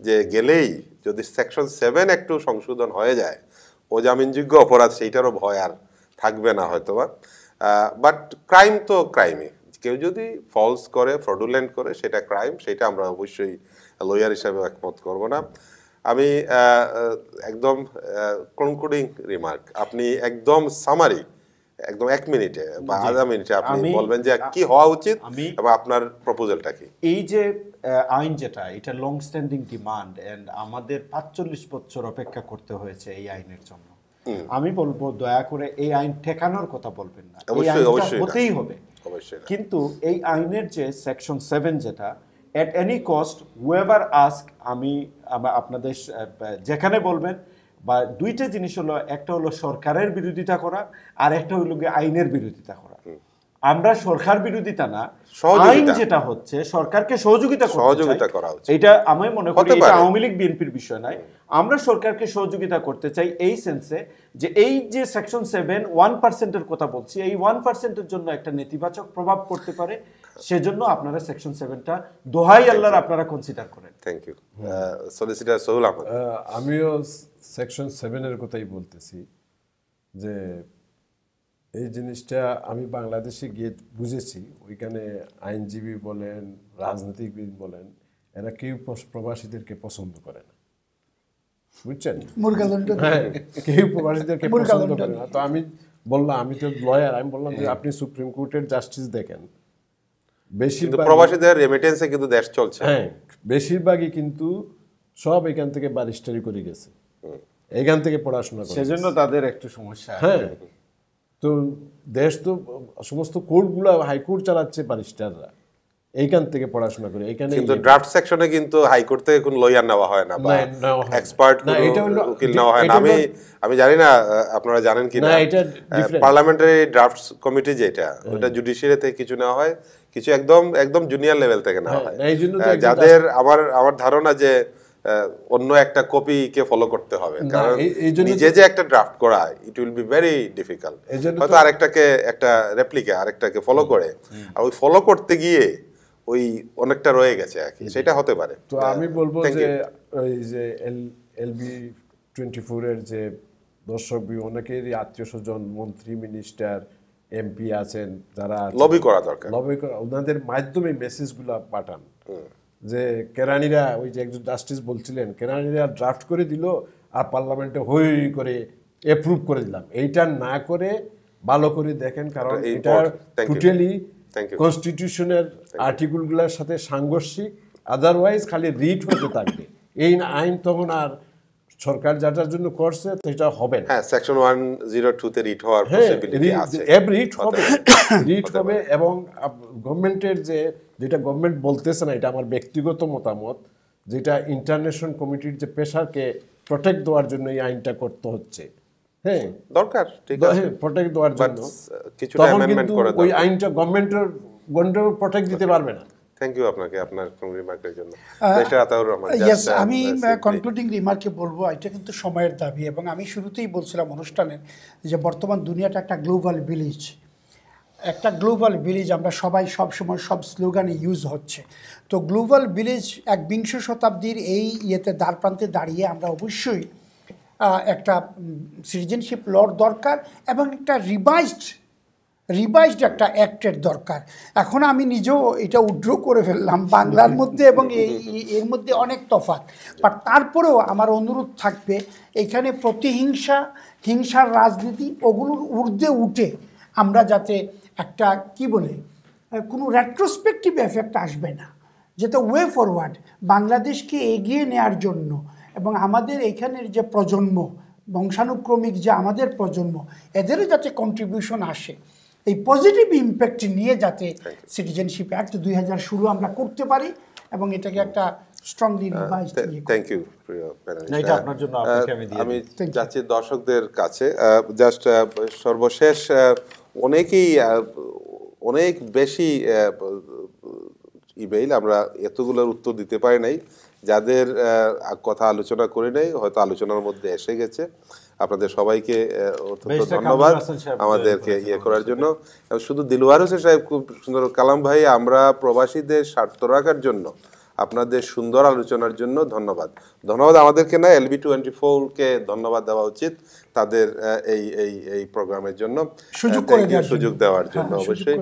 Speaker 1: যে গেলেই যদি সেকশন সেভেন একটু সংশোধন হয়ে যায় ও জামিনযোগ্য অপরাধ সেইটারও ভয় আর থাকবে না হয়তোবা। বাট ক্রাইম তো ক্রাইমই কেউ যদি ফলস করে ফ্রডুলেন্ট করে সেটা ক্রাইম সেটা আমরা অবশ্যই লয়ার হিসাবে একমত করব না। আমি একদম কনক্লুডিং রিমার্ক আপনি একদম সামারি একদম এক মিনিটে বা আধা মিনিটে আপনি বলবেন যে কি হওয়া উচিত এবং আপনার প্রপোজালটা কি?
Speaker 4: এই যে আইন যেটা এটা লং স্ট্যান্ডিং ডিমান্ড এন্ড আমাদের পাঁচচল্লিশ বছর অপেক্ষা করতে হয়েছে এই আইনের জন্য। আমি বলব দয়া করে এই আইন ঠেকানোর কথা বলবেন না।
Speaker 1: অবশ্যই, অবশ্যই
Speaker 4: হতেই হবে। কিন্তু এই আইনের যে সেকশন সেভেন যেটা at any cost whoever ask আমি আপনাদের যেখানে বলবেন বা দুইটা জিনিস হলো একটা হলো সরকারের বিরোধিতা করা আর একটা হলো আইনের বিরোধিতা করা। আমরা সরকার বিরোধিতা না আইন যেটা হচ্ছে সরকারকে সহযোগিতা
Speaker 1: সহযোগিতা করা
Speaker 4: এটা আমি মনে করি এটা আওয়ামী লীগ বিএনপির বিষয় নয়। আমরা সরকারকে সহযোগিতা করতে চাই এই সেন্সে যে এই যে সেকশন সেভেন ওয়ান পার্সেন্টের কথা বলছি এই ওয়ান পার্সেন্টের জন্য একটা নেতিবাচক প্রভাব পড়তে পারে। সেজন্য আপনারা সেকশন সেভেনটা দোহাই আল্লাহর আপনারা কনসিডার করেন।
Speaker 1: Thank you solicitor Sohul Ahmad
Speaker 3: আমিও সেকশন সেভেনের কথাই বলতেছি যে এই জিনিসটা আমি বাংলাদেশে গিয়ে বুঝেছি। ওইখানে আইনজীবী বলেন রাজনীতিবিদ বলেন এরা কেউ প্রবাসীদেরকে পছন্দ করে না। বুঝছেন? হ্যাঁ কেউ প্রবাসীদেরকে পছন্দ করে না। তো আমি বললাম আমি তো লয়ার আমি বললাম যে আপনি সুপ্রিম কোর্টের জাস্টিস দেখেন।
Speaker 1: কিন্তু
Speaker 3: বেশিরভাগ
Speaker 1: প্রবাসীদের রেমিটেন্সে কিন্তু দেশ চলছে।
Speaker 3: হ্যাঁ বেশিরভাগই কিন্তু সব এখান থেকে বারিস্টারি করে গেছে। এখান থেকে পড়াশোনা করে
Speaker 4: সেজন্য তাদের একটু সমস্যা।
Speaker 3: হ্যাঁ তো দেশ তো সমস্ত কোর্টগুলো হাইকোর্ট চালাচ্ছে বারিস্টাররা এইখান থেকে পড়াশোনা করে এখানে
Speaker 1: কিন্তু ড্রাফট সেকশনে কিন্তু হাইকোর্ট থেকে কোনো লয়ার নেওয়া হয় না বা
Speaker 3: হয়।
Speaker 1: এক্সপার্ট উকিল নেওয়া হয় না। আমি আমি জানি না আপনারা জানেন কি
Speaker 3: না.
Speaker 1: পার্লামেন্টারি ড্রাফট কমিটি যেটা ওটা জুডিশিয়ারি থেকে কিছু নেওয়া হয়। কিছু একদম একদম জুনিয়র লেভেল থেকে নেওয়া
Speaker 3: হ্যাঁ,
Speaker 1: হয়।
Speaker 3: না,
Speaker 1: যাদের আমার আমার ধারণা যে অন্য একটা কপিকে ফলো করতে হবে। কারণ নিজে যে একটা ড্রাফট করা it will be very difficult হয়তো আরেকটাকে একটা রেপ্লিকা আরেকটাকে ফলো করে। আর ওই ফলো করতে গিয়ে ওই অনেকটা রয়ে গেছে আর কি। সেটা হতে পারে।
Speaker 3: তো আমি বলব যে ওই যে এল এলবি টোয়েন্টি ফোরের যে দর্শক অনেকেরই আত্মীয় স্বজন মন্ত্রী মিনিস্টার এমপি আছেন যারা
Speaker 1: লবি করা দরকার।
Speaker 3: লবি করা ওনাদের মাধ্যমে মেসেজগুলো পাঠান। যে কেরানিরা ওই যে একজন জাস্টিস বলছিলেন কেরানিরা ড্রাফট করে দিল আর পার্লামেন্টে হই করে অ্যাপ্রুভ করে দিলাম। এইটা না করে ভালো করে দেখেন কারণ এটা. টোটালি কনস্টিটিউশনের আর্টিকেলগুলোর সাথে সাংঘর্ষিক আদারওয়াইজ খালি রিট হতে থাকবে। এই আইন তখন আর সরকার যাটার জন্য করছে সেটা হবে না।
Speaker 1: হ্যাঁ সেকশন ওয়ান জিরো টু তে রিট হওয়ার
Speaker 3: হ্যাঁ
Speaker 1: পসিবিলিটি আছে।
Speaker 3: রিট হবে। *coughs* রিট হবে এবং গভর্নমেন্টের যে যেটা গভর্নমেন্ট বলতেছে না এটা আমার ব্যক্তিগত মতামত যেটা ইন্টারন্যাশনাল কমিটির যে পেশাকে প্রোটেক্ট দেওয়ার জন্য এই আইনটা করতে হচ্ছে। হ্যাঁ।
Speaker 1: দরকার ঠিক আছে।
Speaker 3: প্রোটেক্ট দেওয়ার জন্য।
Speaker 1: কিছুটা
Speaker 3: তখন
Speaker 1: amendment করে
Speaker 3: ওই আইনটা গভর্নমেন্টের গভর্নমেন্ট প্রোটেক্ট দিতে পারবে না।
Speaker 1: থ্যাংক ইউ আপনাকে আপনার রিমার্কের জন্য। আতাউর রহমান uh,
Speaker 2: আমি
Speaker 1: uh,
Speaker 2: কনক্লুডিং রিমার্কে বলব এটা কিন্তু সময়ের দাবি এবং আমি শুরুতেই বলছিলাম অনুষ্ঠানের যে বর্তমান দুনিয়াটা একটা গ্লোবাল ভিলেজ একটা গ্লোবাল ভিলেজ আমরা সবাই সব সময় সব স্লোগানে ইউজ হচ্ছে। তো গ্লোবাল ভিলেজ এক বিংশ শতাব্দীর এই ইয়েতে দ্বার প্রান্তে দাঁড়িয়ে আমরা অবশ্যই একটা সিটিজেনশিপ লর দরকার এবং একটা রিভাইজড রিভাইজড একটা অ্যাক্টের দরকার। এখন আমি নিজেও এটা উড্র করে ফেললাম বাংলার মধ্যে এবং এর মধ্যে অনেক তফাৎ। বাট তারপরেও আমার অনুরোধ থাকবে, এখানে প্রতিহিংসা, হিংসার রাজনীতি ওগুলোর ঊর্ধ্বে উঠে আমরা যাতে একটা কি বলে কোনো রেট্রোস্পেক্টিভ এফেক্ট আসবে না। যেটা ওয়ে ফরওয়ার্ড বাংলাদেশকে এগিয়ে নেওয়ার জন্য এবং আমাদের এখানের যে প্রজন্ম, বংশানুক্রমিক যে আমাদের প্রজন্ম, এদেরও যাতে কন্ট্রিবিউশন আসে। এই পজিটিভ ইম্প্যাক্ট নিয়ে যাতে সিটিজেনশিপ অ্যাক্ট দুই হাজার ষোলো আমরা করতে পারি এবং এটাকে একটা স্ট্রংলি
Speaker 1: থ্যাংক ইউ প্রিয়
Speaker 4: এটা আপনার জন্য আপনাকে আমি
Speaker 1: যাচ্ছি দর্শকদের কাছে। জাস্ট সর্বশেষ অনেকেই অনেক বেশি ইমেইল আমরা এতগুলোর উত্তর দিতে পারি নাই। যাদের কথা আলোচনা করে নাই হয়তো আলোচনার মধ্যে এসে গেছে। আপনাদের সবাইকে অত্যন্ত ধন্যবাদ আমাদেরকে ইয়ে করার জন্য। শুধু দিলওয়ার হোসেন সাহেব খুব সুন্দর কালাম ভাই আমরা প্রবাসীদের স্বার্থ রাখার জন্য আপনাদের সুন্দর আলোচনার জন্য ধন্যবাদ। ধন্যবাদ আমাদেরকে না এলবি টোয়েন্টি ফোরকে ধন্যবাদ দেওয়া উচিত তাদের এই এই এই প্রোগ্রামের জন্য
Speaker 2: সুযোগ দেওয়ার জন্য।
Speaker 1: সুযোগ দেওয়ার
Speaker 2: হ্যাঁ,
Speaker 1: জন্য অবশ্যই।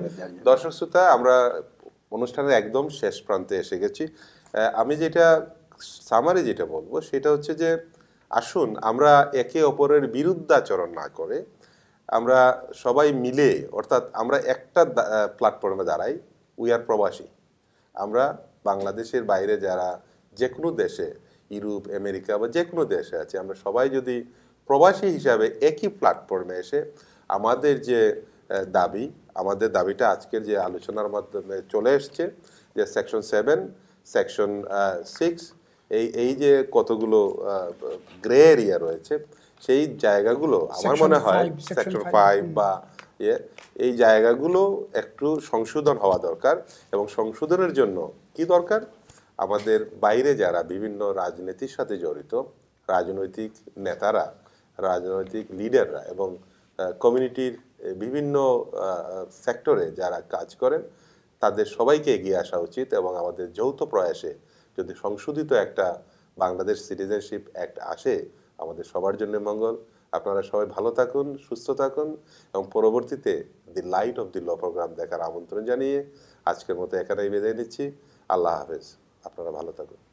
Speaker 1: দর্শক শ্রোতা আমরা অনুষ্ঠানের একদম শেষ প্রান্তে এসে গেছি। আমি যেটা সামারি যেটা বলব সেটা হচ্ছে যে আসুন, আমরা একে অপরের বিরুদ্ধাচরণ না করে আমরা সবাই মিলে, অর্থাৎ আমরা একটা প্ল্যাটফর্মে দাঁড়াই উই আর প্রবাসী। আমরা বাংলাদেশের বাইরে যারা যে কোনো দেশে, ইউরোপ, আমেরিকা বা যে কোনো দেশে আছে, আমরা সবাই যদি প্রবাসী হিসাবে একই প্ল্যাটফর্মে এসে আমাদের যে দাবি, আমাদের দাবিটা আজকের যে আলোচনার মাধ্যমে চলে এসছে, যে সেকশন সেভেন সেকশন সিক্স এই এই যে কতগুলো গ্রে এরিয়া রয়েছে সেই জায়গাগুলো আমার মনে হয়
Speaker 2: section
Speaker 1: ফাইভ বা ইয়ে এই জায়গাগুলো একটু সংশোধন হওয়া দরকার এবং সংশোধনের জন্য কি দরকার? আমাদের বাইরে যারা বিভিন্ন রাজনীতির সাথে জড়িত রাজনৈতিক নেতারা রাজনৈতিক লিডাররা এবং কমিউনিটির বিভিন্ন সেক্টরে যারা কাজ করেন তাদের সবাইকে এগিয়ে আসা উচিত এবং আমাদের যৌথ প্রয়াসে যদি সংশোধিত একটা বাংলাদেশ সিটিজেনশিপ অ্যাক্ট আসে, আমাদের সবার জন্য মঙ্গল। আপনারা সবাই ভালো থাকুন, সুস্থ থাকুন, এবং পরবর্তীতে the light of the law programme দেখার আমন্ত্রণ জানিয়ে আজকের মতো এখানেই বিদায় নিচ্ছি। আল্লাহ হাফেজ। আপনারা ভালো থাকুন।